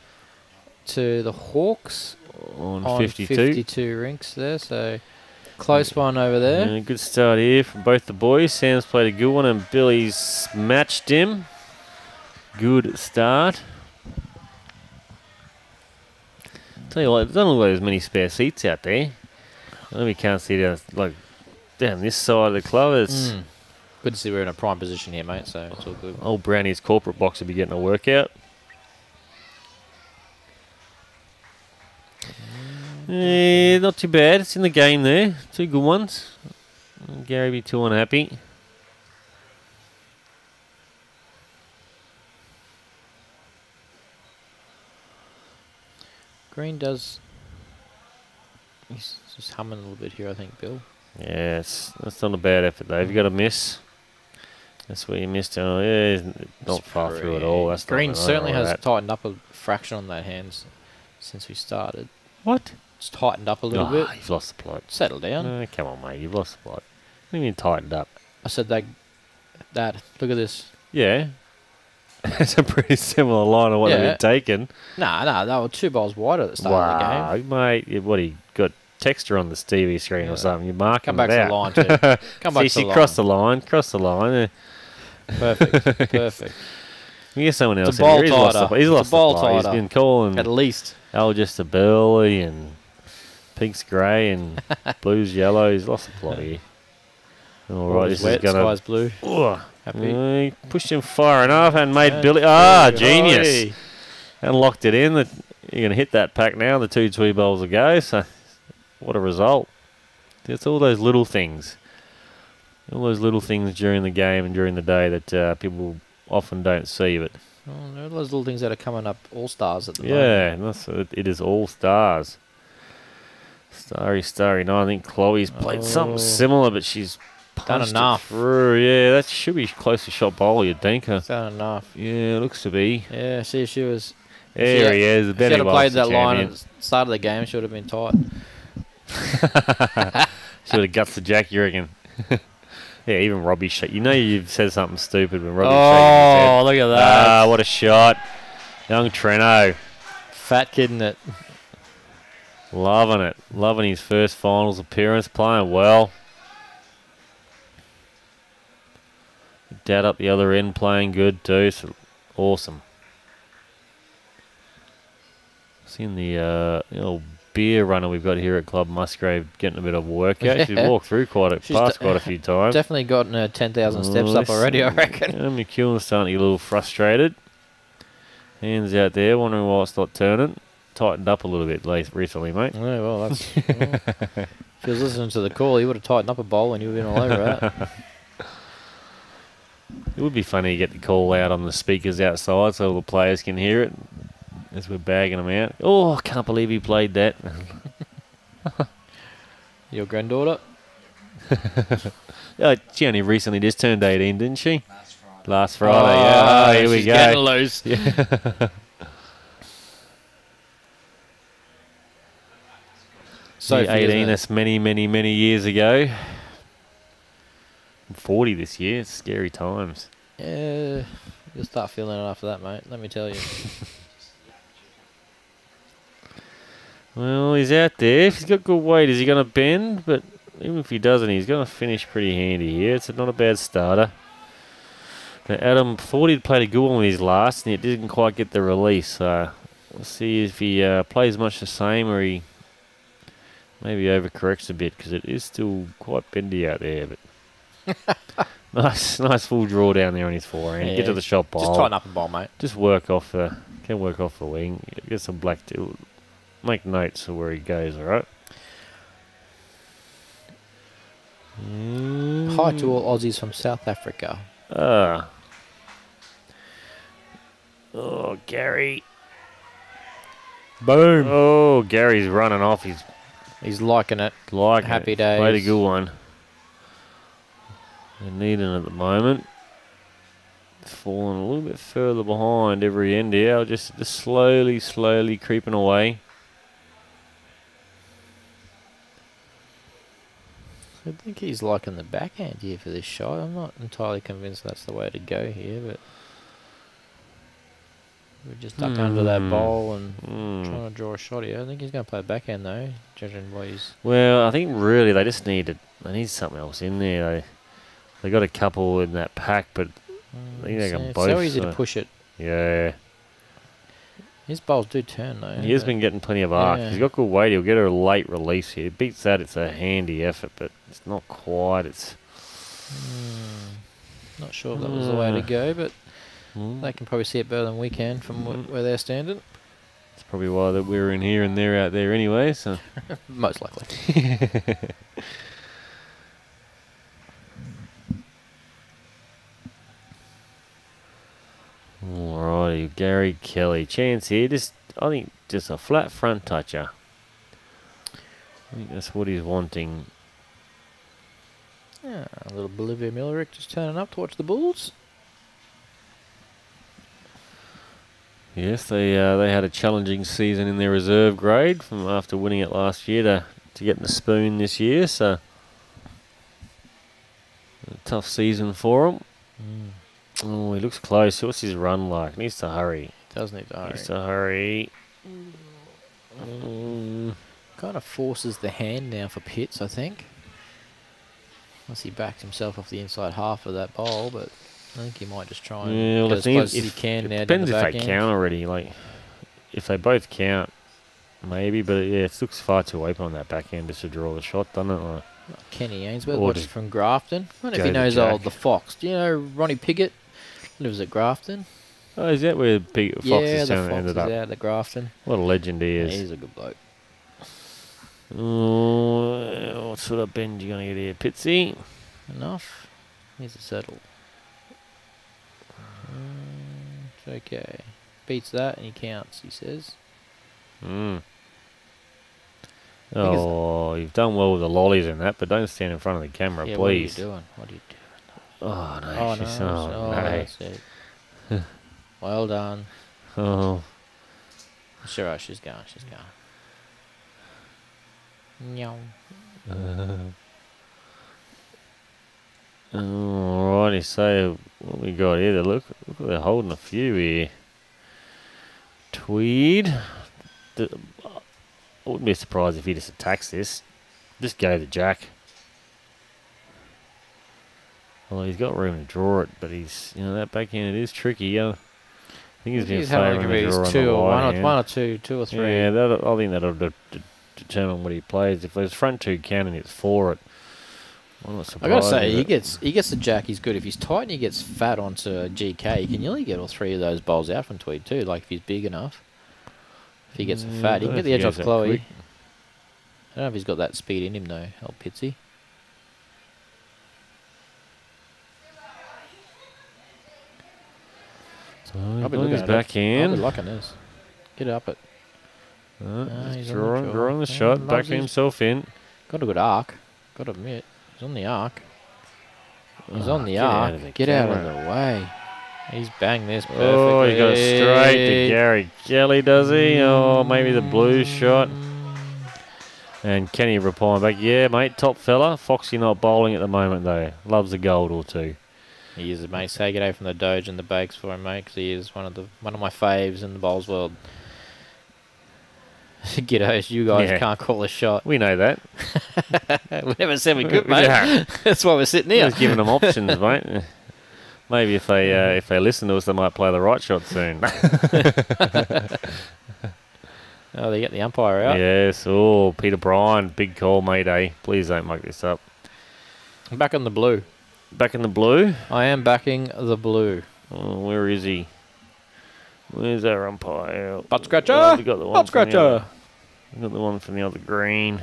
to the Hawks On, on 52. 52 rinks there, so close one over there. Yeah, good start here from both the boys. Sam's played a good one and Billy's matched him. Good start. Tell you what, there's not there's many spare seats out there. I know we can't see down like down this side of the club. It's Mm. Good to see we're in a prime position here, mate, so it's all good. old Brownie's corporate box will be getting a workout. Eh, not too bad. It's in the game there. Two good ones. Gary be too unhappy. Green does. He's just humming a little bit here, I think, Bill. Yes, that's not a bad effort though. If you got a miss, that's where you missed. Oh, yeah, not far through at all. That's Green certainly has that. tightened up a fraction on that hands since we started. What? It's tightened up a little Oh, bit. You've lost the plot. Settle down. No, come on, mate. You've lost the plot. What do you mean tightened up? I said that. That. Look at this. Yeah. it's a pretty similar line of what Yeah. they've been taken. Nah, nah, they were two balls wide at the start of the Wow, game. mate. What, he got texture on the TV screen Yeah. or something? You're marking Come back it to the line, too. Come back See, to see, the cross line. the line. Cross the line. Perfect. Perfect. We get someone It's else a in here. ball He's lost the, he's It's a lost the ball plot. He's tighter. been calling At least. Al just a Burleigh and Pink's grey and Blues yellow. He's lost the plot here. All right, this wet, is gonna. sky's blue. Ugh. Happy. Uh, pushed him far enough and made Yeah. Billy. Ah, genius! And locked it in. The, you're going to hit that pack now. The two twee bowls ago. So, what a result! It's all those little things. All those little things during the game and during the day that uh, people often don't see, but Oh, are those little things that are coming up all stars at the moment. yeah, it, it is all stars. Starry, starry. No, I think Chloe's played something Oh. similar, but she's Done enough. Through. Yeah, that should be close to shot bowl. You'd think. huh? Is that enough? Yeah, looks to be. Yeah, see, if she was. There had- he is. The If she had have played that line at the start of the game, she would have been tight. Should have guts the jack, you reckon? yeah, even Robbie shake. You know you've said something stupid when Robbie Oh, look at shaking his head. that. Ah, what a shot. Young Treno. Fat kid in it. Loving it. Loving his first finals appearance. Playing well. Dad up the other end playing good too. So awesome. Seen the uh, little beer runner we've got here at Club Musgrave getting a bit of workout. She's Yeah. walked through quite a, She's past quite a few times. Definitely gotten her 10,000 steps Oh, up already, I reckon. Yeah, McEwen's starting to get a little frustrated. Hands out there, wondering why it's not turning. Tightened up a little bit late recently, mate. Yeah, well, that's. well, if he was listening to the call, he would have tightened up a bowl and you would have been all over that. It would be funny to get the call out on the speakers outside so all the players can hear it as we're bagging them out. Oh, I can't believe he played that. Your granddaughter? oh, she only recently just turned 18, didn't she? Last Friday. Last Friday, yeah. Oh, oh here we she's getting go. loose. So 18, it? that's many, many, many years ago. I'm 40 this year. It's scary times. Yeah, you'll start feeling it after that, mate. Let me tell you. Well, he's out there. If he's got good weight, is he going to bend? But even if he doesn't, he's going to finish pretty handy here. It's not a bad starter. Now, Adam thought he'd played a good one with his last, and it didn't quite get the release. So we'll see if he uh, plays much the same or he maybe overcorrects a bit because it is still quite bendy out there. But nice, nice full draw down there on his forehand. Get to the shot ball. Just tighten up a ball, mate. Just work off the can work off the wing. Get some black to make notes of where he goes. All right. Hi to all Aussies from South Africa. Ah. Oh, Gary. Boom. Oh, Gary's running off. He's He's liking it. like Happy it. Played a good one. They're needing it at the moment. Falling a little bit further behind every end here. Just, just slowly, slowly creeping away. I think he's liking the backhand here for this shot. I'm not entirely convinced that's the way to go here, but we're just ducked under that Hmm. bowl and Hmm. trying to draw a shot here. I think he's going to play backhand though, judging by his. Well, I think really they just needed they need something else in there. They they got a couple in that pack, but I think they it's, can uh, it's so easy uh, to push it. yeah, His bowls do turn though. he has been getting plenty of arc. Yeah. He's got good weight. He'll get a late release here. Beats that. It's a handy effort, but it's not quite. It's Hmm. Not sure if that was the way to Uh, go, but mm, they can probably see it better than we can from Mhm. wh- where they're standing. it's probably why that we're in here and they're out there anyway. So Most likely. alrighty, Gary Kelly, chance here. Just I think just a flat front toucher. I think that's what he's wanting. Yeah, a little Bolivia Millerick just turning up to watch the Bulls. Yes, they uh, they had a challenging season in their reserve grade from after winning it last year to to getting the spoon this year. So a tough season for him. Oh, he looks close. What's his run like? Needs to hurry. Does need to hurry. Needs to hurry. Mm, Kind of forces the hand now for Pitts, I think. Unless he backs himself off the inside half of that bowl, but I think he might just try and yeah, well, as close is, as he can it now depends the if they end. count already. Like if they both count, maybe. But yeah, it looks far too open on that back end just to draw the shot, doesn't it? Like, Kenny Ainsworth just from Grafton. I don't know go if he knows old the Fox. Do you know Ronnie Piggott lives at Grafton? oh, is that where Big Fox yeah, the Fox ended up? out at Grafton. What a legend he Yeah, is. he's a good bloke. Oh, what sort of bend you gonna get here, Pitsy? Enough. Here's a settle. It's okay. Beats that and he counts, he says. Mm. Oh, you've done well with the lollies and that, but don't stand in front of the camera, yeah, please. what are you doing? What are you doing? Oh no! Oh, no. she's- oh, oh, no. that's it. well done. Oh, Sure, she's going, she's going. Meow. Alrighty, so what we got here? They Look, look, they're holding a few here. Tweed. The, I wouldn't be surprised if he just attacks this. Just go the jack. Well, he's got room to draw it, but he's you know that backhand it is tricky. Uh, I think he's having favouring like the draw on two or one or, one or two, two or three. Yeah, that I think that'll de- de- determine what he plays. If there's front two counting, it's four, it. I'm not I gotta say, he gets he gets the jack. He's good. If he's tight and he gets fat onto GK, he can nearly get all three of those bowls out from Tweed too. Like if he's big enough. If he gets Mm, fat, he can get the edge off Chloe. quick. I don't know if he's got that speed in him though, old Pitsy. So I'll be looking at it. I'll be liking this. Get up it. Uh, he's on the drawing, the Yeah, shot, backing himself in. Got a good arc. Got to admit, he's on the arc. He's Oh, on the get arc. of the get out of the way. He's banged this perfectly. Oh, he got straight to Gary Kelly, does he? Oh, maybe the blue shot. And Kenny replying back, yeah, mate, top fella. Foxy not bowling at the moment, though. Loves a gold or two. He is, mate. Say good day from the Doge and the Bakes for him, mate, because he is one of the one of my faves in the bowls world. Giddos, you guys Yeah. can't call a shot. We know that. we never said we could, mate. Yeah. That's why we're sitting here. Just giving them options, mate. Maybe if they uh, if they listen to us, they might play the right shot soon. Oh, they get the umpire out. yes. Oh, Peter Bryan, big call, mate. Eh? Please don't make this up. Back on the blue. Back in the blue. I am backing the blue. Oh, where is he? Where's our umpire? Butt scratcher! Oh, we got the one Butt from the scratcher! other- we got the one from the other green.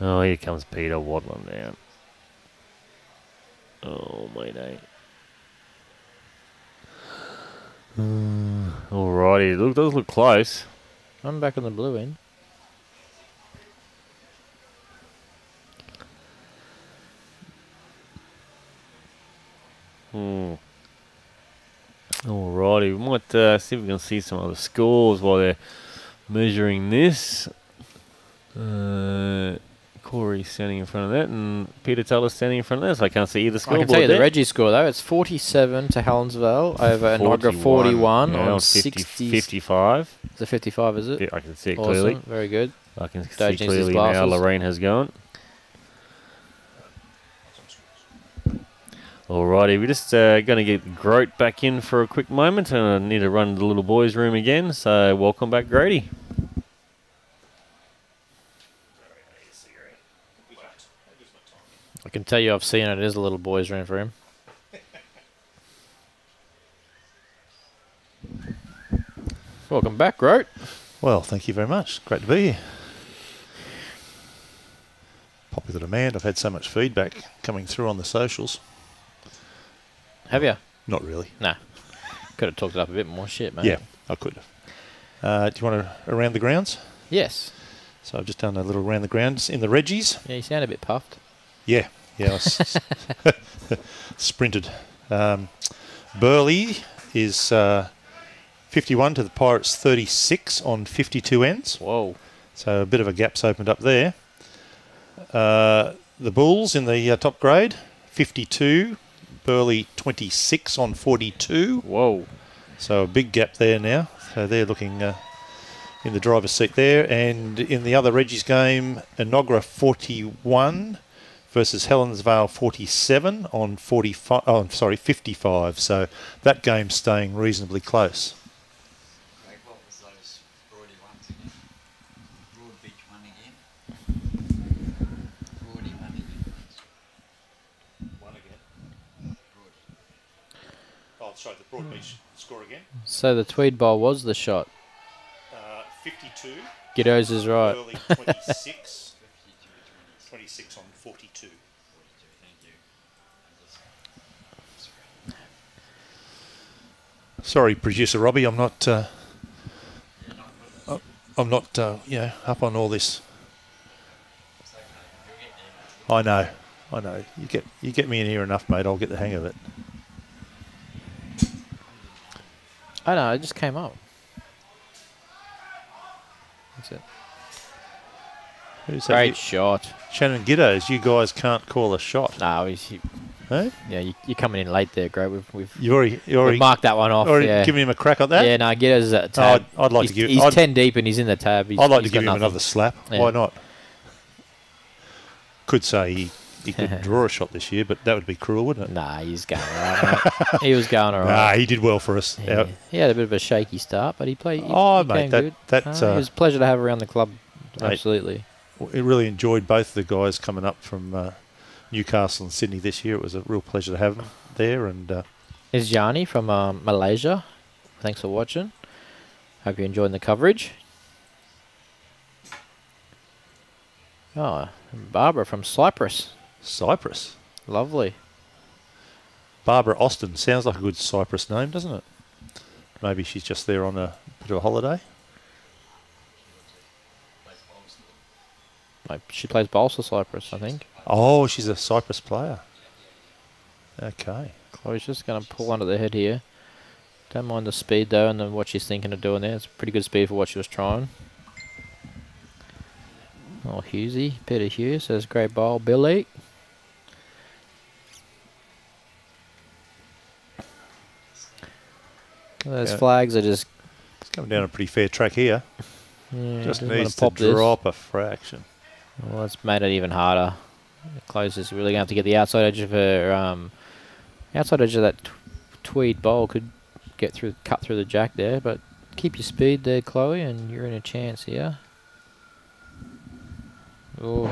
Oh, here comes Peter waddling down. Oh, mate. Eh? Alrighty, look, does look close. I'm back in the blue end. Hmm. Alrighty, we might uh, see if we can see some other scores while they're measuring this. Uh, Corey standing in front of that, and Peter Taylor standing in front of that, so I can't see either I can tell you the. Reggie score though. It's 47 to Helensvale over Enoggera 41 yeah, on 50 60. 55. Is it 55? Is it? Yeah, I can see it awesome. clearly. Very good. I can Dave see clearly now. Lorraine has gone. Alrighty, we're just uh, going to get Grote back in for a quick moment, and I need to run to the little boys' room again. So, welcome back, Grady. I can tell you I've seen it. It is a little boy's room for him. Welcome back, Grote. Well, thank you very much. Great to be here. Popular demand. I've had so much feedback coming through on the socials. Have you? Not really. Nah. Could have talked it up a bit more. Shit, man. Yeah, I could have. Uh, do you want to around the grounds? Yes. So I've just done a little around the grounds in the Reggies. Yeah, you sound a bit puffed. Yeah, yeah, I s- sprinted. Um, Burleigh is uh, 51 to the Pirates 36 on 52 ends. Whoa. So a bit of a gap's opened up there. Uh, the Bulls in the uh, top grade 52, Burleigh 26 on 42. Whoa. So a big gap there now. So they're looking uh, in the driver's seat there. And in the other Reggie's game, Enoggera 41 versus Helensvale 47 on 45. Oh, I'm sorry, 55. So that game's staying reasonably close. Broadbeach mm. score again. So the Tweed Bowl was the shot. Uh, 52. Giddos is right. Early 26. 26 on 42. Sorry, producer Robbie, I'm not. Uh, I'm not, uh, you know, up on all this. I know, I know. You get you get me in here enough, mate. I'll get the hang of it. I know, it just came up. That's it. Who's that? Great You- shot. Shannon Giddos. You guys can't call a shot, No, he's, he, eh? yeah, you, you're coming in late there, Greg. We've, we've, You already, you we've already, marked that one off. already yeah. giving him a crack at that. yeah, no, Giddos is at the Oh, tab. I'd, I'd like he's, to give. He's I'd, 10 deep and he's in the tab. He's, I'd like to he's give him nothing. another slap. Yeah. Why not? Could say he, he could draw a shot this year, but that would be cruel, wouldn't it? Nah, he's going all right. mate. he was going all Nah, he did well for us. Yeah. Our- He had a bit of a shaky start, but he played. He, Oh, he mate, that- good. that, uh, it was a pleasure to have around the club. Mate. Absolutely. we really enjoyed both the guys coming up from uh, Newcastle and Sydney this year. It was a real pleasure to have them there, and uh, Is Jani from um, Malaysia. Thanks for watching. Hope you're enjoying the coverage. Oh, Barbara from Cyprus. Cyprus. Lovely. Barbara Austin sounds like a good Cyprus name, doesn't it? Maybe she's just there on a bit of a holiday. Like she plays bowls for Cyprus, I think. Oh, she's a Cyprus player. Okay. Chloe's just going to pull under the head here. Don't mind the speed though, and then what she's thinking of doing there. It's pretty good speed for what she was trying. Oh, Hughesy, Peter Hughes says great bowl, Billy. Those Yeah. flags are just It's coming down a pretty fair track here. yeah, Just needs to pop this. drop a fraction. Well, it's made it even harder. Close is really going to have to get the outside edge of her, um, outside edge of that tweed bowl could get through, cut through the jack there. But keep your speed there, Chloe, and you're in a chance here. Oh,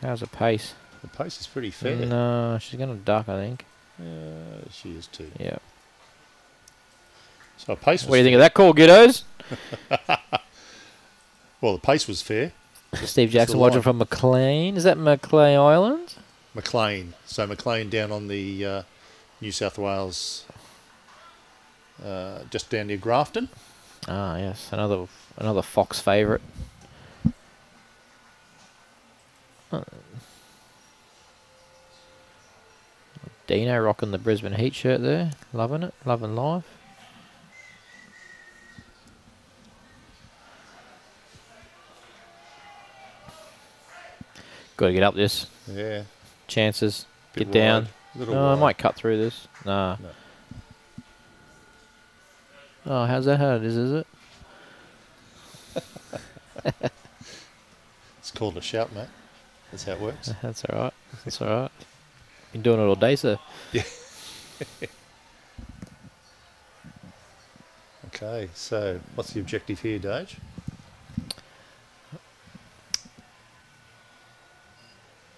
how's the pace? The pace is pretty fair. No, she's going to duck, I think. Yeah, she is too. Yeah. So pace was What do you think of that call, Giddos? Well, the pace was fair. Steve Jackson watching from Maclean. Is that Maclean Island? Maclean. So Maclean down on the uh, New South Wales, uh, just down near Grafton. Ah, yes, another another Fox favourite. Dino rocking the Brisbane Heat shirt there, loving it, loving life. Got to get up this. Yeah. Chances. bit Get down. wide, Little No, I might cut through this. Nah. No. Oh, how's that how it is, is it? It's called a shout, mate. That's how it works. That's all right. That's all right. Been doing it all day, sir. Yeah. okay, so what's the objective here, Dage?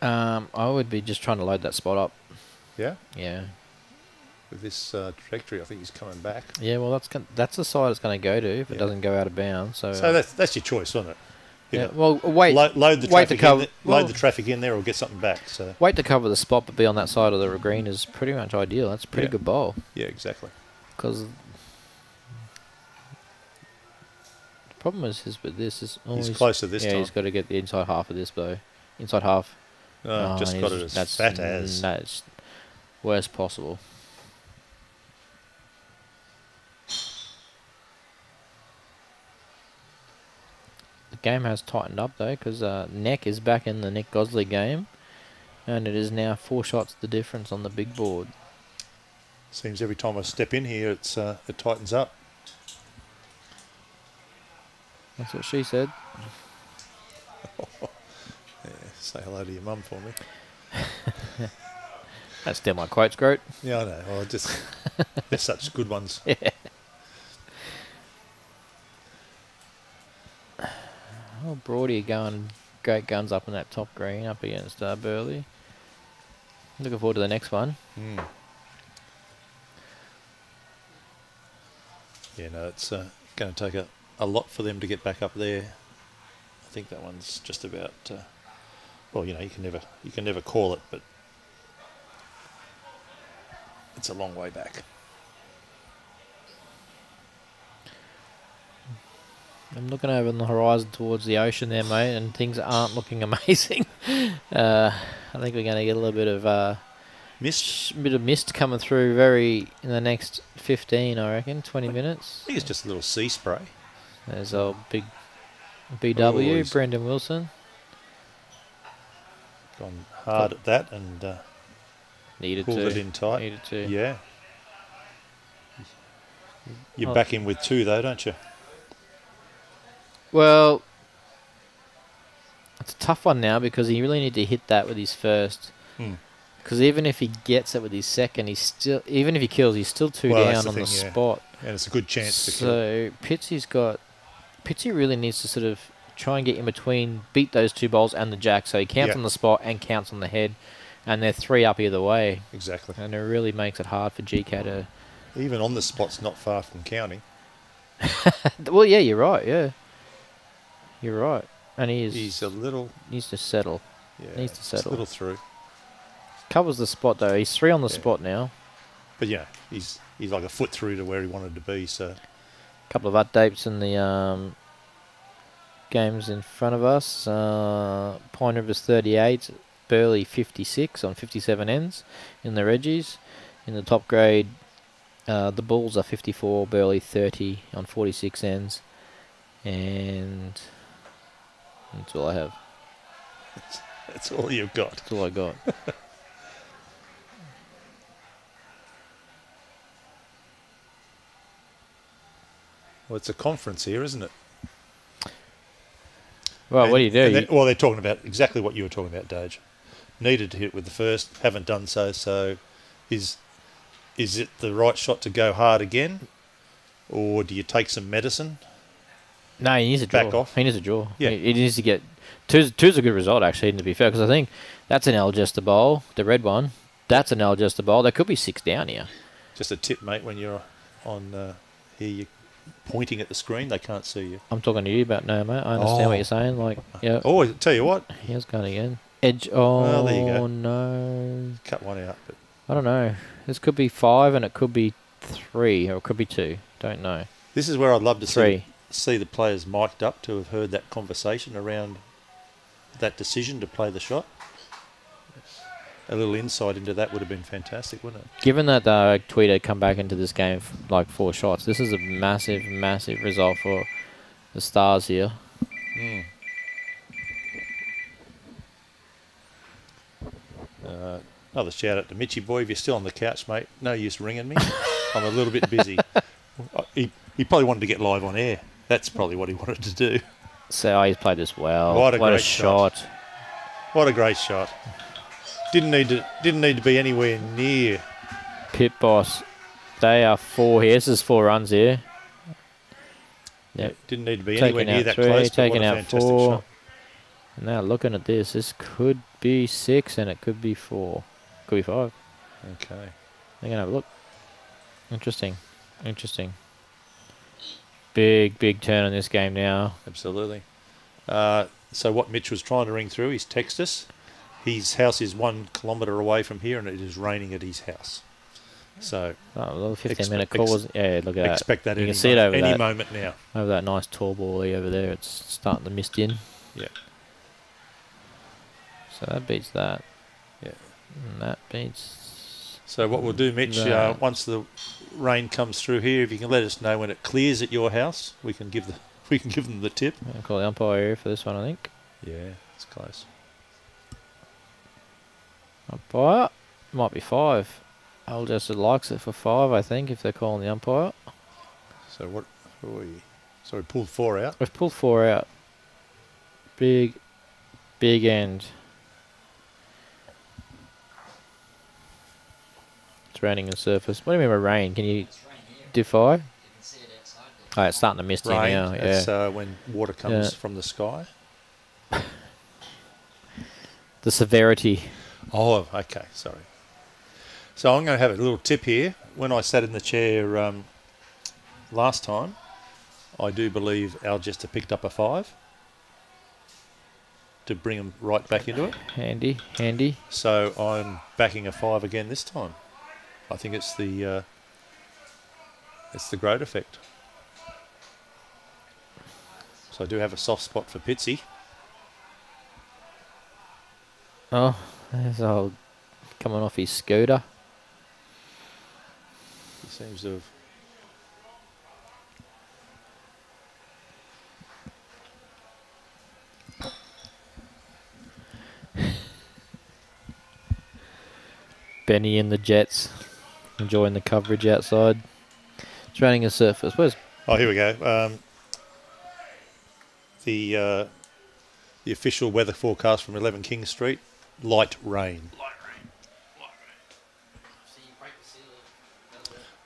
Um, I would be just trying to load that spot up. Yeah, Yeah. with this uh, trajectory, I think he's coming back. Yeah. Well, that's that's the side it's going to go to if Yeah. it doesn't go out of bounds. So. So that's that's your choice, isn't it? You yeah. know, Well, wait. lo- load the wait to traffic cover- in there, load well- the traffic in there, or get something back. So Wait to cover the spot, but be on that side of the green is pretty much ideal. That's a pretty Yeah. good bowl yeah, exactly. because. The problem is, is with this is oh, He's closer this yeah, time. he's got to get the inside half of this though. Inside half. Uh, Oh, just got it as that's fat as. That's worst possible. The game has tightened up though, because uh, Neck is back in the Nick Gosley game, and it is now four shots the difference on the big board. Seems every time I step in here, it's uh, it tightens up. That's what she said. Yeah, say hello to your mum for me. That's still my quotes, Groot. Yeah, I know. Well, just they're such good ones. Yeah. Oh, Brody going great guns up in that top green up against uh, Burleigh. Looking forward to the next one. Mm. Yeah, no, it's uh, going to take a, a lot for them to get back up there. I think that one's just about. Uh, well, you know, you can never you can never call it, but it's a long way back. I'm looking over on the horizon towards the ocean there, mate, and things aren't looking amazing. Uh, I think we're going to get a little bit of uh, mist, bit of mist coming through very in the next 15, I reckon, 20 minutes. I think it's just a little sea spray. There's our big BW, Brendan Wilson. Gone hard at that and uh, Needed pulled to. it in tight. Needed to. Yeah. You Oh. back in with two though, don't you? Well, it's a tough one now because he really need to hit that with his first. Hmm. Because even if he gets it with his second, he's still even if he kills, he's still two Well, down the on the yeah. spot. And it's a good chance to kill. So Pitsy's got Pitsy really needs to sort of try and get in between, beat those two bowls and the jack, so he counts Yeah. on the spot and counts on the head, and they're three up either way, Exactly. and it really makes it hard for GK to. Even on the spot's not far from counting. Well, yeah, you're right. Yeah, you're right, and he is He's a little needs to settle. yeah, Needs to settle. a little through. Covers the spot though. He's three on the Yeah. spot now. But yeah, he's he's like a foot through to where he wanted to be, so A couple of updates in the um, games in front of us. Uh, Pine Rivers 38, Burleigh 56 on 57 ends in the Reggies. In the top grade, uh, the Bulls are 54, Burleigh 30 on 46 ends. And that's all I have. that's all you've got. That's all I got. Well, it's a conference here, isn't it? Well, what do you do? And they- well, they're talking about exactly what you were talking about, Dage. Needed to hit with the first, haven't done so. So, is is it the right shot to go hard again, or do you take some medicine? No, he needs a draw. Back off. He needs a draw. Yeah. He, he needs to get two's, two's a good result actually. To be fair, because I think that's an Algester bowl, the red one. That's an Algester bowl. There could be six down here. Just a tip, mate. When you're on uh, here, you're pointing at the screen. They can't see you. I'm talking to you about no, mate. I understand Oh. what you're oh. saying. Like, yeah, Oh, I tell you what, he has gone again. Edge. Oh Well, there you go. no, cut one out. But I don't know. This could be five, and it could be three, or it could be two. Don't know. this is where I'd love to see Three. see the players mic'd up to have heard that conversation around that decision to play the shot. A little insight into that would have been fantastic, wouldn't it? Given that uh, Tweed had come back into this game f- like four shots, this is a massive, massive result for the Stars here. Uh, another shout out to Mitchy boy. If you're still on the couch, mate, no use ringing me. I'm a little bit busy. Uh, He, he probably wanted to get live on air. That's probably what he wanted to do. So he's played this well. What a great shot. shot. What a great shot. Didn't need to didn't need to be anywhere near. Pit boss. They are four here. This is four runs here. Yep. Didn't need to be Taking anywhere near that three, close. taking out four. shot. Now looking at this, this could be six and it could be four. Could be five. Okay. They're gonna have a look. Interesting. Interesting. Big, big turn on this game now. Absolutely. Uh, so what Mitch was trying to ring through, he's text us. His house is one kilometre away from here, and it is raining at his house. So Oh, a little 15 Expect- minute call. Was, yeah, look at that. expect that You any, can see it over any that. moment now. Over that nice tall bally over there. It's starting to mist in. Yeah. So that beats that. Yeah. And that beats. So what we'll do, Mitch, uh, once the rain comes through here, if you can let us know when it clears at your house, we can give the we can give them the tip. I'll call the umpire here for this one, I think. Yeah, it's close. Umpire. Might be five. Algester likes it for five, I think, if they're calling the umpire. So what? we? So we pulled four out. We've pulled four out. Big, big end. It's raining on the surface. What do you mean by rain? Can you It's rain here. do five? You can it. Oh, it's starting to mist in Rain. now. Yeah. That's uh, when water comes Yeah. from the sky. the severity. Oh, okay. Sorry. So I'm going to have a little tip here. When I sat in the chair um, last time, I do believe Al Algester picked up a five to bring them right back into it. Handy, handy. So I'm backing a five again this time. I think it's the uh, it's the great effect. So I do have a soft spot for Pitsy. Oh, there's old coming off his scooter. He seems to have. Benny and the Jets enjoying the coverage outside. It's raining a surface. Where's Oh, here we go. Um, the uh, the official weather forecast from 11 King Street: light rain.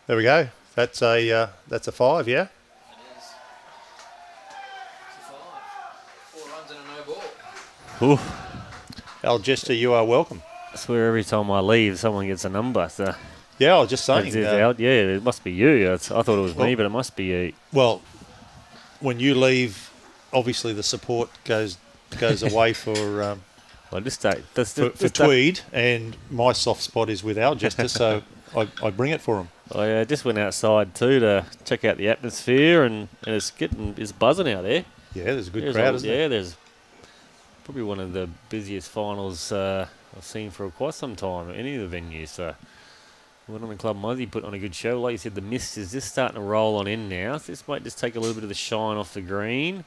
There we go. That's a uh, that's a five, yeah. Ooh, Algester, you are welcome. I swear every time I leave, someone gets a number. So Yeah, I was just saying. it's, it's uh, out. Yeah, it must be you. It's, I thought it was me, but it must be you. well, when you leave, obviously the support goes goes away for um, Well, this day, this, for, this, for day- Tweed, and my soft spot is with Algester, so I, I bring it for him. I uh, just went outside too to check out the atmosphere, and, and it's getting it's buzzing out there. Yeah, there's a good There's crowd, a- yeah, there? there's probably one of the busiest finals uh, I've seen for quite some time at any of the venues. So, went on the Club Muzzy, put on a good show. Like you said, the mist is just starting to roll on in now. So this might just take a little bit of the shine off the green.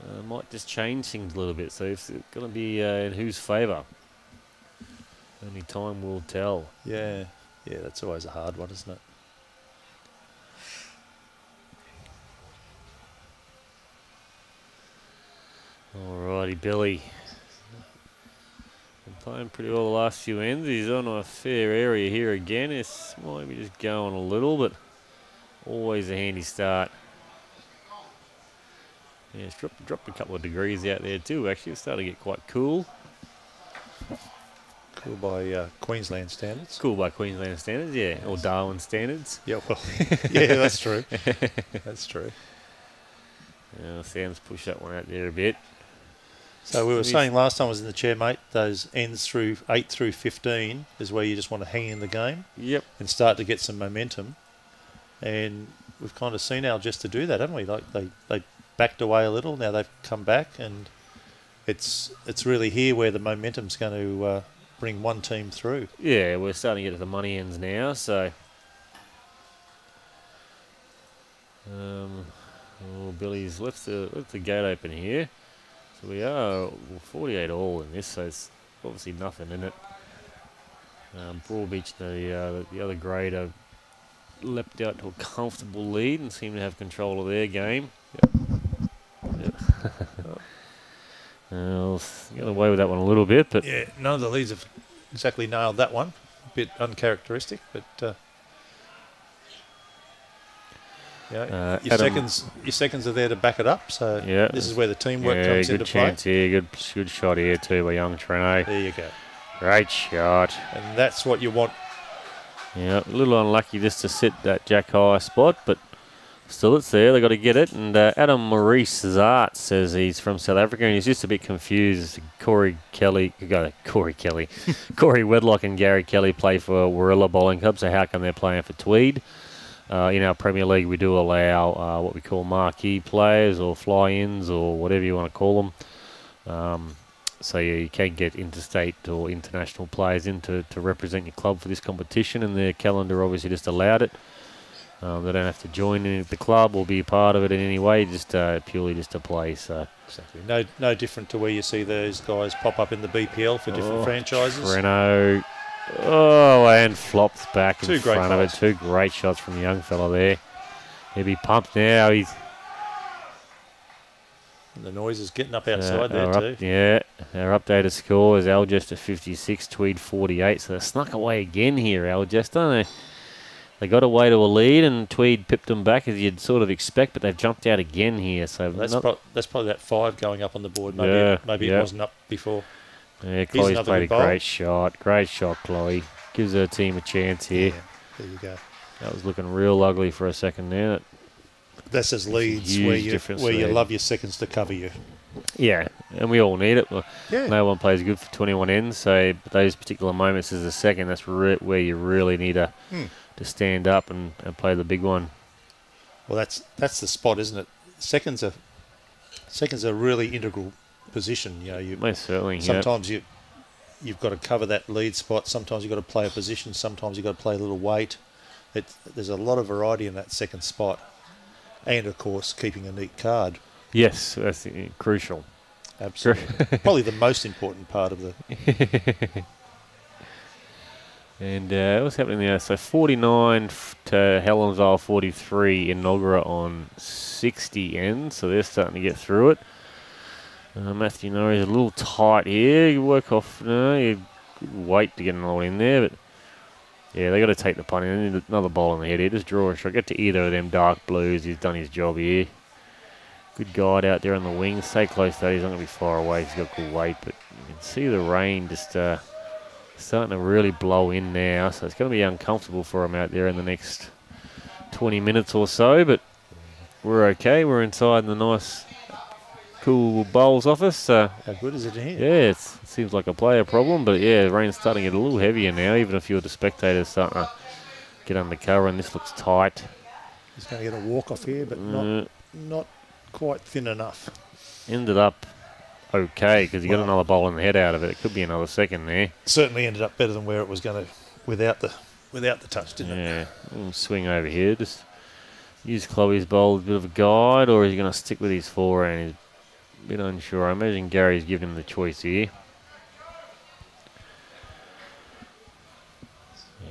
Uh, might just change things a little bit. So it's going to be uh, in whose favour? Only time will tell. Yeah, yeah, that's always a hard one, isn't it? Alrighty, Billy. Been playing pretty well the last few ends. He's on a fair area here again. It's maybe just going a little, but always a handy start. Yeah, it's dropped, dropped a couple of degrees out there too. Actually, it's starting to get quite cool. Cool by uh, Queensland standards. Cool by Queensland standards, yeah, or Darwin standards. Yeah, well, yeah, that's true. That's true. Yeah, Sam's pushed that one out there a bit. So we were saying last time I was in the chair, mate. Those ends through eight through fifteen is where you just want to hang in the game Yep. and start to get some momentum. And we've kind of seen Algester do that, haven't we? Like they they backed away a little. Now they've come back, and it's it's really here where the momentum's going to uh, bring one team through. Yeah, we're starting to get to the money ends now, so. Um, oh, Billy's left the left the gate open here, so we are well, 48 all in this, so it's obviously nothing in it. Um, Broadbeach, the uh, the other grade, have leapt out to a comfortable lead and seem to have control of their game. Yep. Well, got away with that one a little bit, but Yeah, none of the leads have exactly nailed that one. A bit uncharacteristic, but uh, yeah, Uh, your Adam- seconds your seconds are there to back it up. So Yeah. this is where the teamwork yeah, comes good into play. chance here. Good, good shot here too by young Treno. There you go, Great shot. and that's what you want. Yeah, a little unlucky just to sit that jack high spot, but still it's there. they've got to get it. And uh, Adam Maurice Zart says he's from South Africa and he's just a bit confused. Corey Kelly, go Corey Kelly, Corey Wedlock and Gary Kelly play for Warilla Bowling Club. So how come they're playing for Tweed? Uh, in our Premier League, we do allow uh, what we call marquee players or fly-ins or whatever you want to call them. Um, so yeah, you can get interstate or international players in to, to represent your club for this competition, and their calendar obviously just allowed it. Um, they don't have to join in the club or be a part of it in any way, just uh, purely just to play. So Exactly. No, no different to where you see those guys pop up in the BPL for different Oh, franchises. Renault, oh, and flops back Two in great front of it. Two great shots from the young fella there. He'll be pumped now. He's And the noise is getting up Uh, outside there our too. yeah, our updated score is Algester 56, Tweed 48. So they snuck away again here, Algester. They, got away to a lead, and Tweed pipped them back as you'd sort of expect, but they've jumped out again here. So That's, not, pro- that's probably that five going up on the board. Maybe, Yeah, maybe yeah. it wasn't up before. yeah, Chloe's played a bowl. great shot. Great shot, Chloe. Gives her team a chance here. There you go. That was looking real ugly for a second there. That's as leads where you where you love your seconds to cover you. Yeah, and we all need it. Yeah. No one plays good for 21 ends, so those particular moments is a second. That's re- where you really need Hmm. To stand up and, and play the big one. Well, that's that's the spot, isn't it? Seconds are Second's a really integral position. You know, you Most certainly. sometimes you you've got to cover that lead spot. Sometimes you've got to play a position. Sometimes you've got to play a little weight. It, there's a lot of variety in that second spot, and of course keeping a neat card. Yes, that's uh, crucial. Absolutely, probably the most important part of the. And uh, what's happening there? So 49 f- to Helensvale 43 Enoggera on 60 ends. So they're starting to get through it. Uh, Matthew Norrie's a little tight here. You work off. No, you wait to get another one in there, but yeah, they got to take the punt. They need another ball in the head here. Just draw a shot. Get to either of them dark blues. He's done his job here. Good guide out there on the wing. Stay close though. He's not going to be far away. He's got good weight, but you can see the rain just. Uh, starting to really blow in now, so it's going to be uncomfortable for him out there in the next 20 minutes or so. But we're okay. We're inside the nice, cool bowls office. So How good is it in here? yeah, it's, it seems like a player problem, but yeah, the rain's starting to get a little heavier now. Even if you're the spectators starting to get under cover, and this looks tight. He's going to get a walk off here, but not Uh, not quite thin enough. ended up okay because he got another bowl in the head out of it. It could be another second there. Certainly ended up better than where it was going to without the without the touch, didn't it? Yeah, we'll swing over here. Just use Chloe's bowl as a bit of a guide, or is he going to stick with his forehand? He's a bit unsure. I imagine Gary's given him the choice here.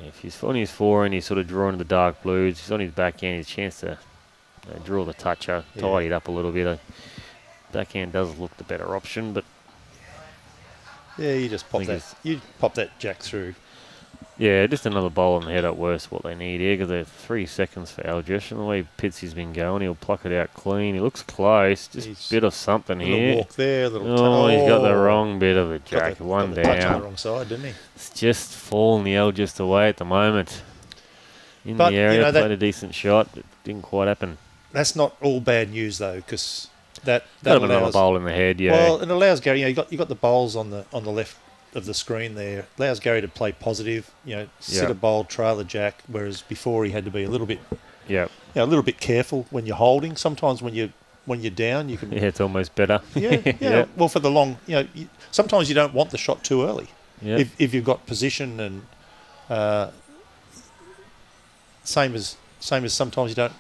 Yeah, if he's on his forehand, he's sort of drawing the dark blues. He's on his backhand, his chance to uh, draw the toucher, Yeah. tidy it up a little bit. Uh, backhand does look the better option, but Yeah, you just pop that. You pop that jack through. Yeah, just another bowl on the head at worst, what they need here, because they're three seconds for Algish, and the way Pitsy's been going, he'll pluck it out clean. He looks close, just He's- a bit of something Little here. walk there, little. Oh, he's got the oh, wrong bit of the jack, the- one the touch on the down. wrong side, didn't he? It's just falling the Algist away at the moment. In But, the you area, know, that- played a decent shot, it didn't quite happen. That's not all bad news though, because that Got that another allows, bowl in the head, yeah. well, it allows Gary. You know, you got you got the bowls on the on the left of the screen there. Allows Gary to play positive. You know, sit Yeah. a bowl, trail the jack. Whereas before he had to be a little bit, yeah, you know, a little bit careful when you're holding. Sometimes when you when you're down, you can. yeah, it's almost better. Yeah, yeah. Yeah. Well, for the long, you know, you, sometimes you don't want the shot too early. yeah. If if you've got position and uh, same as same as sometimes you don't,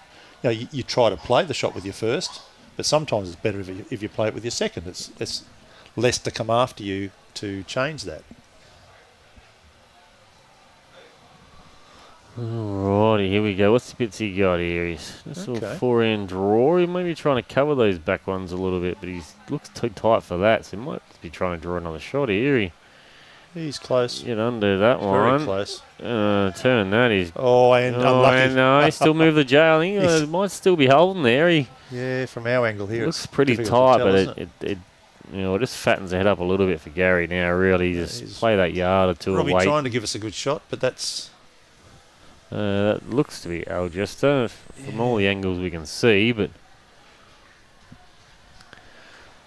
you know, you, you try to play the shot with your first, but sometimes it's better if you, if you play it with your second. It's it's less to come after you to change that. Alrighty, here we go. What's the bits he got here? He's this little Okay. forehand draw. He may be trying to cover those back ones a little bit, but he looks too tight for that. So he might be trying to draw another shot here. He He's close, get under that very one. close. Uh, turn that. He's Oh, and oh, unlucky. and, no, he still moved the jail. I think uh, it might still be holding there. He yeah, from our angle here, looks it's pretty tight, tell, but it, it, it you know it just fattens the head up a little bit for Gary now. Really, just he's play that yard or two Probably away. trying to give us a good shot, but that's Uh, that looks to be Algester from all the angles we can see, but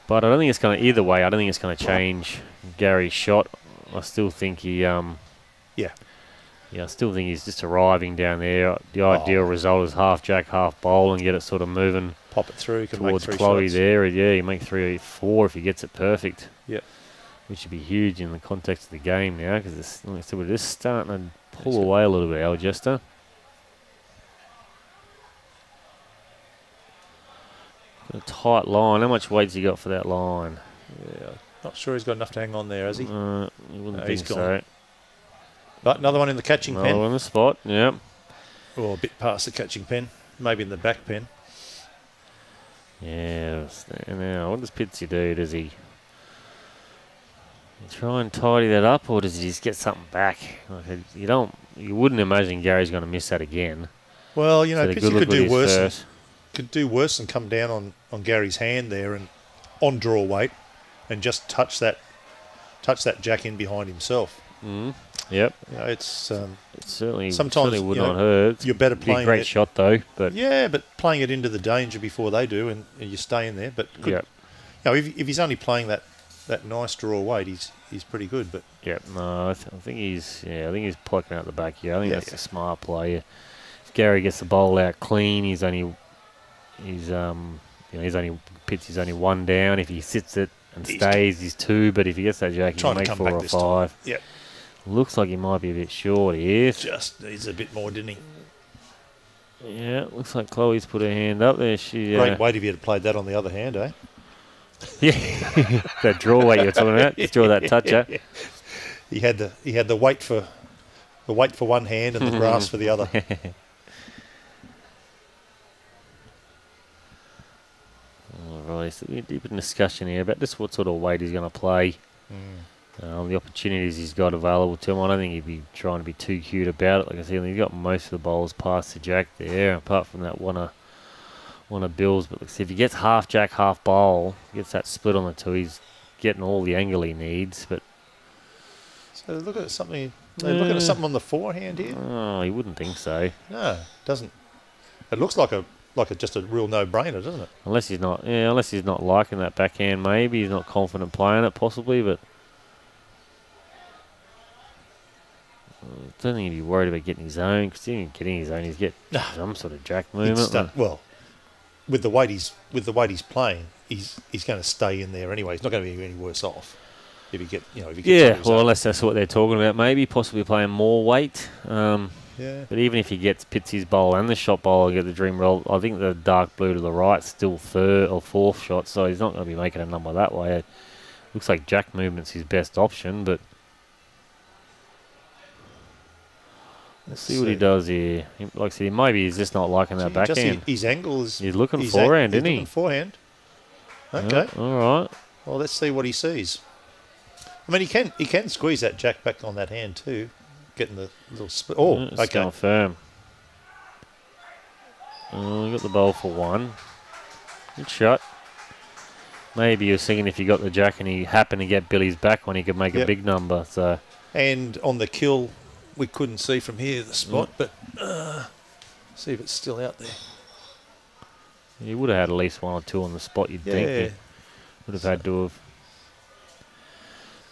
but I don't think it's going to either way. I don't think it's going to change Gary's shot. I still think he um Yeah. yeah I still think he's just arriving down there. The Oh. ideal result is half jack, half bowl, and get it sort of moving pop it through. Towards Chloe shots. there. Yeah, you make three, four if he gets it perfect. Yep. Which would be huge in the context of the game now, because it's like we're just starting to pull That's good. away a little bit, Algester. Got a tight line. How much weight's he got for that line? Yeah, not sure he's got enough to hang on there, has he? Uh, No, he's so. gone. But another one in the catching Another pen, on the spot. Yep. or a bit past the catching pen, maybe in the back pen. Yeah. Now, what does Pitsy do? Does he try and tidy that up, or does he just get something back? Like, you don't. You wouldn't imagine Gary's going to miss that again. Well, you know, So Pitsy could do worse. than- Could do worse than come down on, on Gary's hand there and on draw weight, and just touch that touch that jack in behind himself. Mm. Yep. You know, it's um, It certainly, Sometimes, certainly would you know, not hurt. You're better be a great it. shot though, but yeah, but playing it into the danger before they do, and, and you stay in there. But could, yeah, you know, if, if he's only playing that, that nice draw weight, he's he's pretty good. But yeah. No, I, th- I think he's yeah. I think he's plucking out the back here. I think Yeah, that's yeah. a smart play. If Gary gets the bowl out clean, he's only he's um you know, he's only Pitts is only one down. If he sits it and He's- stays, he's two. But if he gets that jack, he can make four or this time. five. Yep. Looks like he might be a bit short here. Just needs a bit more, didn't he? Yeah, looks like Chloe's put her hand up there. She uh, Great weight if you had played that on the other hand, eh? Yeah, that draw weight you're talking about. Just draw that toucher. He had the he had the weight for the weight for one hand and the grass for the other. Alright, so we're deep discussion here about just what sort of weight he's going to play. Um, the opportunities he's got available to him. I don't think he'd be trying to be too cute about it. Like I said, he's got most of the bowls past the jack there, apart from that one of one of Bill's. But like, if he gets half jack, half bowl, gets that split on the two, he's getting all the angle he needs. But So look at something. They're looking at something on the forehand here. oh, he wouldn't think so, No, doesn't. It looks like a like a, just a real no-brainer, doesn't it? unless he's not. Yeah, unless he's not liking that backhand. Maybe he's not confident playing it, possibly. But I don't think he'd be worried about getting his own because he ain't getting his own. He's get some sort of jack movement. sta- well, with the weight he's with the weight he's playing, he's he's going to stay in there anyway. He's not going to be any worse off if he get you know if he gets Yeah, well, own. unless that's what they're talking about, maybe possibly playing more weight. Um, yeah. but even if he gets Pitsy's bowl and the shot bowl, get the dream roll. I think the dark blue to the right's still third or fourth shot, so he's not going to be making a number that way. It looks like jack movement's his best option, but let's see what he does here. He- Like I said, maybe he's just not liking that just backhand. his, his angle is. He's looking forehand, isn't he? looking Forehand. Yeah, Okay. all right. Well, let's see what he sees. I mean, he can he can squeeze that jack back on that hand too, getting the little split. Oh, Yeah, it's okay. going firm. Oh, got the bowl for one. Good shot. Maybe you're thinking if you got the jack and he happened to get Billy's back when he could make a big number. So And on the kill, we couldn't see from here the spot, but uh, see if it's still out there. You would have had at least one or two on the spot. You'd Yeah. think he would have had to have.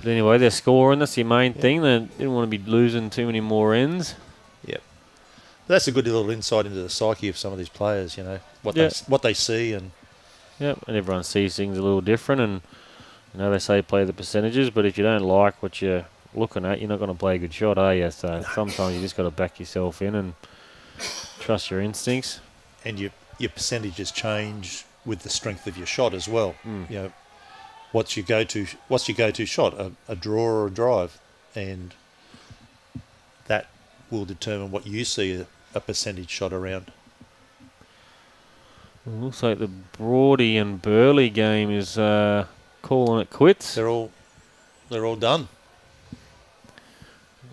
But anyway, they're scoring. That's the main Yeah. thing. They didn't want to be losing too many more ends. Yep. That's a good little insight into the psyche of some of these players. You know what Yeah. they what they see and Yep, and everyone sees things a little different, and you know they say play the percentages, but if you don't like what you're looking at, you're not going to play a good shot, are you? So sometimes you just got to back yourself in and trust your instincts. and your your percentages change with the strength of your shot as well. Mm. You know, what's your go to what's your go to shot? A, a draw or a drive, and that will determine what you see a, a percentage shot around. It looks like the Broady and Burleigh game is uh, calling it quits. They're all they're all done.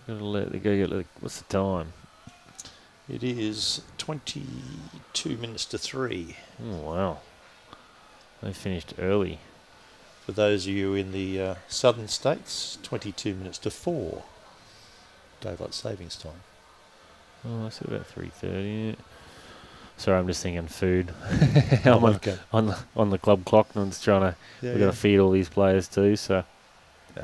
Gotta let the go get the, what's the time? It is twenty two minutes to three. Oh wow, they finished early. For those of you in the uh, southern states, 22 minutes to 4 daylight savings time. Oh, I said about three thirty. Sorry, I'm just thinking food. I'm on, okay. on the on the club clock and I'm just trying to Yeah, We've got yeah. to feed all these players too, so Yeah.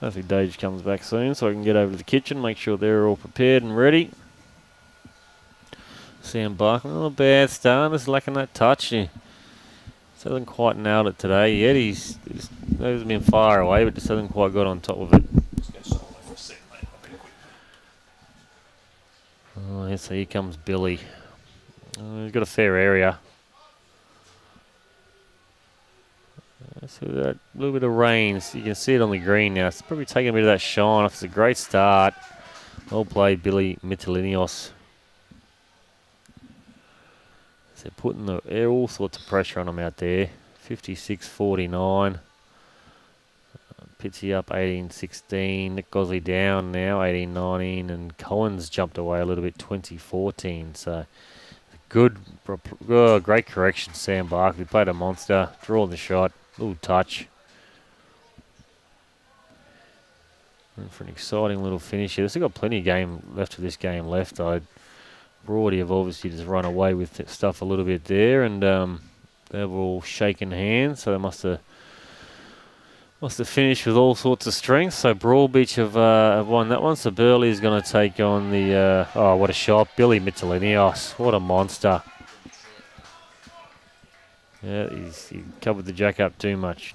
hopefully Dage comes back soon so I can get over to the kitchen, make sure they're all prepared and ready. Sam Barkley, a bad start, just lacking that touch. He just hasn't quite nailed it today yet. He's, he's he's been far away, but just hasn't quite got on top of it. Oh, so here comes Billy. Uh, he's got a fair area. Uh, So that little bit of rain, so you can see it on the green now. It's probably taking a bit of that shine off. It's a great start. Well played, Billy Mitalinios. So they're putting the, all sorts of pressure on them out there. 56-49. Uh, Pitsy up 18-16. Nick Gosley down now 18-19. And Collins jumped away a little bit 20-14. So good, oh, great correction, Sam Barkley. Played a monster. Draw the shot. Little touch. For an exciting little finish here. They've still got plenty of game left of this game left. I Broady have obviously just run away with th- stuff a little bit there, and um, they've all shaken hands, so they must have must have finished with all sorts of strength. So Broadbeach have, uh, have won that one. So Burleigh is going to take on the uh, oh what a shot, Billy Mitchellinios, what a monster. Yeah, he's he covered the jack up too much.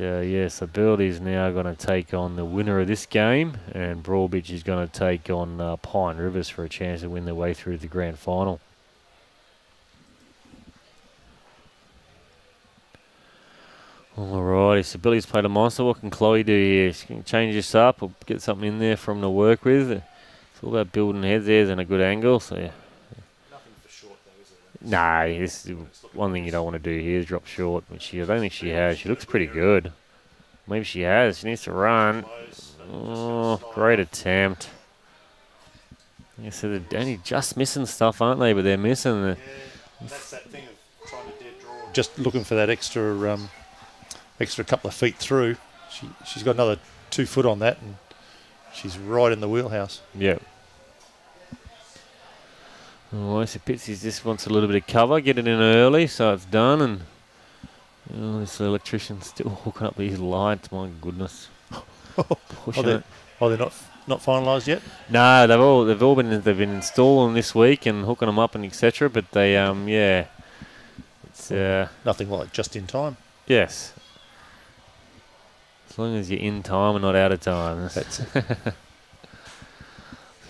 Uh, yeah, so Burleigh's now going to take on the winner of this game, and Broadbeach is going to take on uh, Pine Rivers for a chance to win their way through the grand final. Alrighty, so Billy's played a monster. What can Chloe do here? She can change this up or get something in there for him to work with. It's all about building heads there and a good angle. So yeah. Nothing for is it? This is one thing you don't want to do here is drop short. Which she, I don't think she has. She looks pretty good. Maybe she has. She needs to run. Oh, great attempt. Yeah, so they're only just missing stuff, aren't they? But they're missing the. That's that thing of trying to dead draw. Just looking for that extra, um, extra couple of feet through. She she's got another two foot on that, and she's right in the wheelhouse. Yeah. Alright, so Pitsy's just wants a little bit of cover, get it in early so it's done, and oh, this electrician's still hooking up these lights. My goodness, pushing they-. Oh, they're not not finalised yet. No, they've all they've all been they've been installing this week and hooking them up and etc. But they um yeah, it's uh Nothing like just in time. yes. As long as you're in time and not out of time. That's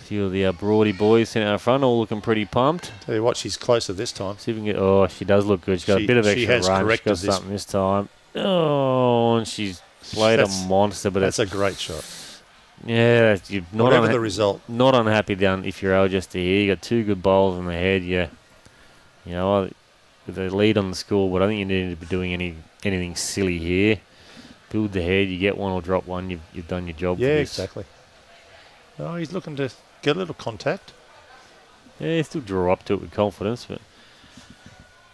few of the uh, Broady boys sitting out front, all looking pretty pumped. Tell you what, she's closer this time. See if we can get. Oh, she does look good. She's got She- a bit of she extra has run. Got this- something this time. Oh, and she's played That's- a monster. But That's a great shot. yeah, you're not Whatever the result, not unhappy down if you're Algester here. You got two good bowls in the head. Yeah, you know, with the lead on the scoreboard, I think you need to be doing any anything silly here. Build the head. You get one or drop one. You've, you've done your job. for yeah, exactly. Oh, he's looking to get a little contact. Yeah, he still draw up to it with confidence, but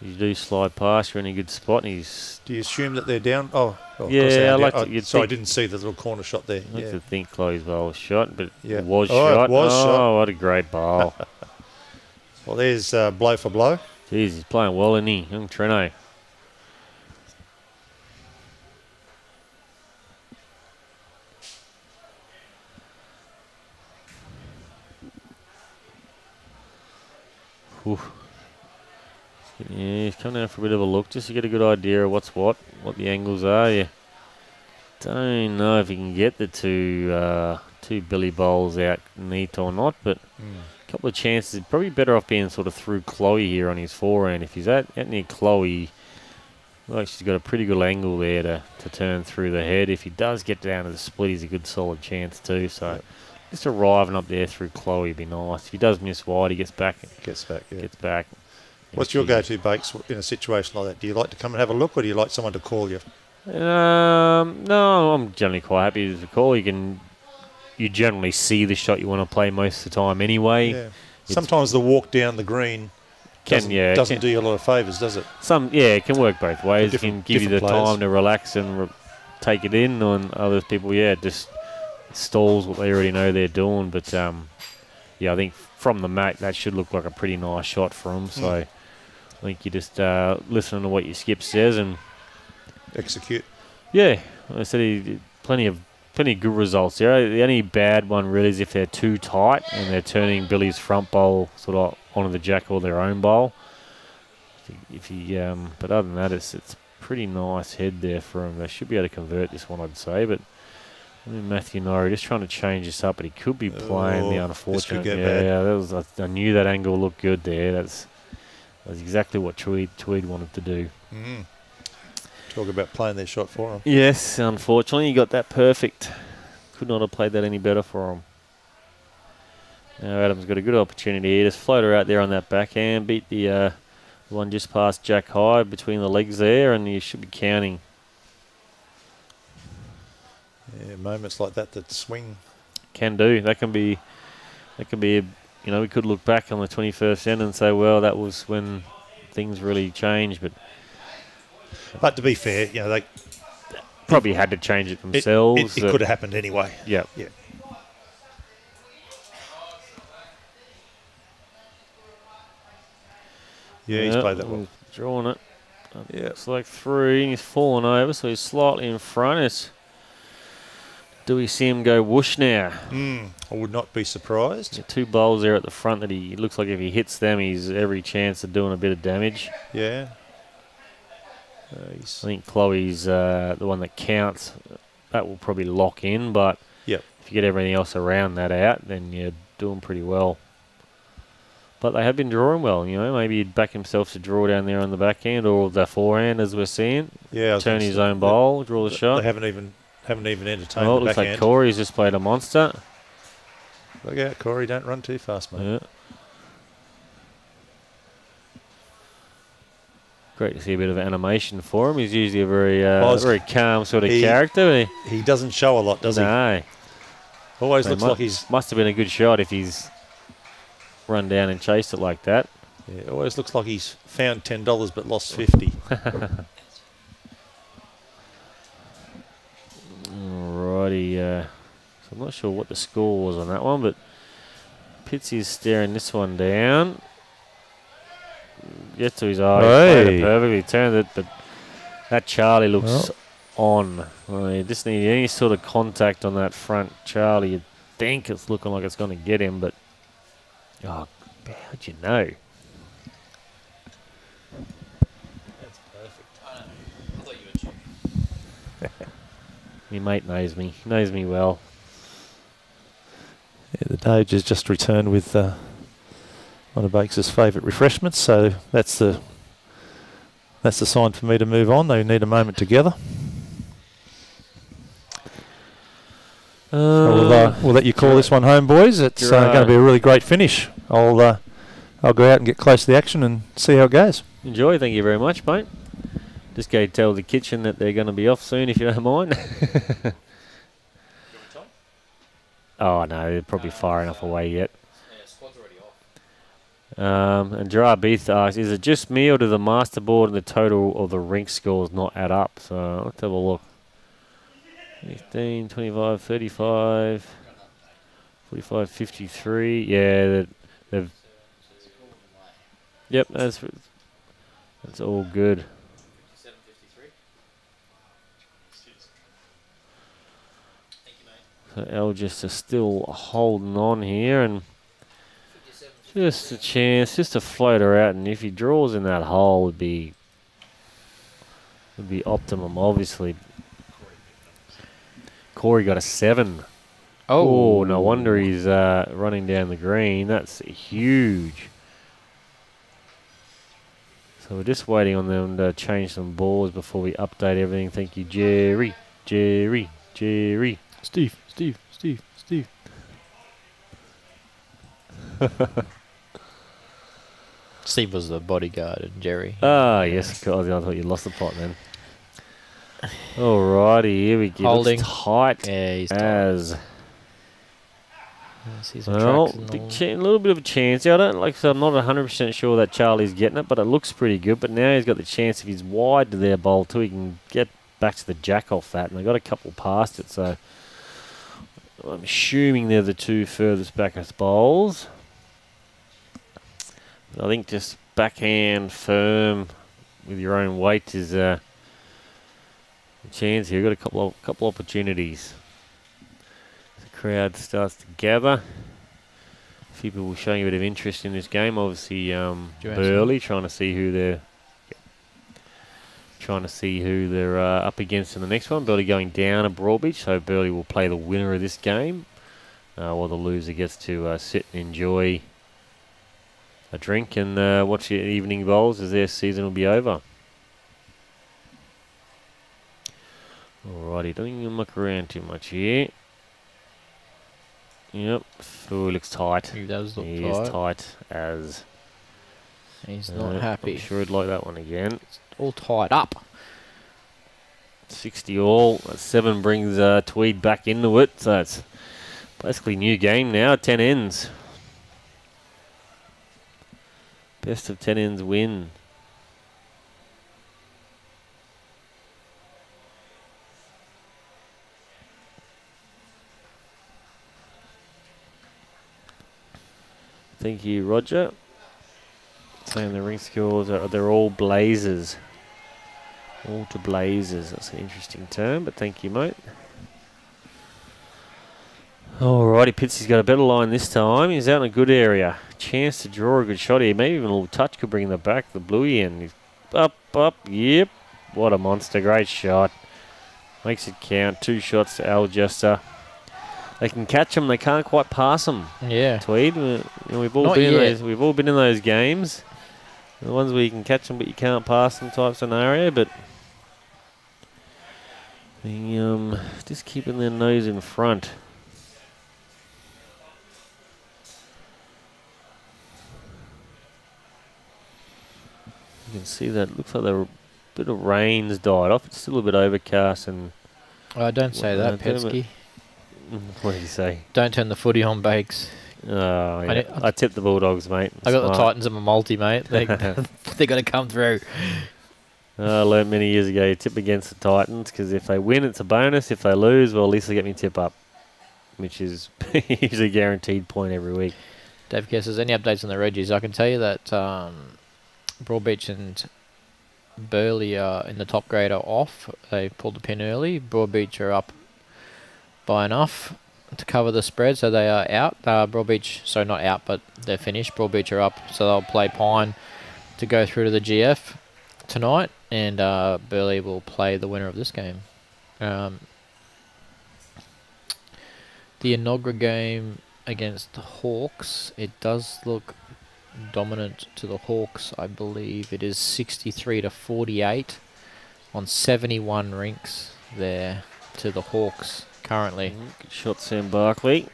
you do slide past. You're in a good spot, and he's Do you assume that they're down? Oh, oh of Yeah, I like to- Oh, sorry, I didn't see the little corner shot there. I like Yeah. to think Chloe's bowl was shot, but Yeah. it was Oh, it shot. was oh, shot. what a great bowl. Well, there's uh, blow for blow. Jeez, he's playing well, isn't he? Young Treno. Oof. Yeah, he's coming down for a bit of a look just to get a good idea of what's what, what the angles are. Yeah. Don't know if he can get the two uh, two Billy bowls out neat or not, but a couple of chances. Probably better off being sort of through Chloe here on his forehand. If he's at, at near Chloe, well, she's got a pretty good angle there to, to turn through the head. If he does get down to the split, he's a good solid chance too. So Yep. Just arriving up there through Chloe would be nice. If he does miss wide, he gets back. Gets back. Yeah. Gets back. What's your go-to, Bakes, in a situation like that? Do you like to come and have a look, or do you like someone to call you? Um, no, I'm generally quite happy with the call. You can, you generally see the shot you want to play most of the time anyway. Yeah. Sometimes the walk down the green Can doesn't, yeah, doesn't can- do you a lot of favours, does it? Some yeah, it can work both ways. It can give you the players. time to relax and re- take it in, and other people, yeah, just stalls what they already know they're doing. But um, yeah, I think from the mat that should look like a pretty nice shot for them. So Mm. I think you just uh, listen to what your skip says, and Execute. yeah, I said he did plenty of plenty of good results there. The only bad one really is if they're too tight and they're turning Billy's front bowl sort of onto the jack or their own bowl. If he, um, but other than that, it's it's pretty nice head there for him. They should be able to convert this one, I'd say. But Matthew Norrie just trying to change this up, but he could be playing the Oh, could unfortunate. yeah, bad. yeah, that was. I, I knew that angle looked good there. That's that's exactly what Tweed Tweed wanted to do. Mm. Talk about playing their shot for him. Yes, unfortunately, he got that perfect. Could not have played that any better for him. Now Adam's got a good opportunity here. Just float her out there on that backhand, beat the uh, one just past Jack High between the legs there, and you should be counting. Yeah, moments like that that swing. Can do. That can be. That can be. A, you know, we could look back on the 21st end and say, well, that was when things really changed, but But to be fair, you know, they, probably had to change it it, themselves. it, uh, could have happened anyway. Yeah. Yeah. Yeah, he's played that well. Drawing it. Yeah. It's like three, and he's fallen over, so he's slightly in front. It's Do we see him go whoosh now? Mm, I would not be surprised. Yeah, two bowls there at the front that he looks like if he hits them, he's every chance of doing a bit of damage. Yeah. Uh, I think Chloe's uh, the one that counts. That will probably lock in, but Yep. if you get everything else around that out, then you're doing pretty well. But they have been drawing well, you know. Maybe he'd back himself to draw down there on the backhand or the forehand, as we're seeing. yeah. Turn his own bowl, draw the shot. They haven't even haven't even entertained Oh, it looks like. Corey's just played a monster. Look out, Corey! Don't run too fast, mate. Yeah. Great to see a bit of animation for him. He's usually a very, uh, very calm sort of he- character. He, He doesn't show a lot, does he? no, Always looks like he's must have been a good shot if he's run down and chased it like that. yeah, always looks like he's found ten dollars but lost fifty. Alrighty, uh, so I'm not sure what the score was on that one, but Pitsy's staring this one down. Gets to his eye, Hey. perfectly, turned it, but that Charlie looks on. Well, you just need any sort of contact on that front Charlie. You'd think it's looking like it's going to get him, but oh, how'd you know? My mate knows me. He knows me well. Yeah, the Doge has just returned with uh, one of Bakes' favourite refreshments, so that's the that's the sign for me to move on. They need a moment together. So we'll, uh, we'll let you call this one home, boys. It's uh, going to be a really great finish. I'll uh, I'll go out and get close to the action and see how it goes. Enjoy. Thank you very much, mate. Just go tell the kitchen that they're going to be off soon, if you don't mind. oh no, they're probably far enough away yet. Um, and Gerard Beath asks, is it just me or do the master board and the total of the rink scores not add up? So let's have a look. 15, 25, 35, 45, 53. Yeah, they've. Yep, that's that's all good. So Elgis is still holding on here and just a chance, just to float her out. And if he draws in that hole, would be would be optimum. Obviously, Corey got a seven. Oh, no wonder he's uh, running down the green. That's huge. So we're just waiting on them to change some balls before we update everything. Thank you, Jerry, Jerry, Jerry. Steve, Steve, Steve, Steve. Steve was the bodyguard and Jerry. Ah, yes, God, I thought you lost the pot then. Alrighty, here we go. Holding. Looks tight yeah, he's tight. as I see some well. tracks and Big all. chan- little bit of a chance. I don't like. So I'm not 100 percent sure that Charlie's getting it, but it looks pretty good. But now he's got the chance if he's wide to their bowl too, he can get back to the jack off that, and they got a couple past it. So I'm assuming they're the two furthest back as bowls. I think just backhand firm with your own weight is uh, a chance here. You've Got a couple of couple opportunities. The crowd starts to gather. A few people showing a bit of interest in this game. Obviously, um, Burleigh trying to see who they're trying to see who they're uh, up against in the next one. Burleigh going down at Broadbeach, so Burleigh will play the winner of this game, uh, while the loser gets to uh, sit and enjoy a drink and uh, watch the evening bowls as their season will be over. Alrighty, don't you muck around too much here. Yep, oh, it looks tight. He does look He tight. is tight as. He's uh, not I'm happy. sure he'd like that one again. All tied up. 60 all. Seven brings uh, Tweed back into it, so it's basically new game now. 10 ends. Best of 10 ends win. Thank you, Roger. Saying the ring scores are they're all blazers. All to blazers. That's an interesting term, but thank you, mate. Alrighty, Pitsy's got a better line this time. He's out in a good area. Chance to draw a good shot here. Maybe even a little touch could bring the back, the bluey in. He's up, up, yep. What a monster. Great shot. Makes it count. Two shots to Algester. They can catch him. They can't quite pass him. Yeah. Tweed, uh, you know, we've all Not been in those, we've all been in those games. The ones where you can catch them but you can't pass them type scenario. But the, um, just keeping their nose in front. You can see that looks like the bit of rain's died off. It's still a bit overcast and Oh, don't say that. Petsky. what did you say? Don't turn the footy on bakes. Oh, yeah. did- I, tipped the Bulldogs, mate. I got the Titans in my multi, mate. They, they're going to come through. I learned many years ago you tip against the Titans because if they win, it's a bonus. If they lose, well, at least they get me tip up, which is usually a guaranteed point every week. Dave Guess, there's any updates on the Reggies? I can tell you that um, Broadbeach and Burleigh are in the top grade are off. They pulled the pin early. Broadbeach are up by enough to cover the spread, so they are out. Uh, Broadbeach, so not out, but they're finished. Broadbeach are up, so they'll play Pine to go through to the GF tonight, and uh, Burleigh will play the winner of this game. Um, the Enoggera game against the Hawks, it does look dominant to the Hawks. I believe it is 63 to 48 on 71 rinks there to the Hawks currently. Good shot, Sam Barkley.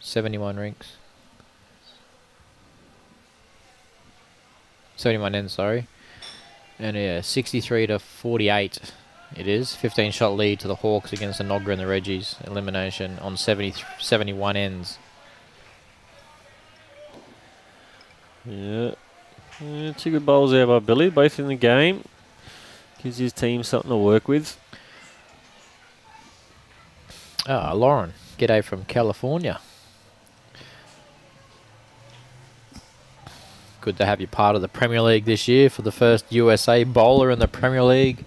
71 rinks. 71 ends, sorry. And yeah, 63 to 48 it is. 15 shot lead to the Hawks against Enoggera and the Reggies. Elimination on 70, 71 ends. Yeah. yeah. Two good bowls there by Billy, both in the game. Gives his team something to work with. Ah, Lauren. G'day from California. Good to have you part of the Premier League this year for the first USA bowler in the Premier League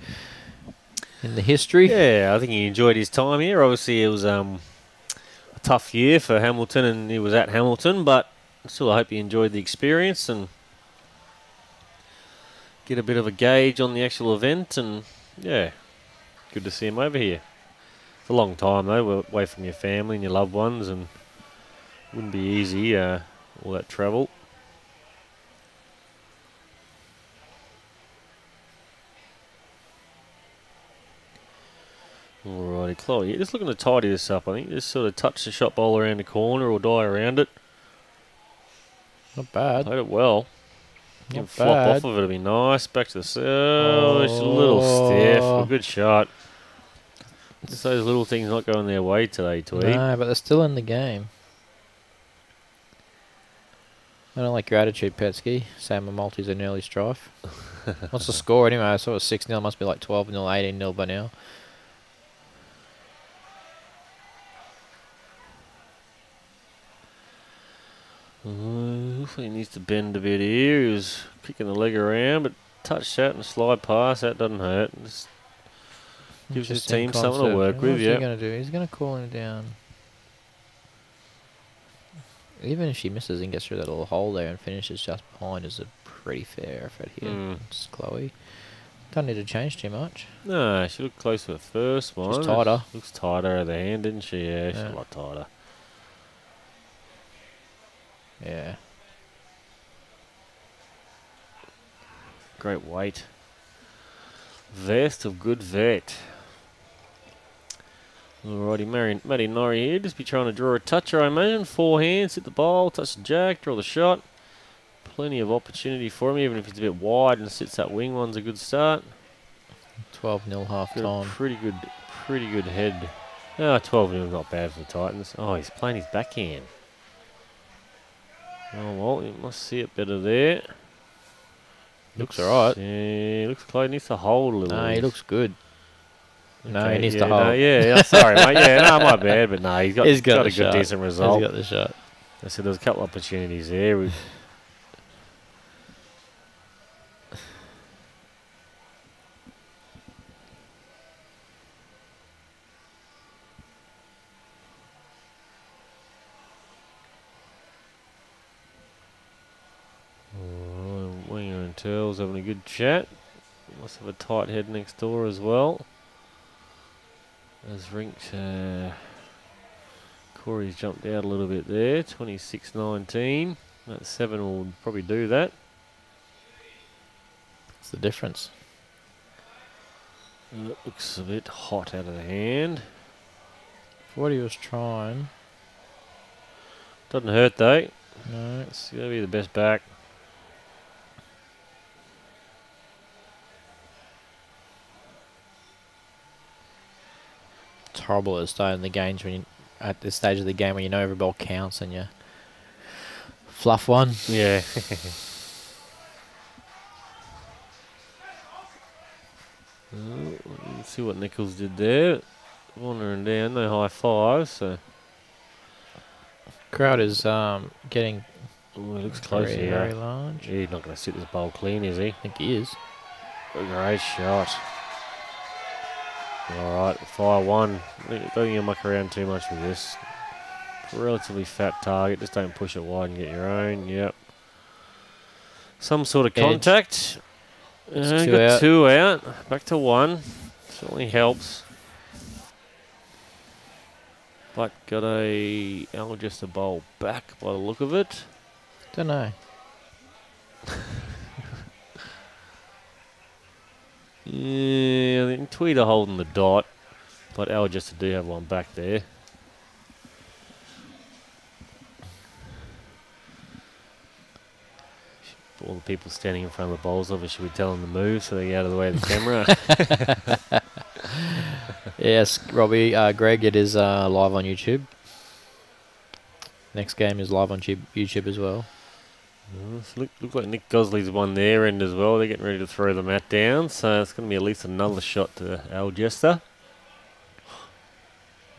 in the history. Yeah, I think he enjoyed his time here. Obviously, it was um, a tough year for Hamilton, and he was at Hamilton, but still, I hope he enjoyed the experience and get a bit of a gauge on the actual event. And yeah, good to see him over here. It's a long time though, we're away from your family and your loved ones, and wouldn't be easy uh, all that travel. Alrighty, Chloe. Just looking to tidy this up. I think just sort of touch the shot bowl around the corner or die around it. Not bad. Played it well. You Not can flop off of it. It'd be nice. Back to the s- oh, it's a little stiff. Oh. A good shot. Just those little things not going their way today, Tweed. No, but they're still in the game. I don't like your attitude, Petsky. Sam and Maltese an early strife. What's the score anyway? I saw it was 6 0. Must be like 12 0, 18 0 by now. Looks he needs to bend a bit here. He was kicking the leg around, but touch that and slide past. That doesn't hurt. Just gives his Interesting team something to concept. work with, What's yeah. he going to do? He's going to call him down. Even if she misses and gets through that little hole there and finishes just behind, is a pretty fair effort here. Mm. It's Chloe. Don't need to change too much. No, she looked close to the first one. tighter. Looks tighter at the hand, didn't she? Yeah, she's Yeah. a lot tighter. Yeah. Great weight. Vest of good vet. Alrighty, Mary, Matty Norrie here. Just be trying to draw a toucher, I imagine. Four hands, hit the ball, touch the jack, draw the shot. Plenty of opportunity for him, even if it's a bit wide and sits that wing one's a good start. 12 0 half time. pretty good, pretty good head. Ah, 12 nil, not bad for the Titans. Oh, he's playing his backhand. Oh well, you must see it better there. Looks alright. Yeah, looks close. Needs to hold a little. No, he looks good. No, okay, he needs yeah, to hold. No, yeah, yeah, sorry, mate. Yeah, no, my bad, but no, he's got, he's got, got a shot. good, decent result. He's got the shot. I said there was a couple of opportunities there. Winger and Turles having a good chat. Must have a tight head next door as well. As Rink, uh, Corey's jumped out a little bit there. 26-19. That seven will probably do that. What's the difference? It looks a bit hot out of the hand. What he was trying. Doesn't hurt though. No. It's going to be the best back. It's horrible at the start of the games when you, at this stage of the game when you know every ball counts and you fluff one. Yeah. Oh, let's see what Nichols did there. Wandering down, no high fives, so Crowd is um, getting oh, it looks close very, here. very large. He's not going to sit this bowl clean, is he? I think he is. Great shot. All right, fire one. Don't you'll muck around too much with this. Relatively fat target. Just don't push it wide and get your own. Yep. Some sort of Edge. contact. Uh, two got out. two out. Back to one. Certainly helps. But got a Algester bowl back by the look of it. Don't know. Yeah, I think Tweeder holding the dot, but Algester do have one back there. All the people standing in front of the bowls obviously should we tell them to move so they get out of the way of the camera. Yes, Robbie, uh, Greg, it is uh, live on YouTube. Next game is live on YouTube as well. Uh, look, look like Nick Gosley's won their end as well. They're getting ready to throw the mat down, so it's going to be at least another shot to Algester.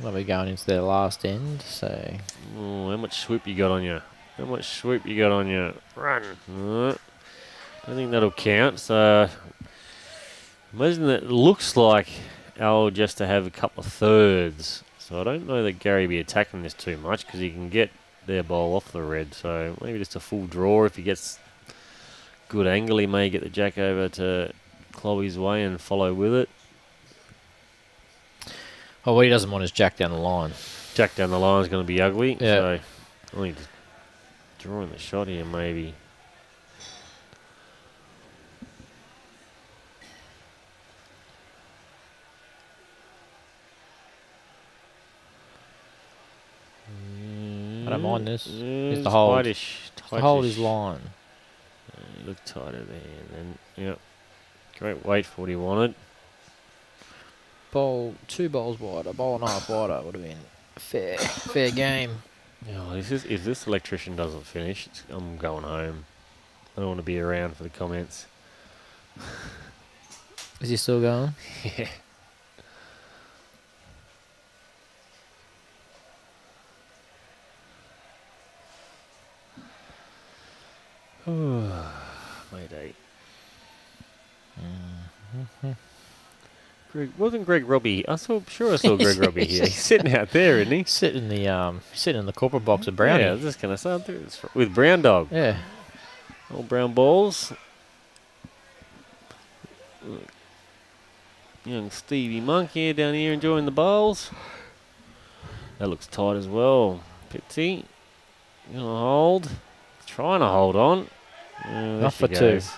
They'll be going into their last end, so Oh, how much swoop you got on you? How much swoop you got on you? Run. Uh, I think that'll count. So, imagine that it looks like Algester have a couple of thirds. So I don't know that Gary be attacking this too much because he can get their ball off the red. So maybe just a full draw. If he gets good angle, he may get the jack over to Chloe's way and follow with it. oh, what he doesn't want is Jack down the line. Jack down the line is going to be ugly. Yeah. So I think drawing the shot here, maybe. I don't mind this. Yeah, It's the it's hold. tightish, To hold his tightish. line. Uh, look tighter there, and then yep, great weight for what he wanted. Bowl two bowls wider, bowl and a half wider would have been fair fair game. Oh, this is if this electrician doesn't finish, it's, I'm going home. I don't want to be around for the comments. Is he still going? yeah. Mayday. Greg wasn't Greg Robbie. I saw sure I saw Greg Robbie here. He's sitting out there, isn't he? Sitting in the um sitting in the corporate box of Brownie. Yeah, I was just gonna say I think it's fr- with Brown Dog. Yeah. Old brown balls. Young Stevie Monk here down here enjoying the bowls. That looks tight as well. Pitsy. Gonna hold. Trying to hold on. There Off she for two. goes.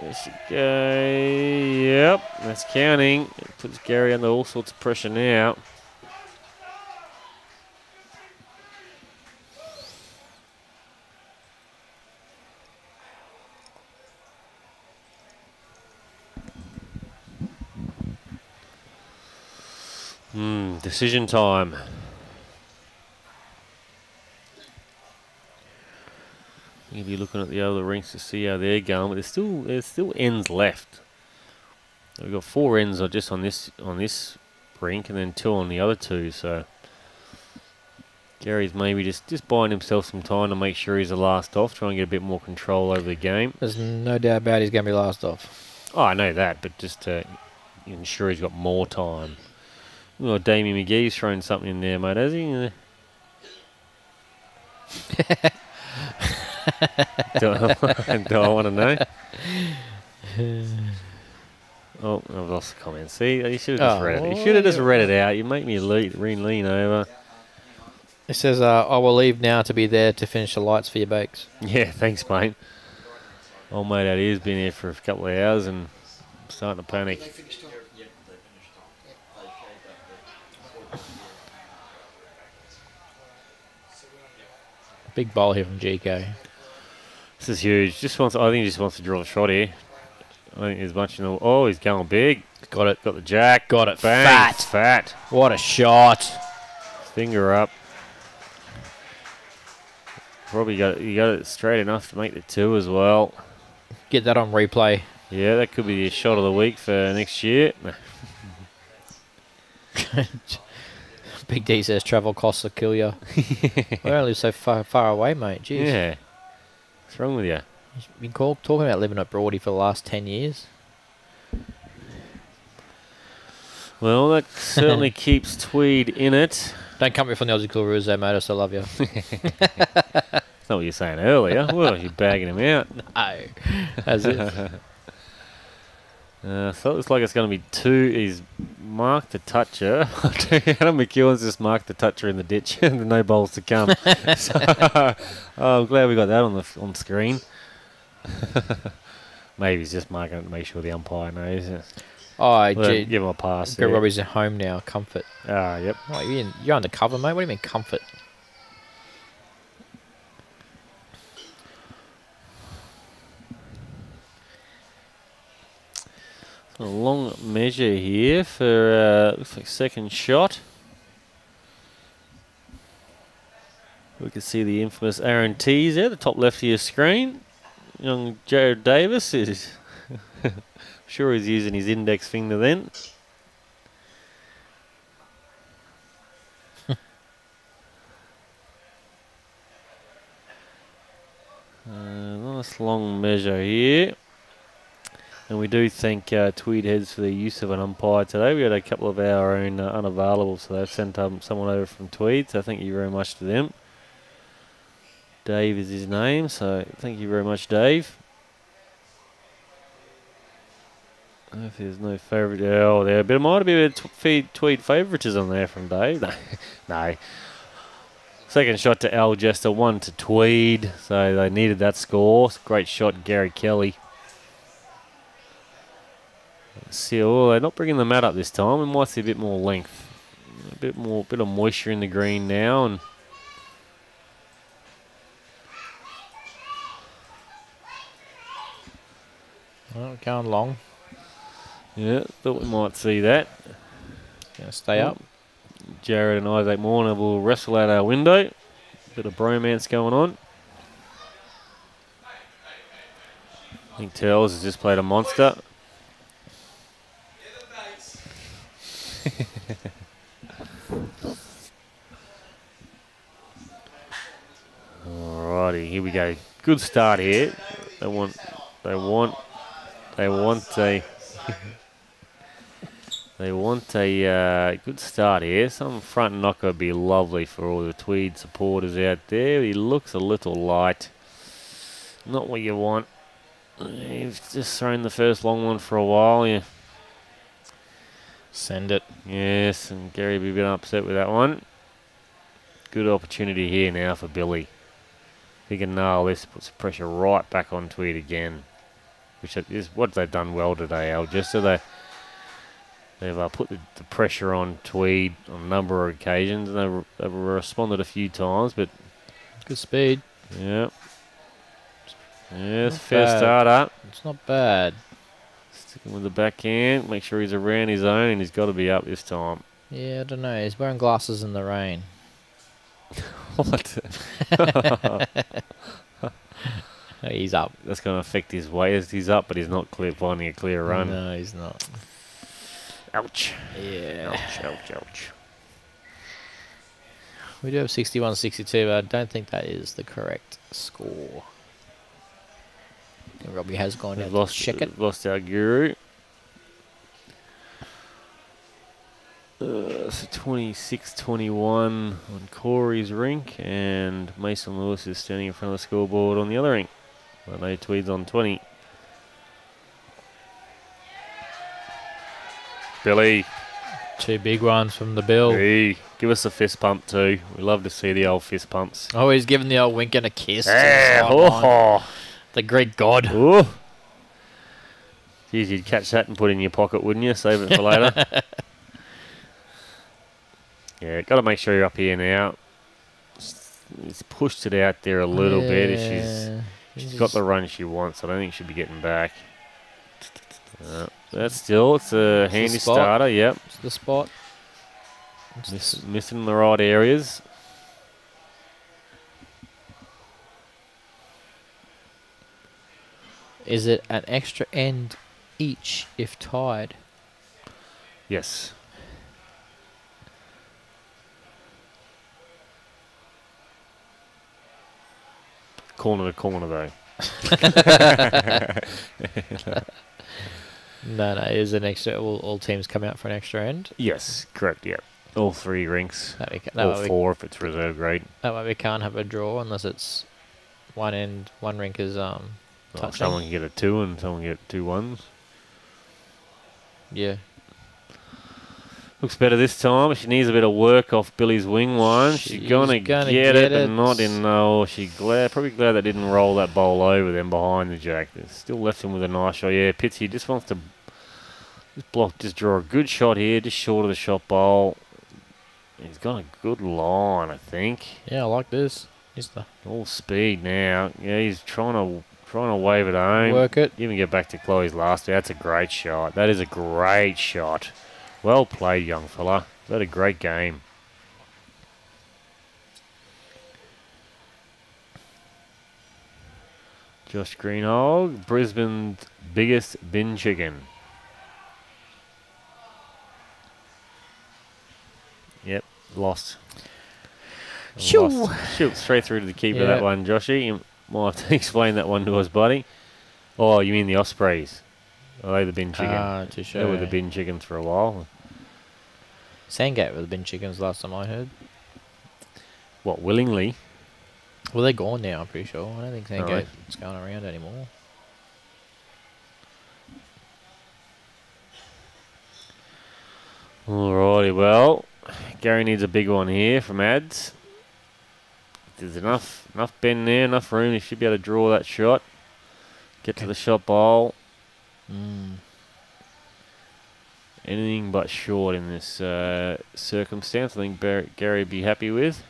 There she go. Yep, that's counting. It puts Gary under all sorts of pressure now. Hmm, decision time. If you're looking at the other rinks to see how they're going, but there's still there's still ends left. We've got four ends are just on this on this rink, and then two on the other two. So Gary's maybe just just buying himself some time to make sure he's the last off, try and get a bit more control over the game. There's no doubt about he's gonna be last off. Oh, I know that, but just to ensure he's got more time. Well, Damien McGee's thrown something in there, mate, has he? Do, I, do I want to know? Oh, I've lost the comment. See, you should have just Oh, read it. You should have just read it out. You make me lean, lean, lean over. It says, uh, I will leave now to be there to finish the lights for your bakes. Yeah, thanks, mate. Old mate out here's been here for a couple of hours and I'm starting to panic. Yep, they finished off. They showed up Big bowl here from GK. This is huge. Just wants. I think he just wants to draw a shot here. I think there's much in the. Oh, he's going big. Got it. Got the jack. Got it. Bang. Fat. Fat. What a shot. Finger up. Probably got you got it straight enough to make the two as well. Get that on replay. Yeah, that could be the shot of the week for next year. Big D says travel costs will kill you. we don't live so far, far away, mate. Jeez. Yeah. What's wrong with you? You've been call, talking about living at Broady for the last 10 years. Well, that certainly keeps Tweed in it. Don't come here from the Aussie Cool there, mate. I still love you. That's not what you were saying earlier. well, you're bagging him out. no. As if. Uh, so it looks like it's going to be two. He's marked the toucher. Adam McEwen's just marked the toucher in the ditch, and no bowls to come. so, oh, I'm glad we got that on the on screen. Maybe he's just marking it to make sure the umpire knows. Oh, gee. give him a pass. There. Robbie's at home now. Comfort. Ah, yep. Oh, you're, in, you're undercover, mate. What do you mean comfort? A long measure here for uh, looks like second shot. We can see the infamous Aaron Teys there, the top left of your screen. Young Jared Davis is sure he's using his index finger then. uh, nice long measure here. And we do thank uh, Tweed Heads for the use of an umpire today. We had a couple of our own uh, unavailable, so they've sent um, someone over from Tweed. So thank you very much to them. Dave is his name, so thank you very much, Dave. If there's no favourite, oh, there, but it might be a tweed, tweed favouritism there from Dave. No. Second shot to Algester, one to Tweed, so they needed that score. Great shot, Gary Kelly. See, oh, they're not bringing the mat up this time. We might see a bit more length, a bit more, bit of moisture in the green now, and Oh, going long. yeah, thought we might see that. Gonna stay up. Oh, Jared and Isaac Morner will wrestle out our window. Bit of bromance going on. I think Tells has just played a monster. Alrighty, here we go. Good start here. They want, they want, they want a, they want a uh, good start here. Some front knocker would be lovely for all the Tweed supporters out there. He looks a little light. Not what you want. You've just thrown the first long one for a while. Yeah. Send it. Yes, and Gary will be a bit upset with that one. Good opportunity here now for Billy. If he can nail this, puts pressure right back on Tweed again. Which is what they've done well today, Al. Just so they they've uh, put the, the pressure on Tweed on a number of occasions, and they've, they've responded a few times. But Good speed. yeah, yes, Not fair bad. start up. It's not bad. Sticking with the backhand, make sure he's around his own, and he's got to be up this time. Yeah, I don't know. He's wearing glasses in the rain. What? He's up. That's going to affect his weight. He's up, but he's not clear, finding a clear run. No, he's not. Ouch. Yeah. Ouch, ouch, ouch. We do have 61 62, but I don't think that is the correct score. And Robbie has gone We've out lost, to check it. lost our guru. Uh, so 26 21 on Corey's rink, and Mason Lewis is standing in front of the scoreboard on the other rink. Well, they Tweeds on 20. Billy, Two big ones from the bill. hey, give us a fist pump too. We love to see the old fist pumps. Oh, he's giving the old wink and a kiss. to the Yeah, oh, The Greek god. oh. Geez, you'd catch that and put it in your pocket, wouldn't you? Save it for later. Yeah, got to make sure you're up here now. He's pushed it out there a little bit. If she's Yeah, she's he's got the run she wants. I don't think she'll be getting back. Uh, that's still it's a It's handy starter. Yep, It's the spot. Miss, missing the right areas. Is it an extra end each if tied? Yes. Corner to corner though. No, no, it is an extra. All, all teams come out for an extra end. Yes, correct. Yep. All three rinks. That we, that, All way we, four if it's reserve grade. that way we can't have a draw unless it's one end, one rink is um. Well, someone can get a two and someone can get two ones. Yeah, Looks better this time. She needs a bit of work off Billy's wing line. She's, She's gonna, gonna get, get it, it. but not in. Oh, she glad. Probably glad they didn't roll that bowl over them behind the jack. Still left him with a nice shot. Yeah, Pitsy just wants to just block, just draw a good shot here, just short of the shot bowl. He's got a good line, I think. yeah, I like this. He's the All speed now. Yeah, he's trying to trying to wave it home. work it. Even get back to Chloe's last. That's a great shot. That is a great shot. Well played, young fella. That a great game. Josh Greenhog, Brisbane's biggest bin chicken. Yep, lost. Shoo. Lost. Shoot, straight through to the keeper Yeah. that one, Joshy. Might have to explain that one to us, buddy. Oh, you mean the Ospreys? Are they the bin chicken? Ah, they were the bin chickens for a while. Sandgate were the bin chickens last time I heard. What, willingly? Well, they're gone now. I'm pretty sure. I don't think? Sandgate's going around anymore. Alrighty, well, Gary needs a big one here from ads. There's enough enough bend there, enough room. He should be able to draw that shot. Get to the shot bowl. Mm. Anything but short in this uh, circumstance. I think Bar- Gary would be happy with.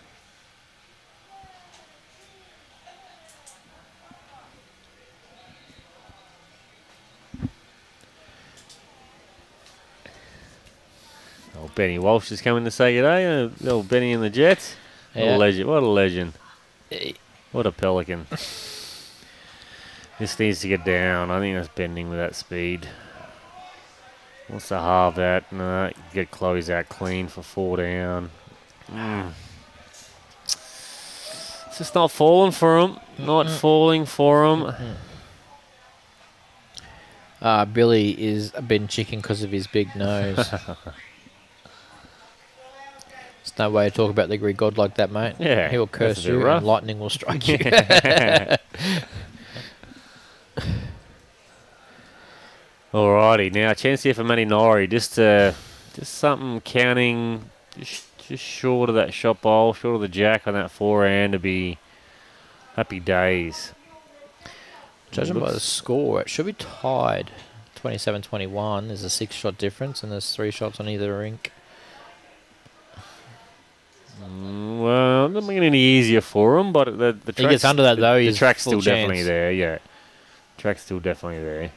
Oh, Benny Walsh is coming to say good day. Uh, little Benny in the Jets. What Yeah. a legend. What a legend. Eh, What a pelican. this needs to get down. I think that's bending with that speed. Wants to halve that. No, get Chloe's out clean for four down. Mm. It's just not falling for him. Not falling for him. Uh, Billy is a bin chicken because of his big nose. There's no way to talk about the Greek god like that, mate. Yeah, He will curse you rough. and lightning will strike you. Alrighty, now a chance here for Manny Norrie. Just uh, just something counting just, just short of that shot bowl, short of the jack on that forehand to be happy days. Judging by the score, it should be tied 27 21. There's a six shot difference and there's three shots on either rink. Mm, Well, not making it any easier for him, but the the track's- under that, the- though, The track's still definitely there. Yeah, track's still definitely there.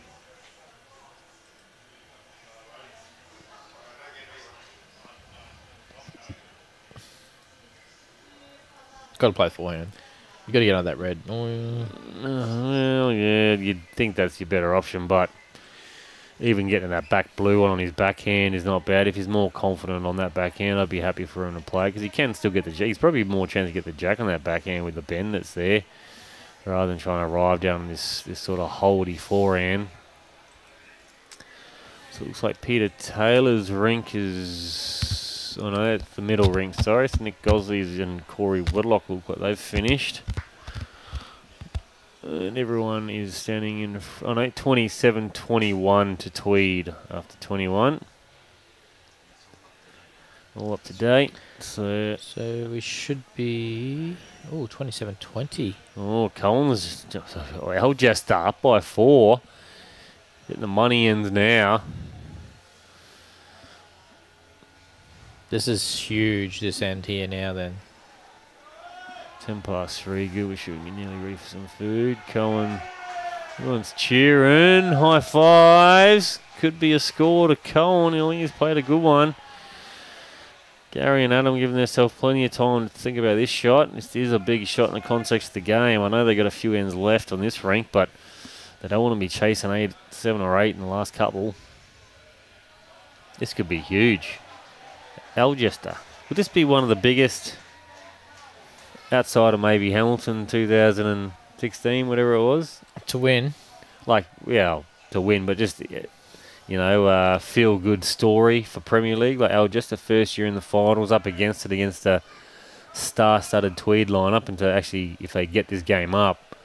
Got to play forehand. You got to get on that red. Oh, yeah. Well, yeah, you'd think that's your better option, but even getting that back blue on his backhand is not bad. If he's more confident on that backhand, I'd be happy for him to play because he can still get the jack. He's probably more chance to get the jack on that backhand with the bend that's there, rather than trying to arrive down this this sort of holdy forehand. So it looks like Peter Taylor's rink is. Oh no, it's the middle rink. Sorry, it's Nick Gosley's and Corey Woodlock look like they've finished. And everyone is standing in. Oh no, 27-21 to Tweed after 21. All up to date. So, So we should be. Oh, 27 20. oh, Collins, just, well, just up by four. Getting the money ends now. This is huge, this end here now, then. 10 past 3, good. We should be nearly ready for some food. Cohen, everyone's cheering. High fives. Could be a score to Cohen. I think he's played a good one. Gary and Adam giving themselves plenty of time to think about this shot. This is a big shot in the context of the game. I know they've got a few ends left on this rink, but they don't want to be chasing eight, seven or eight in the last couple. This could be huge. Algester. Would this be one of the biggest outside of maybe Hamilton 2016, whatever it was? To win. Like, yeah, to win, but just, you know, uh, feel good story for Premier League. Like, oh, just the first year in the finals, up against it, against a star studded Tweed lineup, and to actually, if they get this game up,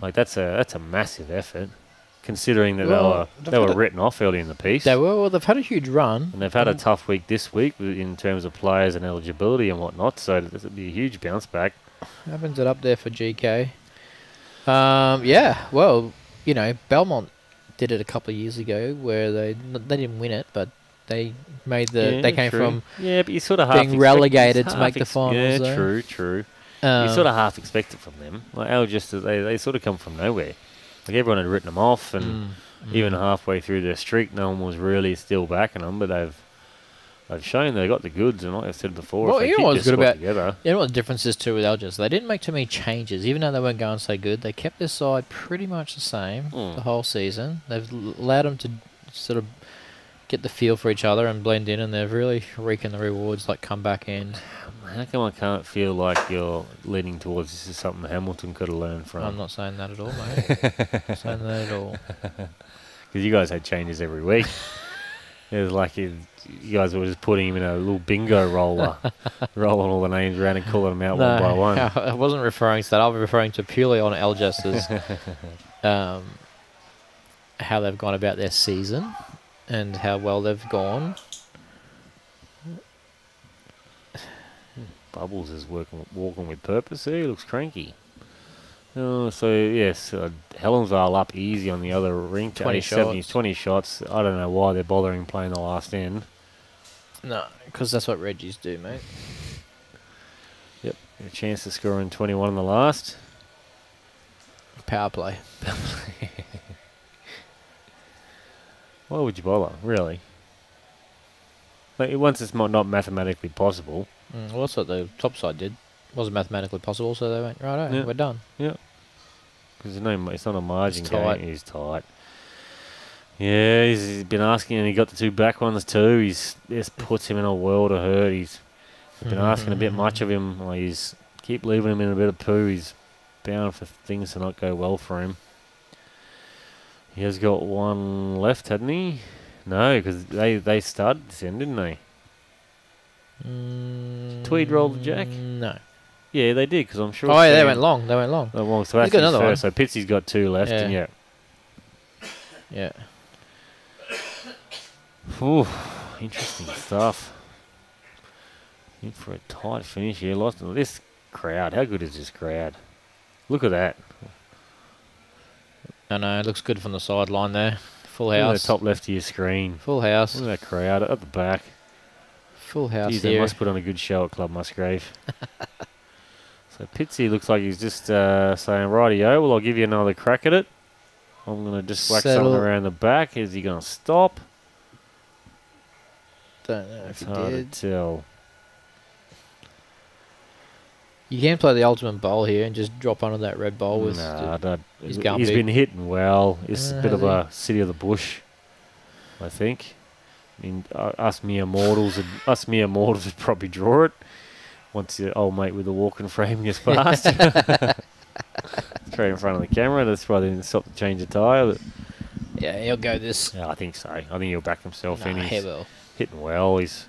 like, that's a that's a massive effort. Considering that Well, they were they've were written off early in the piece, They were, well, they've had a huge run. and they've had a tough week this week in terms of players and eligibility and whatnot. So this would be a huge bounce back. Happens it up there for GK. Um, yeah, well, you know, Belmont did it a couple of years ago where they they didn't win it, but they made the Yeah, they came true. from yeah, but you sort of being expect- relegated to make the finals, Yeah, though. true, true. um, you sort of half expect it from them. Like Algester, they they sort of come from nowhere. Like everyone had written them off, and mm, mm. even halfway through their streak, no one was really still backing them. But they've they've shown they got the goods, and like I've said before, Well, you know what's good about- together. You know what the difference is too with Algers? They didn't make too many changes, even though they weren't going so good. They kept their side pretty much the same Mm. the whole season. They've allowed them to sort of get the feel for each other and blend in, and they're really reaping the rewards like comeback end. How come I can't feel like you're leaning towards this is something Hamilton could have learned from? I'm not saying that at all, mate. not saying that at all. Because you guys had changes every week. it was like you, you guys were just putting him in a little bingo roller, rolling all the names around and calling them out one by one. I wasn't referring to that. I was referring to purely on Algester's um, how they've gone about their season and how well they've gone. Bubbles is working, walking with purpose here. He looks cranky. Oh, so yes, uh, Helensvale up easy on the other rink. 20 20 shots. 20 shots. I don't know why they're bothering playing the last end. No, because that's what Reggie's do, mate. Yep, a chance to score in 21 in the last. Power play. Why would you bother? Really? Like, once it's not mathematically possible. Mm, well, that's what the top side did. It Wasn't mathematically possible, so they went, right, Yeah. we're done. Yeah. Because no, it's not a margin tight. game. He's tight. Yeah, he's, he's been asking, and he got the two back ones too. He's this puts him in a world of hurt. He's been mm-hmm, asking a bit mm-hmm, much of mm-hmm. him. Like he's keep leaving him in a bit of poo. He's bound for things to not go well for him. He has got one left, hasn't he? No, because they they started this end, didn't they? Mm, Tweed rolled the jack? No. Yeah, they did. Because I'm sure. Oh, yeah, they went long. They went long. Oh, well, so He's that's got another first. So Pitsy's got two left, Yeah. and yeah. Yeah. Ooh, interesting stuff. In for a tight finish here. Lost this crowd. How good is this crowd? Look at that. I know. It looks good from the sideline there. Full Look house. the top left of your screen. Full house. Look at that crowd at the back. Full house Jeez, they must put on a good show at Club Musgrave. so Pitsy looks like he's just uh, saying, "Rightio, well I'll give you another crack at it. I'm gonna just whack Settle. someone around the back. Is he gonna stop? Don't know if It's he hard did. to tell. You can play the ultimate bowl here and just drop under that red bowl with. Nah, that, he's he's been hitting well. It's Uh, a bit of he? a city of the bush, I think. I mean, uh, us mere mortals, would, us mere mortals would probably draw it once your old mate with the walking frame gets past. Straight in front of the camera. That's why they didn't stop to change the tyre. Yeah, he'll go this. yeah, I think so. I think he'll back himself Nah, in. he He's will. hitting well. He's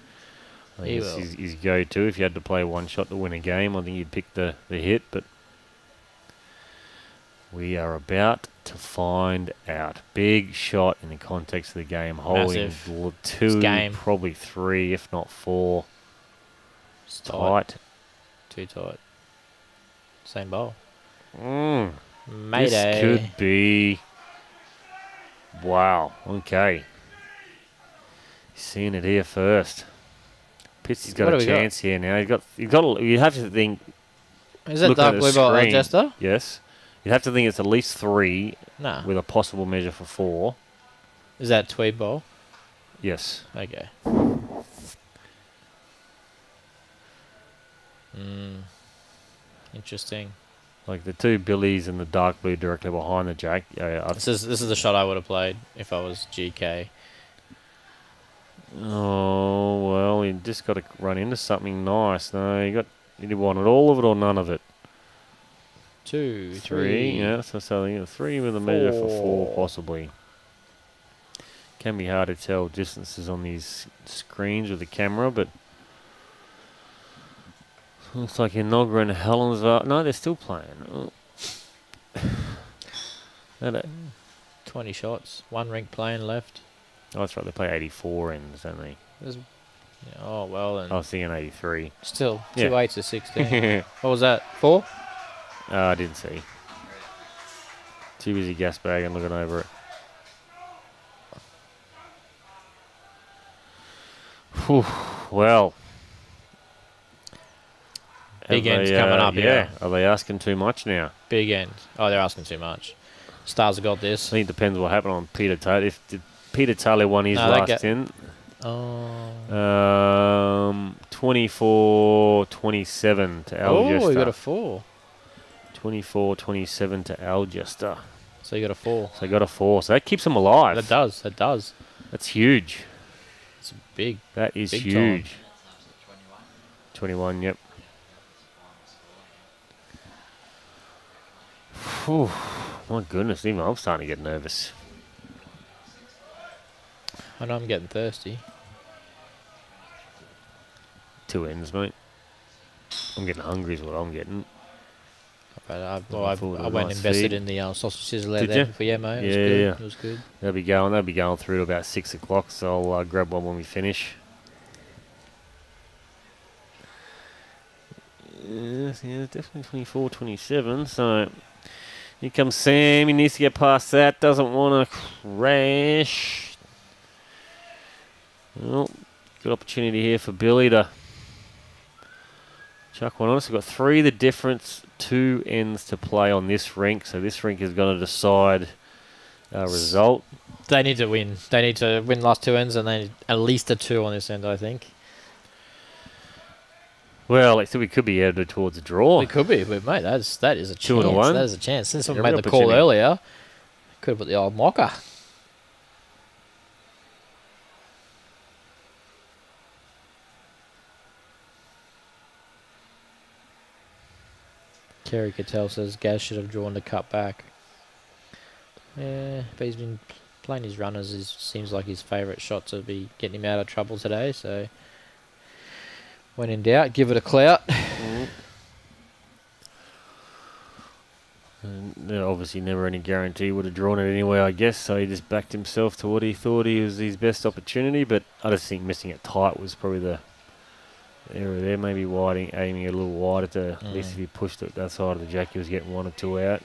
I He will. his, his go-to. If you had to play one shot to win a game, I think you'd pick the, the hit. But we are about to find out. Big shot in the context of the game, holding Massive. two, game. probably three, if not four. It's tight. Tight. Too tight. Same bowl. Mm. Mayday. This could be. Wow. Okay. Seeing it here first. Pitsy's got What a we got? chance here now. You've got. you've got. You have to think. Is that dark blue screen. Jester? Yes. You have to think it's at least three No. with a possible measure for four. Is that tweed bowl? Yes. Okay. Mm. Interesting. Like the two billies and the dark blue directly behind the jack. Yeah. This is this is the shot I would have played if I was GK. Oh well, you just got to run into something nice. No, you got. You wanted all of it or none of it. Two, three. yeah, so something a three with a measure for four, possibly. Can be hard to tell distances on these screens with the camera, but looks like Enoggera and Helens are. No, they're still playing. Oh. Uh, Twenty shots. One rink playing left. Oh, that's right. They play 84 ends, don't they? There's, yeah, oh well, and I was thinking 83. still Yeah. two eights to sixteen. what was that? Four. Oh, I didn't see. Too busy gas bag and looking over it. Whew, well. Big end's they, coming uh, up, Yeah. yeah. Are they asking too much now? Big end. Oh, they're asking too much. Stars have got this. I think it depends what happened on Peter Taylor. If Peter Taylor won his No, last get- 10, Oh. um, 24 27 to Oh, Algester. you got a four. 24 27 to Algester. So you got a four. So they got a four. So that keeps them alive. That does. That does. That's huge. It's big. That is Big huge. Up 21, 21. yep. Whew, my goodness, even I'm starting to get nervous. I know I'm getting thirsty. Two ends, mate. I'm getting hungry is what I'm getting. But I, well, I, I went nice invested feed. in the uh, sausage sizzler Did there for yeah, mate. It was Yeah, good. yeah. It was good. They'll be going. They'll be going through to about six o'clock. So I'll uh, grab one when we finish. Yes, yeah, definitely 24, 27. So here comes Sam. He needs to get past that. Doesn't want to crash. Well, good opportunity here for Billy to chuck one on us. We've got three the difference, two ends to play on this rink. So this rink is going to decide our result. They need to win. They need to win last two ends and they need at least a two on this end, I think. Well, I think we could be headed towards a draw. It could be, but mate, that's that is a Two and chance. a one. That is a chance. Since Every made the call earlier, could have put the old mocker. Kerry Cattell says Gaz should have drawn the cut back. Yeah, but he's been playing his runners. It seems like his favourite shot to be getting him out of trouble today. So, when in doubt, give it a clout. Mm-hmm. And there obviously never any guarantee would have drawn it anyway, I guess. So he just backed himself to what he thought he was his best opportunity. But I just think missing it tight was probably the area there. Maybe widing, aiming a little wider to at least Mm. if he pushed it that side of the jack, he was getting one or two out.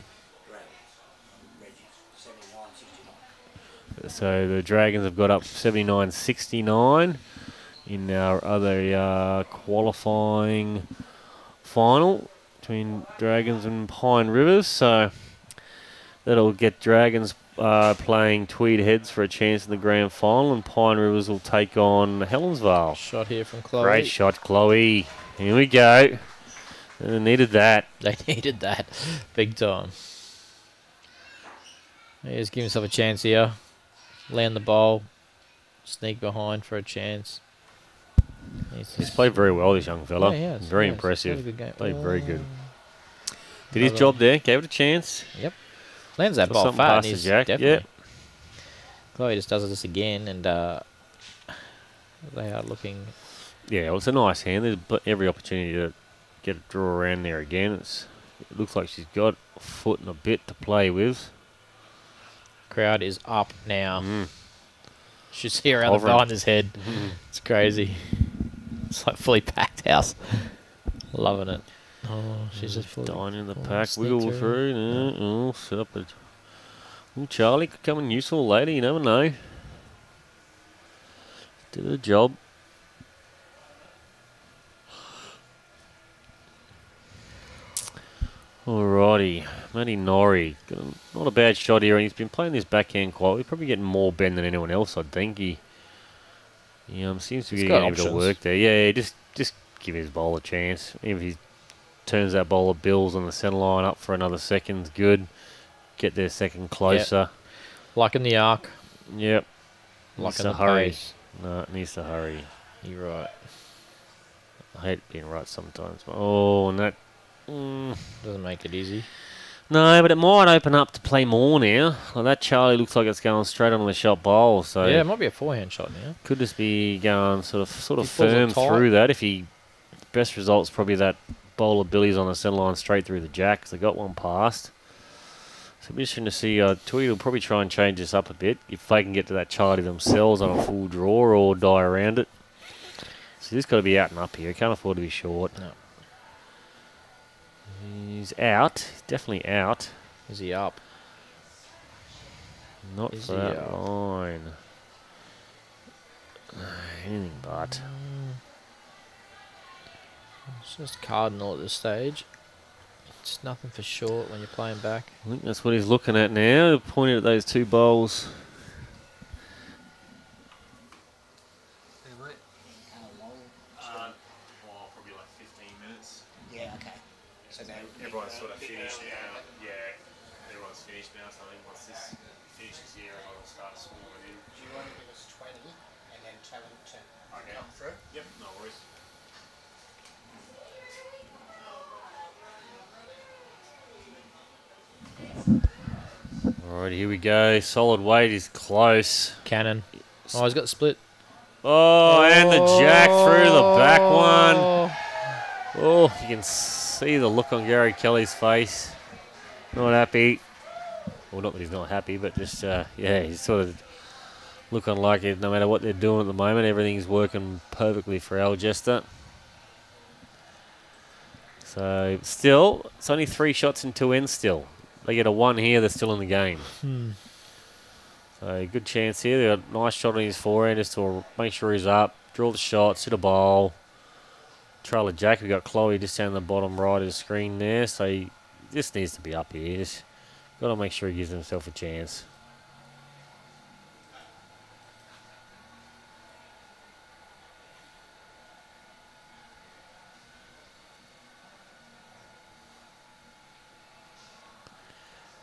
So the Dragons have got up 79 69 in our other uh, qualifying final between Dragons and Pine Rivers. So that'll get Dragons uh, playing Tweed Heads for a chance in the grand final, and Pine Rivers will take on Helensvale. Shot here from Chloe. Great shot, Chloe. Here we go. Uh, needed that. They needed that big time. He just give himself a chance here. Land the ball. Sneak behind for a chance. He's, He's played very well, this young fella. Yeah, has, very he impressive. Had a good game. Played very good. Oh. Did his job there. Gave it a chance. Lands that ball something fat. past And he's jack, yeah. definitely. Chloe just does this again, and uh, they are looking Yeah, well, it's a nice hand. There's every opportunity to get a draw around there again. It's, it looks like she's got a foot and a bit to play with. Crowd is up now. Mm. Should see around the Hovering. behind his head. It's crazy. It's like fully packed house. Loving it. Oh, she's just Dying in the Oh, pack, wiggle through. No, oh, set up a. Ooh, Charlie could come in useful later. You never know. Did a job. Alrighty, Matty Norrie, got not a bad shot here, and he's been playing this backhand quite. He's probably getting more bend than anyone else, I think. He, he um, seems to be He's got getting a bit of work there. Yeah, yeah, just just give his bowl a chance. Even if he turns that bowl of bills on the centre line up for another second, good. Get their second closer. Like in the arc. Yep. Like Needs in to the hurry. pace. No, it needs to hurry. You're right. I hate being right sometimes. Oh, and that. Mm, Doesn't make it easy. no, but it might open up to play more now. Like that Charlie looks like it's going straight on the shot bowl, so yeah, it might be a forehand shot now. could just be going sort of sort of He pulls it firm through that. If he best results probably that bowl of billies on the centre line straight through the jack 'cause they got one past. So it'll be interesting to see. Uh, Tweed will probably try and change this up a bit if they can get to that Charlie themselves on a full draw or die around it. So this got to be out and up here. Can't afford to be short. No. He's out. Definitely out. Is he up? Not Is for that out? line. Anything but. It's just cardinal at this stage. It's nothing for short when you're playing back. I think that's what he's looking at now. Pointed at those two bowls. Uh, probably like 15 minutes. Yeah, okay. So then Everyone's sort of finished now. Yeah, everyone's finished now. So I think once this finishes here, everyone will start swarming in. do you want to give us 20 and then tell them to Okay. come through? Yep, no worries. Alright, here we go. Solid weight is close. Cannon. Oh, he's got the split. Oh, and the jack through the back one. Oh, you can see the look on Gary Kelly's face. Not happy. Well, not that he's not happy, but just, uh, yeah, he's sort of looking like it, no matter what they're doing at the moment, everything's working perfectly for Algester. So, still, it's only three shots and two ends still. They get a one here, they're still in the game. Hmm. So good chance here. They got a nice shot on his forehand just to make sure he's up. Draw the shot, sit a bowl. Trailer Jack, we got Chloe just down the bottom right of the screen there. So he just needs to be up here. Just got to make sure he gives himself a chance.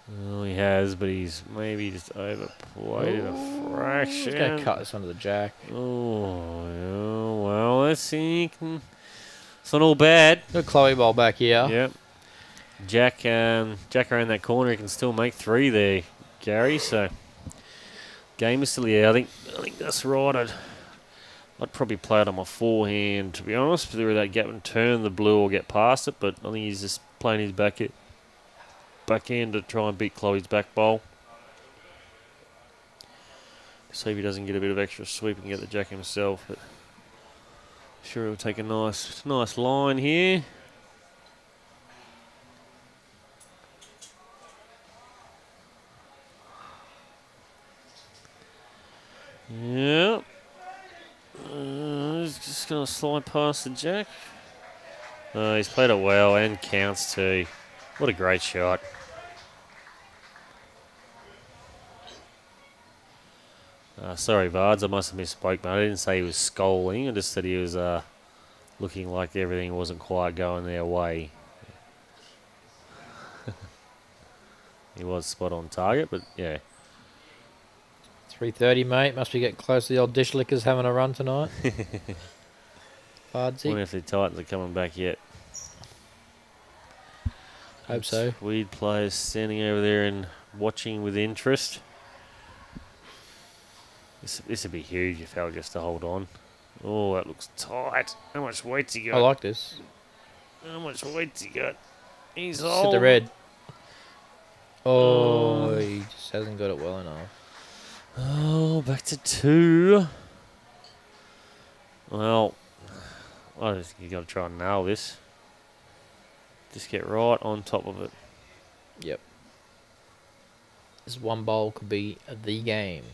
Well, but he's maybe just overplayed it a fraction. He's going to cut this under the jack. Oh, yeah, well, let's see. It's not all bad. Got Chloe ball back here. Yep. Jack, um, Jack around that corner, he can still make three there, Gary. So, game is still yeah. I think I think that's right. I'd, I'd probably play it on my forehand to be honest, through that gap and turn the blue or get past it. But I think he's just playing his back backhand to try and beat Chloe's back bowl. See if he doesn't get a bit of extra sweep and get the jack himself. But sure, he'll take a nice, nice line here. Yep. Uh, he's just going to slide past the jack. Uh, he's played it well and counts too. What a great shot. Uh, sorry, Vards, I must have misspoke, man. I didn't say he was scolding. I just said he was uh, looking like everything wasn't quite going their way. he was spot on target, but yeah. 3.30, mate. Must be getting close to the old dish lickers having a run tonight. Vardsy. wonder if the Titans are coming back yet. Hope so. Tweed players standing over there and watching with interest. This this would be huge if were just to hold on. Oh, that looks tight. How much weight's he got? I like this. How much weight's he got? He's Hit old. the red. Oh, Oh. he just hasn't got it well enough. Oh, back to two. Well, I just think you got to try and nail this. Just get right on top of it. Yep. This one bowl could be the game.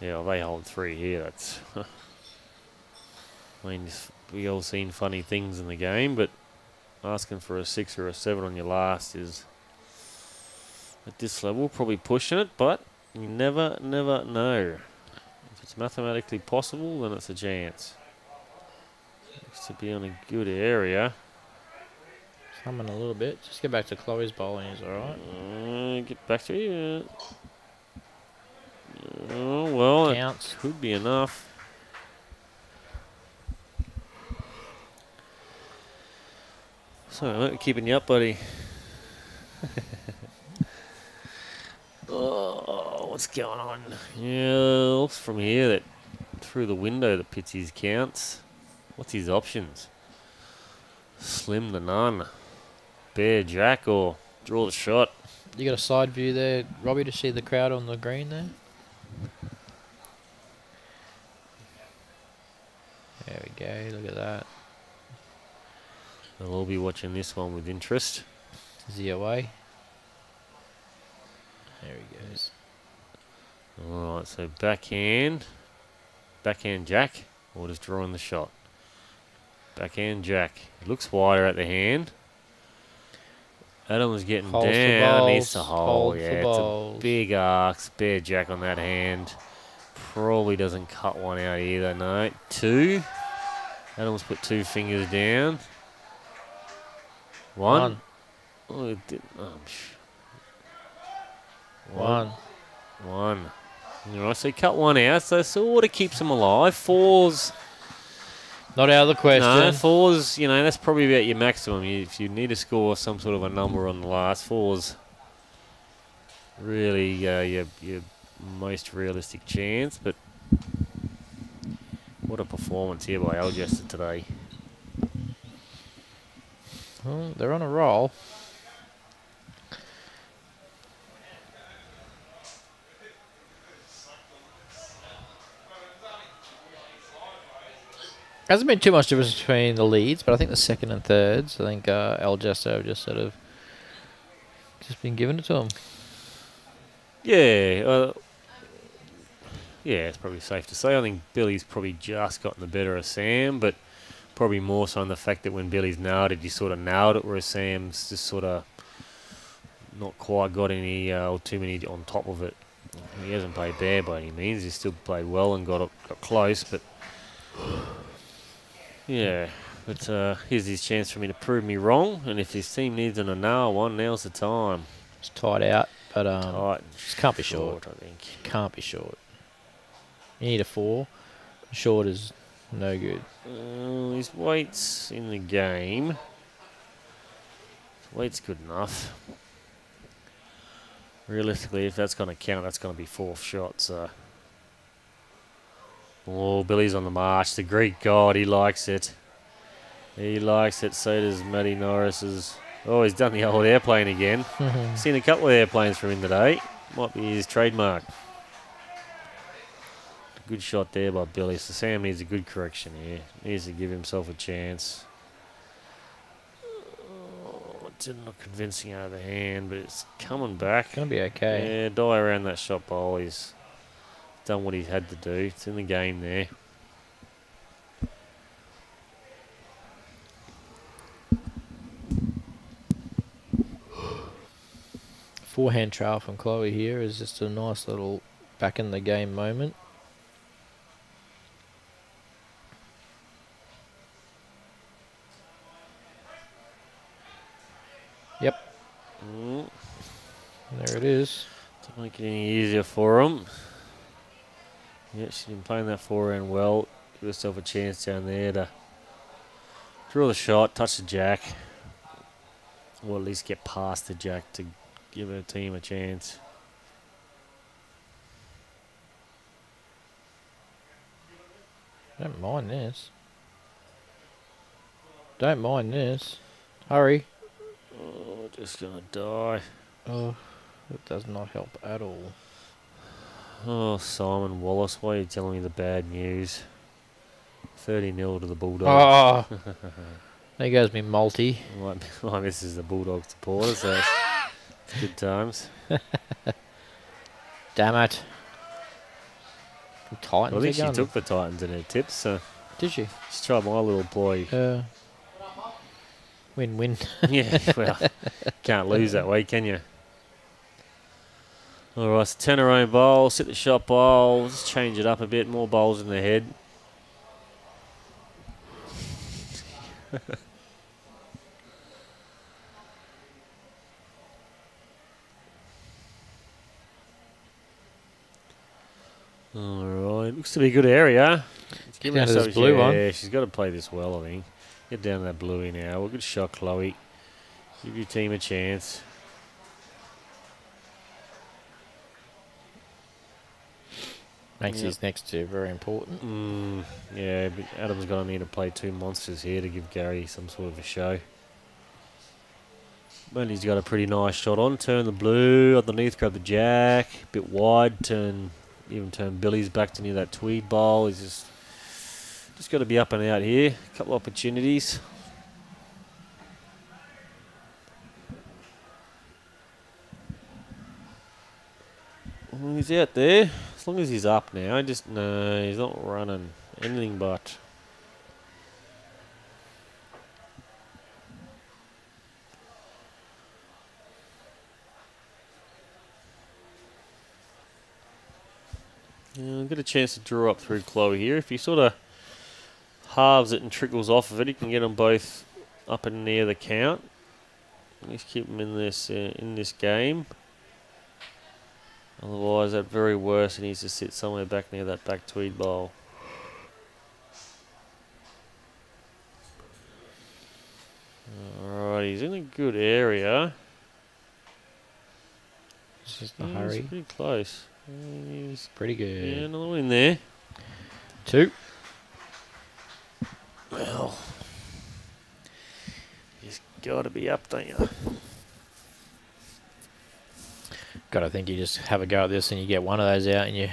Yeah, well, they hold three here. That's. I mean, we all seen funny things in the game, but asking for a six or a seven on your last is at this level probably pushing it. But you never, never know. If it's mathematically possible, then it's a chance. Looks to be on a good area. Coming a little bit. Just get back to Chloe's bowling. Is all right. Uh, get back to you. Oh well, it Counts. could be enough. So, keeping you up, buddy. oh, what's going on? Yeah, looks from here that through the window that Pitsy's counts. What's his options? Slim to none. Bear jack or draw the shot. You got a side view there, Robbie, to see the crowd on the green there. There we go. Look at that. They'll all be watching this one with interest. Is he away? There he goes. Alright, so backhand. Backhand jack. Or just drawing the shot. Backhand jack. It looks wider at the hand. Adam's getting Holds down. Needs to hold. hold yeah, it's bowls. a big arcs. Bear jack on that hand. Probably doesn't cut one out either. No. Two. Adam's put two fingers down. One. One. Oh, it did, oh, sh- One. One. All right, so cut one out, so sort of keeps them alive. Fours, Not out of the question. no, fours, you know, that's probably about your maximum. You, if you need to score some sort of a number on the last, fours really uh, your, your most realistic chance, but what a performance here by Algester today. Well, they're on a roll. Hasn't been too much difference between the leads, but I think the second and thirds, I think uh, Algester have just sort of just been given it to them. Yeah, uh, yeah, it's probably safe to say. I think Billy's probably just gotten the better of Sam, but probably more so on the fact that when Billy's nailed it, he sort of nailed it, whereas Sam's just sort of not quite got any uh, or too many on top of it. He hasn't played bad by any means. He still played well and got got close, but yeah. But uh, here's his chance for me to prove me wrong, and if his team needs an a nail one, now's the time. It's tied out, but um, Tight, just can't be short. I think. Can't be short. You need a four. Short is no good. Uh, his weight's in the game. Weight's good enough. Realistically, if that's going to count, that's going to be fourth shot. So. Oh, Billy's on the march. The Greek god, he likes it. He likes it. So does Matty Norris's. Oh, he's done the old airplane again. Seen a couple of airplanes from him today. Might be his trademark. Good shot there by Billy. So Sam needs a good correction here. Needs to give himself a chance. Oh, it didn't look convincing out of the hand, but it's coming back. Gonna be okay. Yeah, die around that shot bowl. He's done what he's had to do. It's in the game there. Forehand trail from Chloe here is just a nice little back in the game moment. Yep, Mm, there it is. doesn't make it any easier for him. Yeah, she's been playing that forehand well. Give herself a chance down there to draw the shot, touch the jack, or at least get past the jack to give her team a chance. Don't mind this. Don't mind this. Hurry. Oh, just gonna die. Oh, it does not help at all. Oh, Simon Wallace, why are you telling me the bad news? 30 0 to the Bulldogs. Oh, there goes me multi. My, my missus is a Bulldog supporter, so it's, it's good times. Damn it. Titans I think she took the Titans in her tips, so Did she? she's tried my little ploy. Uh, win win. yeah, well, can't lose that way, can you? All right, so turn her own bowl, sit the shot bowl, just change it up a bit, more bowls in the head. All right, looks to be a good area. Let's give Down to this blue one. Yeah, she's got to play this well, I think. Get down to that bluey now. Well, good shot, Chloe. Give your team a chance. Makes Yep. his next two very important. Mm, yeah, but Adam's going to need to play two monsters here to give Gary some sort of a show. But he's got a pretty nice shot on. Turn the blue underneath, grab the jack. Bit wide. Turn, even turn Billy's back to near that tweed bowl. He's just, just got to be up and out here. A couple of opportunities. Well, he's out there. As long as he's up now, I just no, he's not running anything but. Yeah, get a chance to draw up through Chloe here. If he sort of halves it and trickles off of it, he can get them both up and near the count. Let's keep them in this uh, in this game. Otherwise, at very worst, he needs to sit somewhere back near that back tweed bowl. Alright, he's in a good area. It's just a Yeah, he's hurry. pretty close. He's, Pretty yeah, good. another one in there. Two. Well, he's got to be up, don't you? God, think you just have a go at this and you get one of those out and you're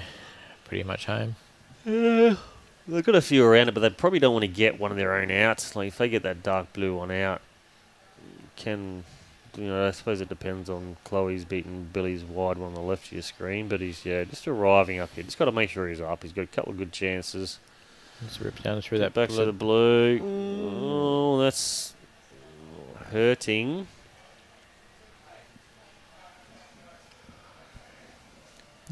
pretty much home. Yeah, they've got a few around it, but they probably don't want to get one of their own out. Like if they get that dark blue one out, can you know? I suppose it depends on Chloe's beating Billy's wide one on the left of your screen, but he's yeah just arriving up here. Just got to make sure he's up. He's got a couple of good chances. Just rip down through Get that back to the blue. blue. Oh, that's hurting.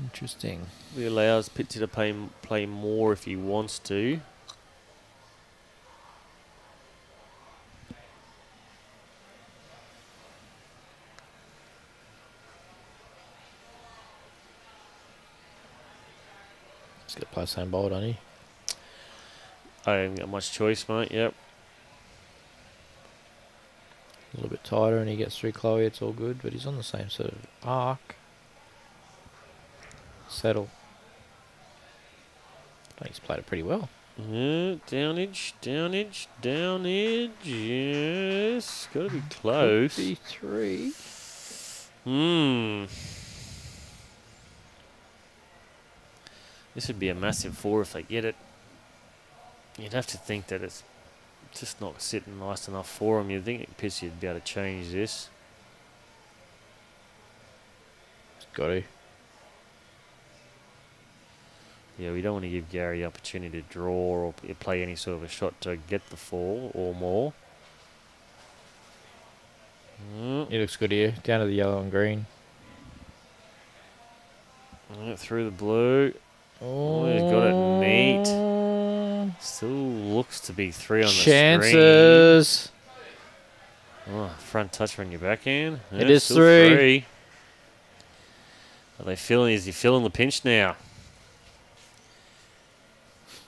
Interesting. It allows Pitsy to play play more if he wants to. He's got to play the same bowl, don't he? I haven't got much choice, mate. Yep. A little bit tighter and he gets through Chloe, it's all good, but he's on the same sort of arc. Settle. I think he's played it pretty well. Yeah, downage, downage, downage. Yes, got to be close. 53. Hmm. This would be a massive four if they get it. You'd have to think that it's just not sitting nice enough for them. You'd think Pitsy would be able to change this. Got to. Yeah, we don't want to give Gary the opportunity to draw or play any sort of a shot to get the four or more. Mm, He looks good here. Down to the yellow and green. through the blue. Oh, he's got it neat. Oh. Still looks to be three on the Chances. Oh, front touch on your backhand. It Yeah, is still three. Are they feeling? Is he feeling the pinch now?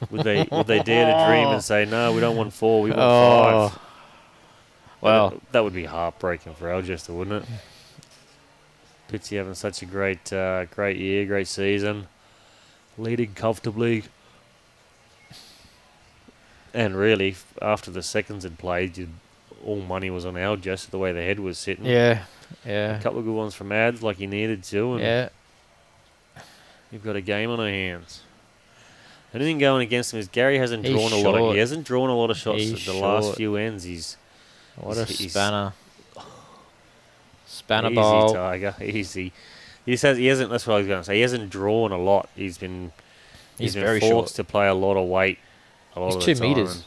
Would they would they dare to dream and say no? We don't want four. We want Oh. five. Well, that, that would be heartbreaking for Algester, wouldn't it? Pitsy having such a great uh, great year, great season, leading comfortably. And really, after the seconds had played, you, all money was on Algest the way the head was sitting. Yeah, yeah. A couple of good ones from ads like he needed to, and yeah. you've got a game on our hands. Anything going against him is Gary hasn't He's drawn a lot. Of, he hasn't drawn a lot of shots He's at the last few ends. He's What a He's- he's- spanner! Spanner easy. Tiger, easy. He says he hasn't. That's what I was going to say. He hasn't drawn a lot. He's been He's been very forced short. to play a lot of weight. A lot He's of two time, meters.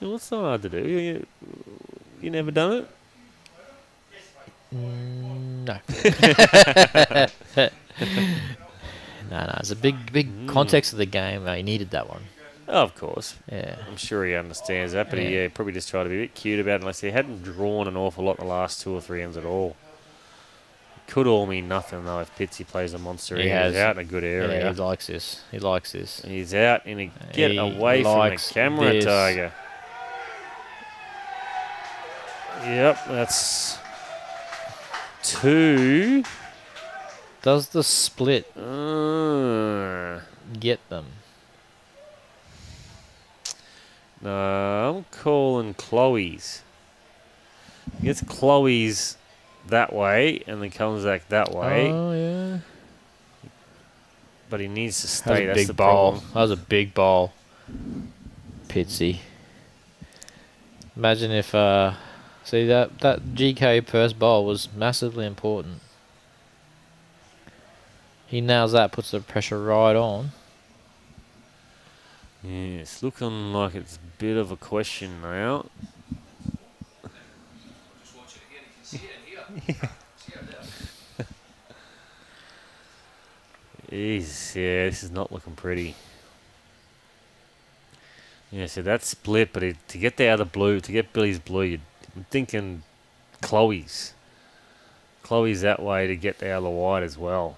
Well, it's not hard to do. You, you, you never done it. Mm, no. no, no. It's a big, big Mm. context of the game. Uh, he needed that one. Oh, of course. Yeah. I'm sure he understands that, but he Yeah. yeah, probably just tried to be a bit cute about it unless he hadn't drawn an awful lot the last two or three ends at all. Could all mean nothing though if Pitsy plays a monster. He He has. Out in a good area. Yeah, he likes this. He likes this. He's out in a get He away from the camera, this. Tiger. Yep, that's two. Does the split Uh, get them? no, I'm calling Chloe's. Gets Chloe's that way and then comes back that way, Oh yeah. but he needs to That was stay. a That's big the ball. problem. That was a big ball. Pitsy. Imagine if uh see that that GK first ball was massively important. He nails that, puts the pressure right on. Yeah, it's looking like it's a bit of a question now. Jeez, yeah, this is not looking pretty. Yeah, so that's split, but it, to get the other blue, to get Billy's blue, you'd, I'm thinking Chloe's. Chloe's that way to get the other white as well.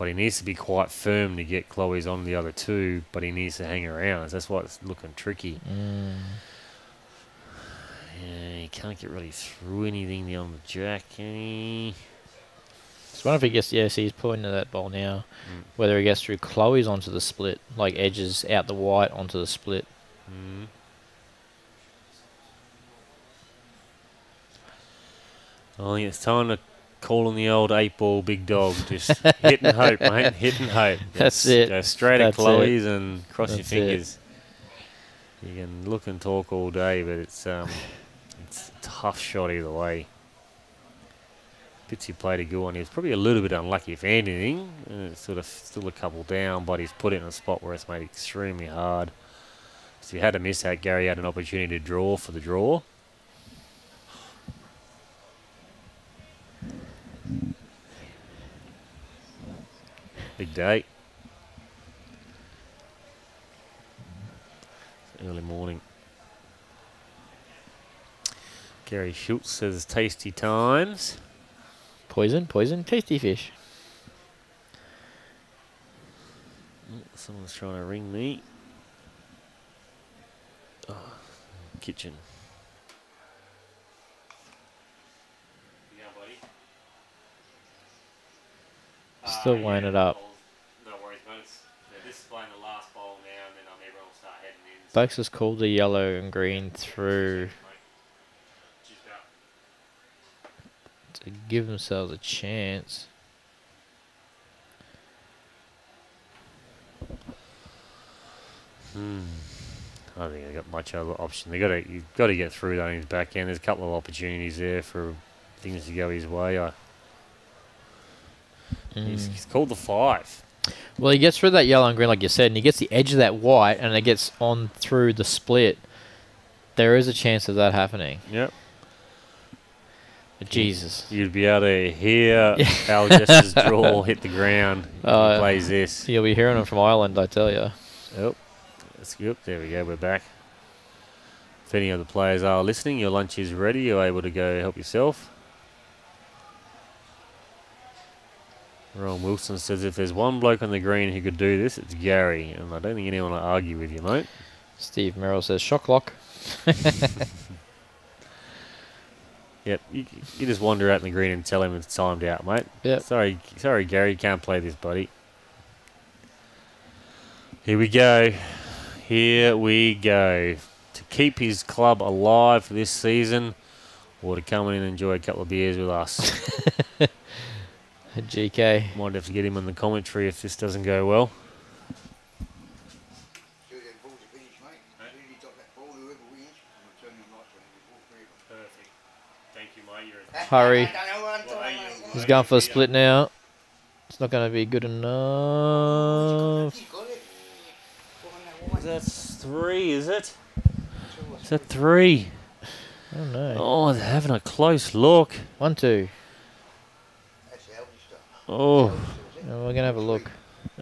But he needs to be quite firm to get Chloe's on the other two, but he needs to hang around. That's why it's looking tricky. Mm. Yeah, he can't get really through anything on the jack, can he? Just wonder if he gets yeah, see he's pulling to that ball now. Mm. Whether he gets through Chloe's onto the split, like edges out the white onto the split. Mm. I think it's time to call on the old eight ball big dog. Just hit and hope, mate. Hit and hope. That's it. Go straight That's at it. Chloe's and cross That's your it. fingers. You can look and talk all day, but it's um, it's a tough shot either way. Pitsy played a good one. He was probably a little bit unlucky, if anything. Uh, sort of still a couple down, but he's put it in a spot where it's made extremely hard. So he had to miss out. Gary had an opportunity to draw for the draw. Big day. Early morning. Gary Schultz says tasty times. Poison, poison, tasty fish. Oh, Someone's trying to ring me. Oh, kitchen. Still weighing it up. No worries, mate. It's- They're just playing the last bowl now, and then everyone will start heading in. Folks has called the yellow and green through to give themselves a chance. Hmm. I don't think they got much other option. They got to you've got to get through that in his back end. There's a couple of opportunities there for things to go his way. I, he's, Mm. he's called the five. Well, he gets through that yellow and green, like you said, and he gets the edge of that white, and it gets on through the split. There is a chance of that happening. Yep. Jesus. You'd be able to hear Al Jess's draw hit the ground. Uh, plays this. You'll be hearing him from Ireland, I tell you. Yep. That's good. There we go. We're back. If any of the players are listening, your lunch is ready. You're able to go help yourself. Ron Wilson says if there's one bloke on the green who could do this, it's Gary. And I don't think anyone will argue with you, mate. Steve Merrill says, shock lock. Yep. You, you just wander out in the green and tell him it's timed out, mate. Yep. Sorry, sorry, Gary. You can't play this, buddy. Here we go. Here we go. To keep his club alive for this season, or to come in and enjoy a couple of beers with us. GK. Might have to get him in the commentary if this doesn't go well. Do that ball's a finish, mate. Really drop that ball, whoever wins, I'm gonna turn them lights on and all three of them. Perfect. Thank you, mate. Hurry. I don't know what I'm talking about. He's going for a split now. It's not going to be good enough. He's got it. Go on that one. That's three, is it? Is that three? I don't know. Oh, they're having a close look. One, two. That's the healthy stuff. Oh, Oh, we're going to have a look.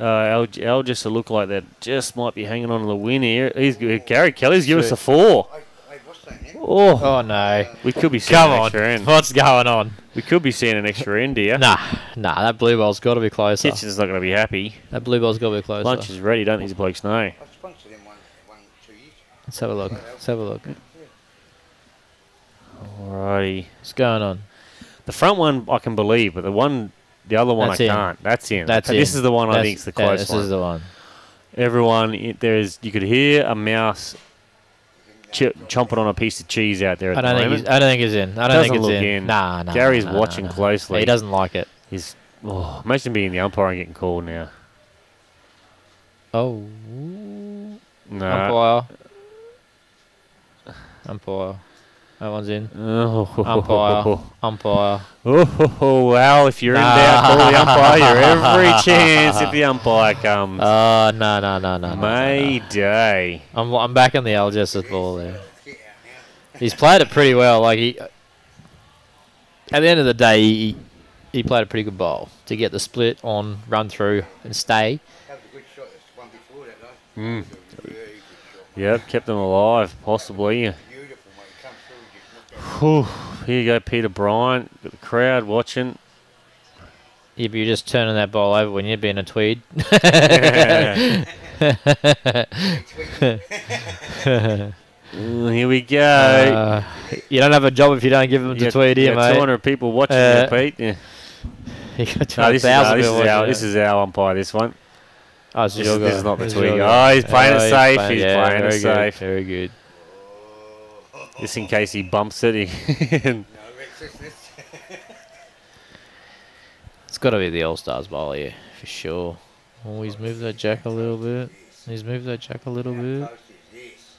uh, Al, Al just a look like that just might be hanging on to the win here. He's Gary Kelly's give us a four. Hey, hey, what's that then? Oh, Oh, no. we could be seeing Come an on. extra end. What's going on? We could be seeing an extra end here. Nah, nah, that blue ball's got to be closer. Kitchen's not going to be happy. That blue ball's got to be closer. Lunch is ready, don't these blokes know? I sponsored him one, one, two years. Let's have a look. Let's have a look. Alrighty. What's going on? The front one I can believe, but the one, the other one That's I in. can't. That's in. That's This in. is the one I That's- think is the yeah, close this one. is the one. Everyone, i- there's you could hear a mouse ch- chomping on a piece of cheese out there at I don't the think moment. he's, I don't think he's in. I don't Doesn't think it's look in. in. Nah, nah. Gary's nah, nah, watching nah. closely. He doesn't like it. He's oh, imagine being the umpire and getting called now. Oh. No. Umpire. Umpire. That one's in. Oh, Umpire. Umpire. Oh, wow! If you're in doubt, call the umpire. You're every chance if the umpire comes. Oh, no, no, no, no. no, no, no. Mayday. I'm, I'm back on the Algester's ball there. He's played it pretty well. Like he, at the end of the day, he, he played a pretty good ball to get the split on, run through, and stay. That a good shot. That's one before that, though. Mm. That was a very good shot. Yep, kept them alive, possibly. Beautiful, mate. Come through, just knocked that. Whew. Here you go, Peter Bryant. Got the crowd watching. Yeah, but you're just turning that ball over when you're being a tweed. Here we go. Uh, you don't have a job if you don't give them to You tweed, got- here, mate. 200 people watching Uh, there, Pete. Yeah. You got No, this is, our, 200,000 this, is our, this is our umpire, this one. Oh, it's This, is, this is not the It's tweet. your guy. Oh, he's playing Oh, it safe. playing- He's yeah, playing it very safe. Good, very good. Just in case he bumps it. He No, Rex, this, this. It's got to be the All Stars bowl here, for sure. Oh, he's moved that jack a little bit. He's moved that jack a little bit. close is this?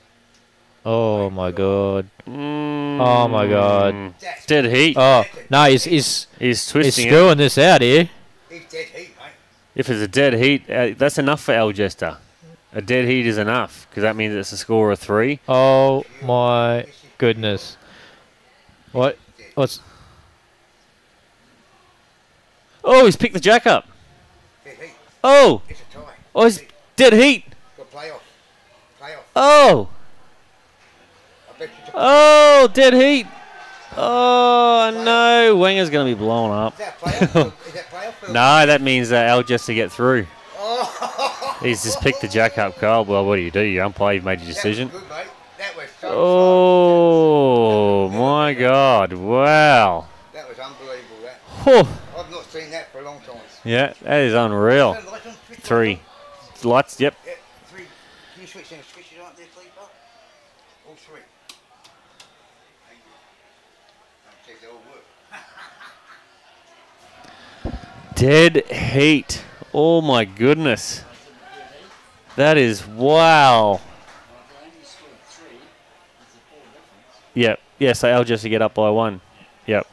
Oh my god. oh my God. That's Dead heat. Oh no, he's he's He's he's twisting it. screwing this out here. He's dead heat, mate. If it's a dead heat, uh, that's enough for Algester. A dead heat is enough because that means it's a score of three. Oh my goodness. What? What's? Oh, he's picked the jack up. Dead heat. Oh, It's a tie. oh, he's dead heat. Got play off. Play off. Oh, oh, dead heat. Oh no, Wenger's going to be blown up. Is that is that play off? or- No, that means uh, Algester get through. Oh, He's just picked the jack up, Carl. Well, what do you do? You umpire, you've made your decision. good, mate. That was so Oh my God! Wow. That was unbelievable. That Whew. I've not seen that for a long time. Yeah, that is unreal. Turn the on, Three lights. Yep. on. Three. Can you switch them? Switch it on there, please, Bob? All three. Thank you. Don't take the whole work. Dead heat. Oh my goodness. That is wow. Yep. Yes, I'll just get up by one. Yep.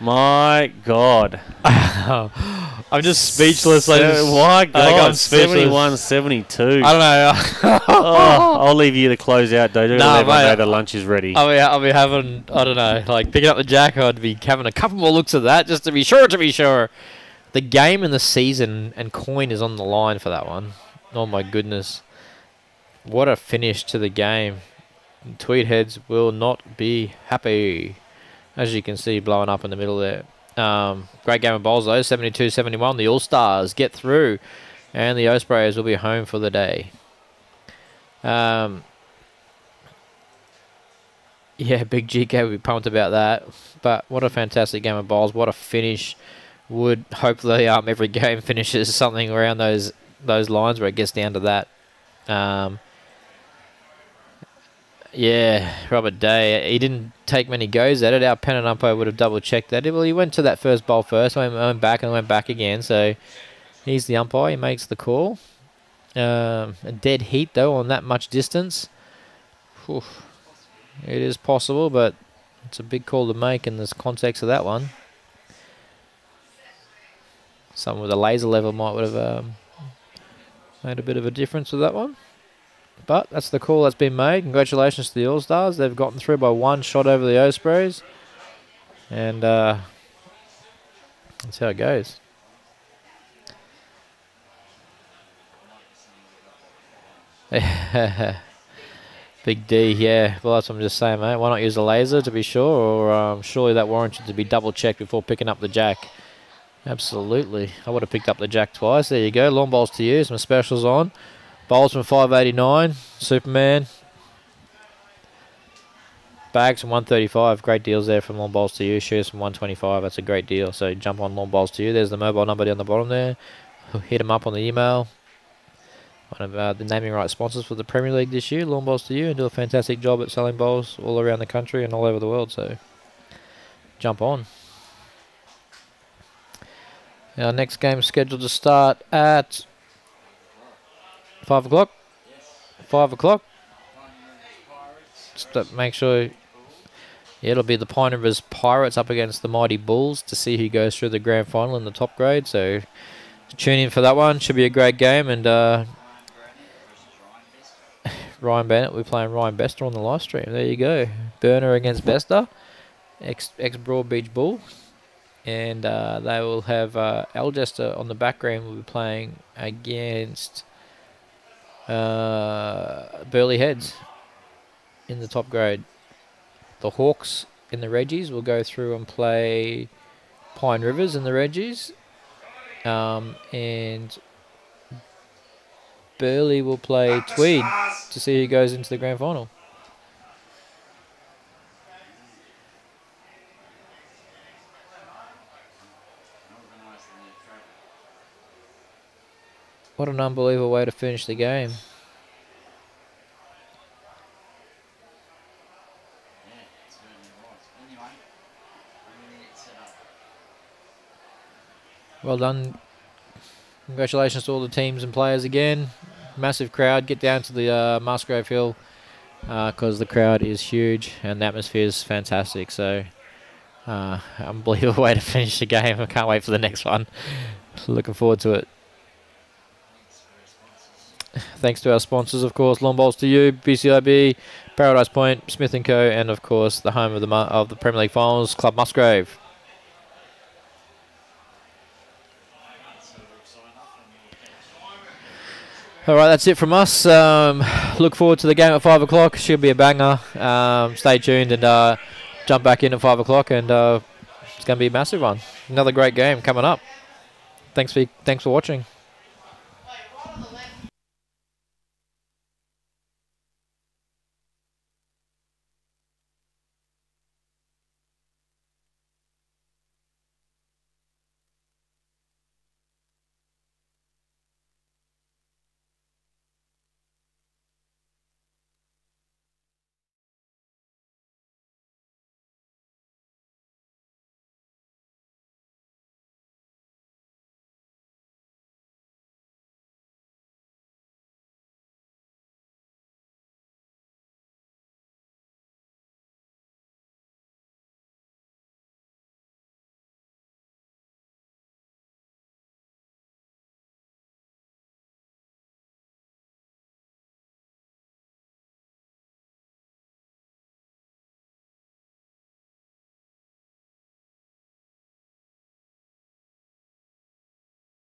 My God. I'm just speechless. I So- just, my I think I'm God. speechless. 71 72. I don't know. oh, I'll leave you to close out, Dojo. Nah, Let everyone mate. know the lunch is ready. I'll be, I'll be having, I don't know, like picking up the jack. I'd be having a couple more looks at that just to be sure, to be sure. The game and the season and coin is on the line for that one. Oh my goodness. What a finish to the game. Tweed heads will not be happy. As you can see, blowing up in the middle there. Um, great game of bowls though, 72-71. The All-Stars get through and the Ospreys will be home for the day. Um, yeah, Big GK would be pumped about that. But what a fantastic game of bowls. What a finish. Would hopefully um, every game finishes something around those those lines where it gets down to that. Um, yeah, Robert Day. He didn't take many goes at it. Our pen and umpire would have double checked that. Well, he went to that first bowl first, went, went back and went back again. So he's the umpire. He makes the call. Um, a dead heat though on that much distance. Whew. It is possible, but it's a big call to make in this context of that one. Someone with a laser level might would have um, made a bit of a difference with that one. But that's the call that's been made. Congratulations to the All Stars. They've gotten through by one shot over the Ospreys. And uh, that's how it goes. Big D, yeah. Well, that's what I'm just saying, mate. Why not use a laser to be sure? Or um, surely that warranted to be double checked before picking up the jack. Absolutely. I would have picked up the jack twice. There you go. Lawn Bowls 2U. Some specials on. Bowls from 589. Superman. Bags from 135. Great deals there from Lawn Bowls 2U. Shoes from 125. That's a great deal. So jump on Lawn Bowls 2U. There's the mobile number down the bottom there. Hit them up on the email. One of uh, the naming right sponsors for the Premier League this year. Lawn Bowls 2U and do a fantastic job at selling bowls all around the country and all over the world. So jump on. Our next game is scheduled to start at 5 o'clock. 5 o'clock. Just to make sure. Yeah, it'll be the Pine Rivers Pirates up against the Mighty Bulls to see who goes through the grand final in the top grade. So tune in for that one. Should be a great game. And uh, Ryan Bennett, we're playing Ryan Bester on the live stream. There you go. Burner against Bester, ex ex Broadbeach Bull and uh, they will have uh, on the background. We'll be playing against uh, Burleigh Heads in the top grade. The Hawks in the Reggies will go through and play Pine Rivers in the Reggies, um, and Burley will play Tweed to see who goes into the grand final. What an unbelievable way to finish the game. Well done. Congratulations to all the teams and players again. Massive crowd. Get down to the uh, Musgrave Hill because uh, the crowd is huge and the atmosphere is fantastic. So, uh, unbelievable way to finish the game. I can't wait for the next one. Looking forward to it. Thanks to our sponsors, of course, Lawn Bowls 2U, BCIB, Paradise Point, Smith & Co, and of course the home of the of the Premier League Finals, Club Musgrave. All right, that's it from us. Um, look forward to the game at five o'clock. Should be a banger. Um, stay tuned and uh, jump back in at five o'clock, and uh, it's going to be a massive one. Another great game coming up. Thanks for thanks for watching.